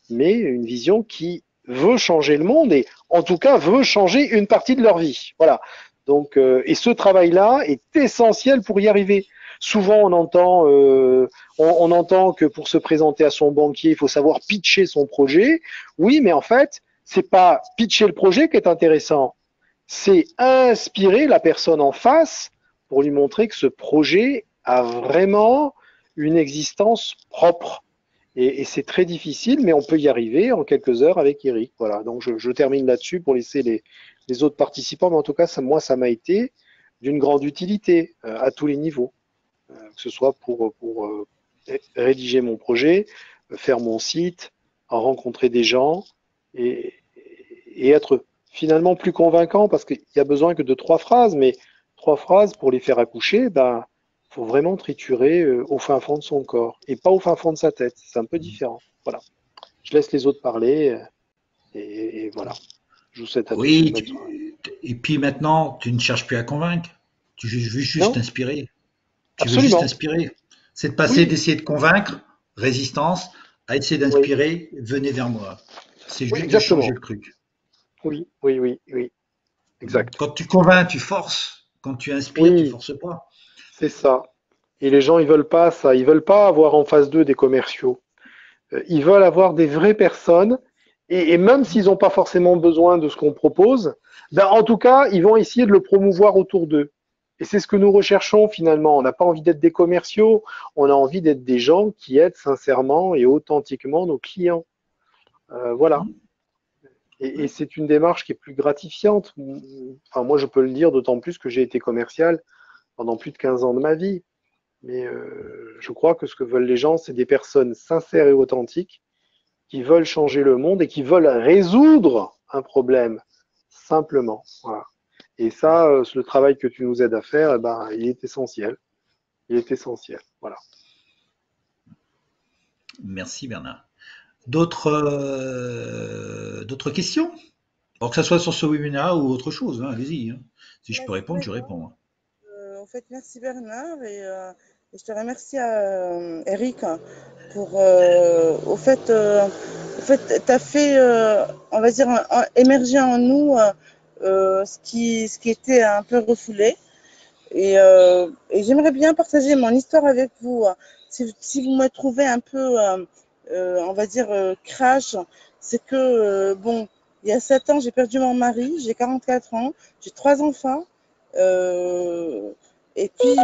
mais une vision qui veut changer le monde et en tout cas veut changer une partie de leur vie. Voilà. Donc, euh, et ce travail-là est essentiel pour y arriver. Souvent, on entend, euh, on, on, entend que pour se présenter à son banquier, il faut savoir pitcher son projet. Oui, mais en fait, c'est pas pitcher le projet qui est intéressant, c'est inspirer la personne en face pour lui montrer que ce projet a vraiment une existence propre. Et, c'est très difficile, mais on peut y arriver en quelques heures avec Eric. Voilà. Donc, je, termine là-dessus pour laisser les, autres participants, mais en tout cas, moi, ça m'a été d'une grande utilité euh, à tous les niveaux, euh, que ce soit pour, euh, rédiger mon projet, faire mon site, rencontrer des gens et, et être finalement plus convaincant parce qu'il y a besoin que de trois phrases, mais trois phrases pour les faire accoucher, ben, faut vraiment triturer au fin fond de son corps et pas au fin fond de sa tête. C'est un peu différent. Voilà. Je laisse les autres parler et, et voilà. Je vous souhaite à oui, tu, et puis maintenant, tu ne cherches plus à convaincre. Tu veux juste t'inspirer. Tu Absolument. veux juste t'inspirer. C'est de passer oui. d'essayer de convaincre, résistance, à essayer d'inspirer, oui. venez vers moi. C'est juste oui, de changer le truc. Oui, oui, oui, oui. Exact. Quand tu convaincs, tu forces. Quand tu inspires, tu ne forces pas. C'est ça. Et les gens, ils veulent pas ça. Ils veulent pas avoir en face d'eux des commerciaux. Euh, ils veulent avoir des vraies personnes et, même s'ils n'ont pas forcément besoin de ce qu'on propose, ben en tout cas, ils vont essayer de le promouvoir autour d'eux. Et c'est ce que nous recherchons finalement. On n'a pas envie d'être des commerciaux, on a envie d'être des gens qui aident sincèrement et authentiquement nos clients. Euh, voilà. Et, c'est une démarche qui est plus gratifiante. Moi, je peux le dire d'autant plus que j'ai été commercial pendant plus de 15 ans de ma vie. Mais euh, je crois que ce que veulent les gens, c'est des personnes sincères et authentiques qui veulent changer le monde et qui veulent résoudre un problème simplement. Voilà. Et ça, euh, le travail que tu nous aides à faire, eh ben, il est essentiel. Il est essentiel. Voilà. Merci Bernard. D'autres euh, d'autres questions? Alors que ce soit sur ce webinaire ou autre chose, hein, allez-y. Hein. Si je peux répondre, je réponds. Hein. Euh, fait, merci Bernard et, euh, je te remercie à Eric pour euh, au fait euh, au fait tu as fait euh, on va dire émerger en nous ce qui ce qui était un peu refoulé et, j'aimerais bien partager mon histoire avec vous si, si vous me trouvez un peu on va dire crash c'est que bon il y a 7 ans j'ai perdu mon mari j'ai 44 ans j'ai trois enfants et puis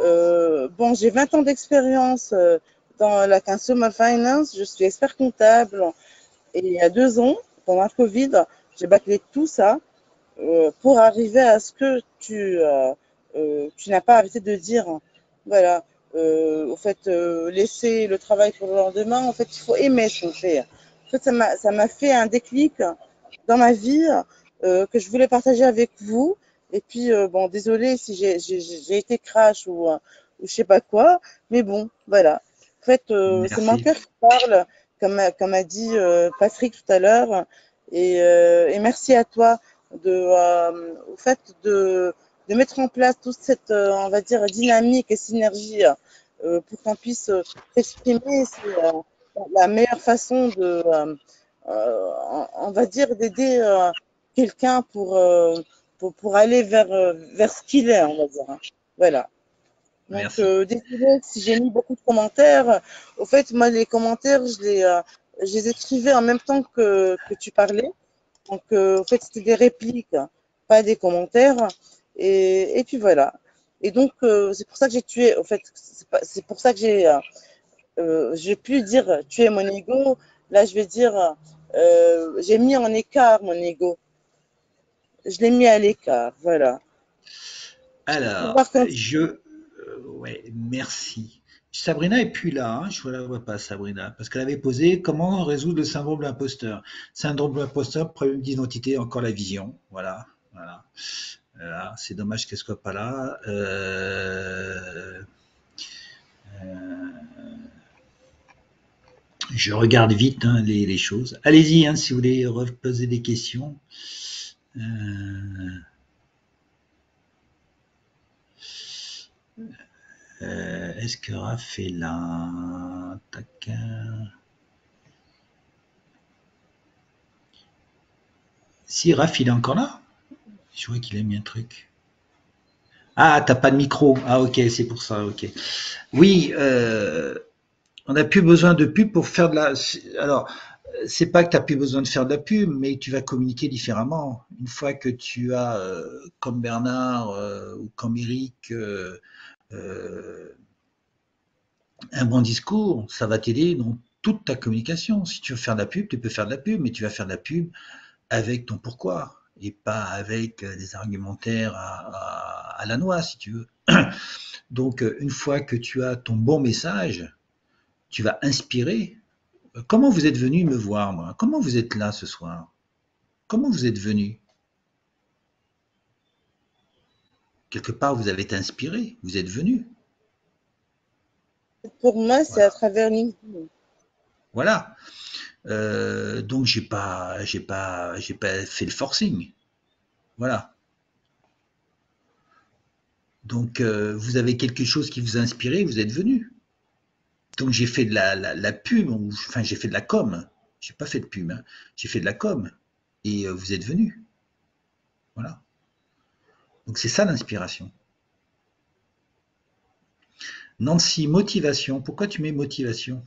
euh, bon, j'ai 20 ans d'expérience euh, dans la Consumer Finance. Je suis expert comptable. Et il y a deux ans, pendant le Covid, j'ai bâclé tout ça euh, pour arriver à ce que tu, euh, euh, n'as pas arrêté de dire. Voilà. au fait, laisser le travail pour le lendemain, en fait, il faut aimer ce qu'on fait. En fait, ça m'a fait un déclic dans ma vie que je voulais partager avec vous et puis, euh, bon, désolé si j'ai été crash ou, euh, ou je sais pas quoi, mais bon, voilà. En fait, euh, c'est mon cœur qui parle, comme, comme a dit euh, Patrick tout à l'heure. Et, et, merci à toi de, au fait de, de mettre en place toute cette, on va dire, dynamique et synergie pour qu'on puisse s'exprimer. C'est la meilleure façon de, on va dire, d'aider quelqu'un pour pour, pour aller vers, euh, vers ce qu'il est, on va dire. Voilà. Donc, euh, désolé si j'ai mis beaucoup de commentaires. Au fait, moi, les commentaires, je les, euh, je les écrivais en même temps que, que tu parlais. Donc, euh, en fait, c'était des répliques, pas des commentaires. Et, et puis voilà. Et donc, c'est pour ça que j'ai tué, en fait, c'est pour ça que j'ai j'ai pu dire tuer mon ego. Là, je vais dire, j'ai mis en écart mon ego. Je l'ai mis à l'écart, voilà. Alors, je, euh, ouais, merci. Sabrina est plus là, hein, je ne la vois pas, Sabrina, parce qu'elle avait posé comment résoudre le syndrome de l'imposteur. Syndrome de l'imposteur, problème d'identité, encore la vision. Voilà, voilà. voilà. C'est dommage qu'elle ne soit pas là. Euh, euh, je regarde vite hein, les, choses. Allez-y hein, si vous voulez reposer des questions. Euh, euh, est-ce que là Tac. Si Raph il est encore là? Je vois qu'il a mis un truc. Ah, t'as pas de micro. Ah ok, c'est pour ça, ok. Oui, euh, on n'a plus besoin de pub pour faire de la. Alors, c'est pas que tu n'as plus besoin de faire de la pub, mais tu vas communiquer différemment. Une fois que tu as, euh, comme Bernard euh, ou comme Eric, euh, un bon discours, ça va t'aider dans toute ta communication. Si tu veux faire de la pub, tu peux faire de la pub, mais tu vas faire de la pub avec ton pourquoi et pas avec des argumentaires à, à la noix, si tu veux. [COUGHS] Donc, une fois que tu as ton bon message, tu vas inspirer. Comment vous êtes venu me voir, moi? Comment vous êtes là ce soir? Comment vous êtes venu? Quelque part, vous avez inspiré, vous êtes venu. Pour moi, c'est à travers LinkedIn. Voilà. Euh, donc, j'ai pas, j'ai pas, j'ai pas fait le forcing. Voilà. Donc, euh, vous avez quelque chose qui vous a inspiré, vous êtes venu. Donc j'ai fait de la, pub, enfin j'ai fait de la com. J'ai pas fait de pub, hein. j'ai fait de la com. Et euh, vous êtes venu. Voilà. Donc c'est ça l'inspiration. Nancy, motivation. Pourquoi tu mets motivation?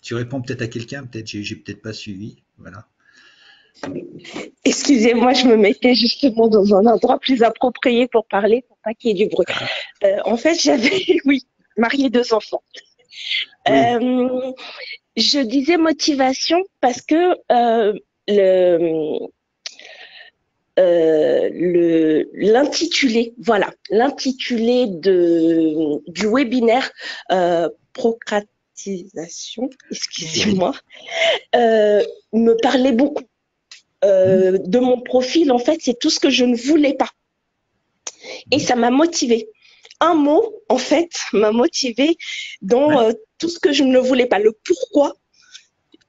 Tu réponds peut-être à quelqu'un, peut-être j'ai peut-être pas suivi. Voilà. Excusez-moi, je me mettais justement dans un endroit plus approprié pour parler, pour pas qu'il y ait du bruit. Ah. Euh, en fait, j'avais, [LAUGHS] oui, marié deux enfants. Euh, je disais motivation parce que euh, euh, le l'intitulé, voilà, l'intitulé de du webinaire procratisation, excusez-moi, me parlait beaucoup. de mon profil, en fait, c'est tout ce que je ne voulais pas. Et ça m'a motivée un mot, en fait, m'a motivé dans euh, tout ce que je ne voulais pas. Le pourquoi,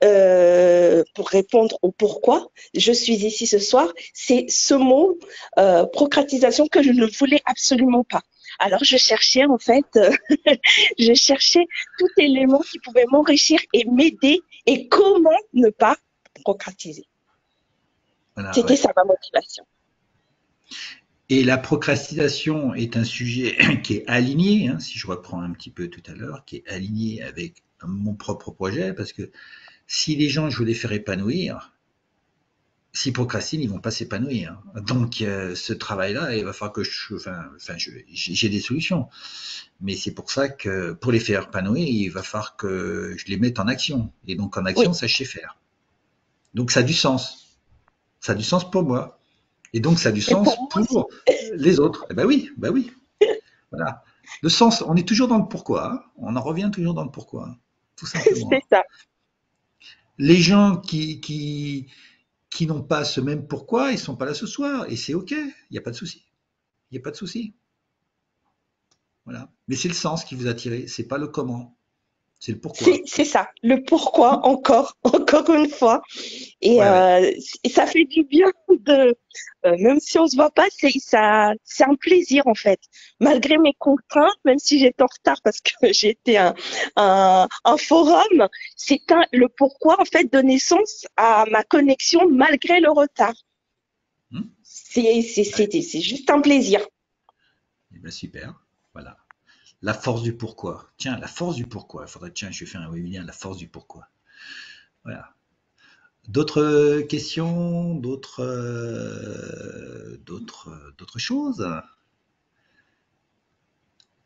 euh, pour répondre au pourquoi je suis ici ce soir, c'est ce mot euh, procratisation que je ne voulais absolument pas. Alors je cherchais en fait, [LAUGHS] je cherchais tout élément qui pouvait m'enrichir et m'aider et comment ne pas procratiser. C'était ça ma motivation. Et la procrastination est un sujet [CLEARS THROAT] qui est aligné, hein, si je reprends un petit peu tout à l'heure, qui est aligné avec mon propre projet, parce que si les gens, je veux les faire épanouir, s'ils procrastinent, ils vont pas s'épanouir. Donc, euh, ce travail-là, il va falloir que je, enfin, enfin j'ai des solutions. Mais c'est pour ça que pour les faire épanouir, il va falloir que je les mette en action. Et donc, en action, ça, je sais faire. Donc, ça a du sens. Ça a du sens pour moi. Et donc, ça a du sens pour, les autres. Eh ben oui, ben oui. Voilà. Le sens, on est toujours dans le pourquoi. Hein. on en revient toujours dans le pourquoi. Tout simplement. [LAUGHS] C'est ça. Les gens qui, qui, qui n'ont pas ce même pourquoi, ils ne sont pas là ce soir. Et c'est OK. Il n'y a pas de souci. Il n'y a pas de souci. Voilà. Mais c'est le sens qui vous a tiré, c'est pas le comment. C'est le pourquoi. C'est ça, le pourquoi [LAUGHS] encore, encore une fois. Et, euh, ça fait du bien de, euh, même si on se voit pas, c'est ça, c'est un plaisir en fait. Malgré mes contraintes, même si j'étais en retard parce que [LAUGHS] j'étais un, un, un forum, c'est le pourquoi en fait de naissance à ma connexion malgré le retard. Hmm. C'est C'est juste un plaisir. Eh ben, super. La force du pourquoi. Tiens, la force du pourquoi. Il faudrait, tiens, je vais faire un webinaire, la force du pourquoi. Voilà. D'autres questions, d'autres euh, d'autres choses?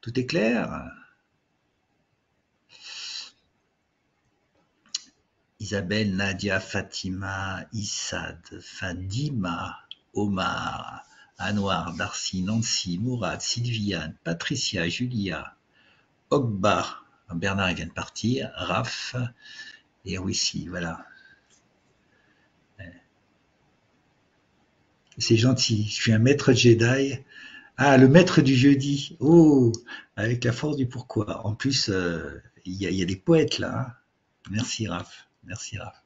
Tout est clair? Isabelle, Nadia, Fatima, Issad, Fadima, Omar, Anwar, Darcy, Nancy, Mourad, Sylviane, Patricia, Julia, Ogba, Bernard vient de partir, Raph et Wissi, voilà. C'est gentil, je suis un maître Jedi. Ah, le maître du jeudi. Oh, avec la force du pourquoi. En plus, euh, il y, a des poètes là. Hein. Merci Raph, merci Raph.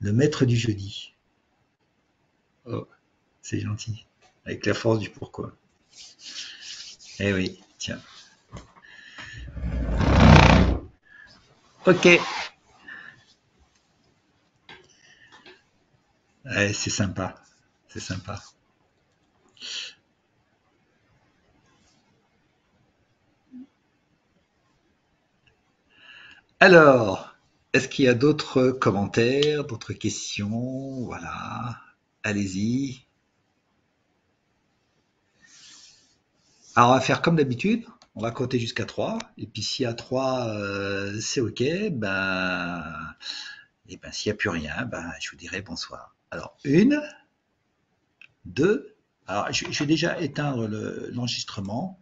Le maître du jeudi. Oh, c'est gentil. Avec la force du pourquoi. Eh oui, tiens. Ok. c'est sympa. C'est sympa. Alors, est-ce qu'il y a d'autres commentaires, d'autres questions? Voilà, allez-y. Alors, on va faire comme d'habitude. On va compter jusqu'à 3. Et puis, s'il y a 3, euh, c'est OK. Ben, et ben, s'il n'y a plus rien, ben, je vous dirai bonsoir. Alors, une, deux. Alors, je, vais déjà éteindre l'enregistrement.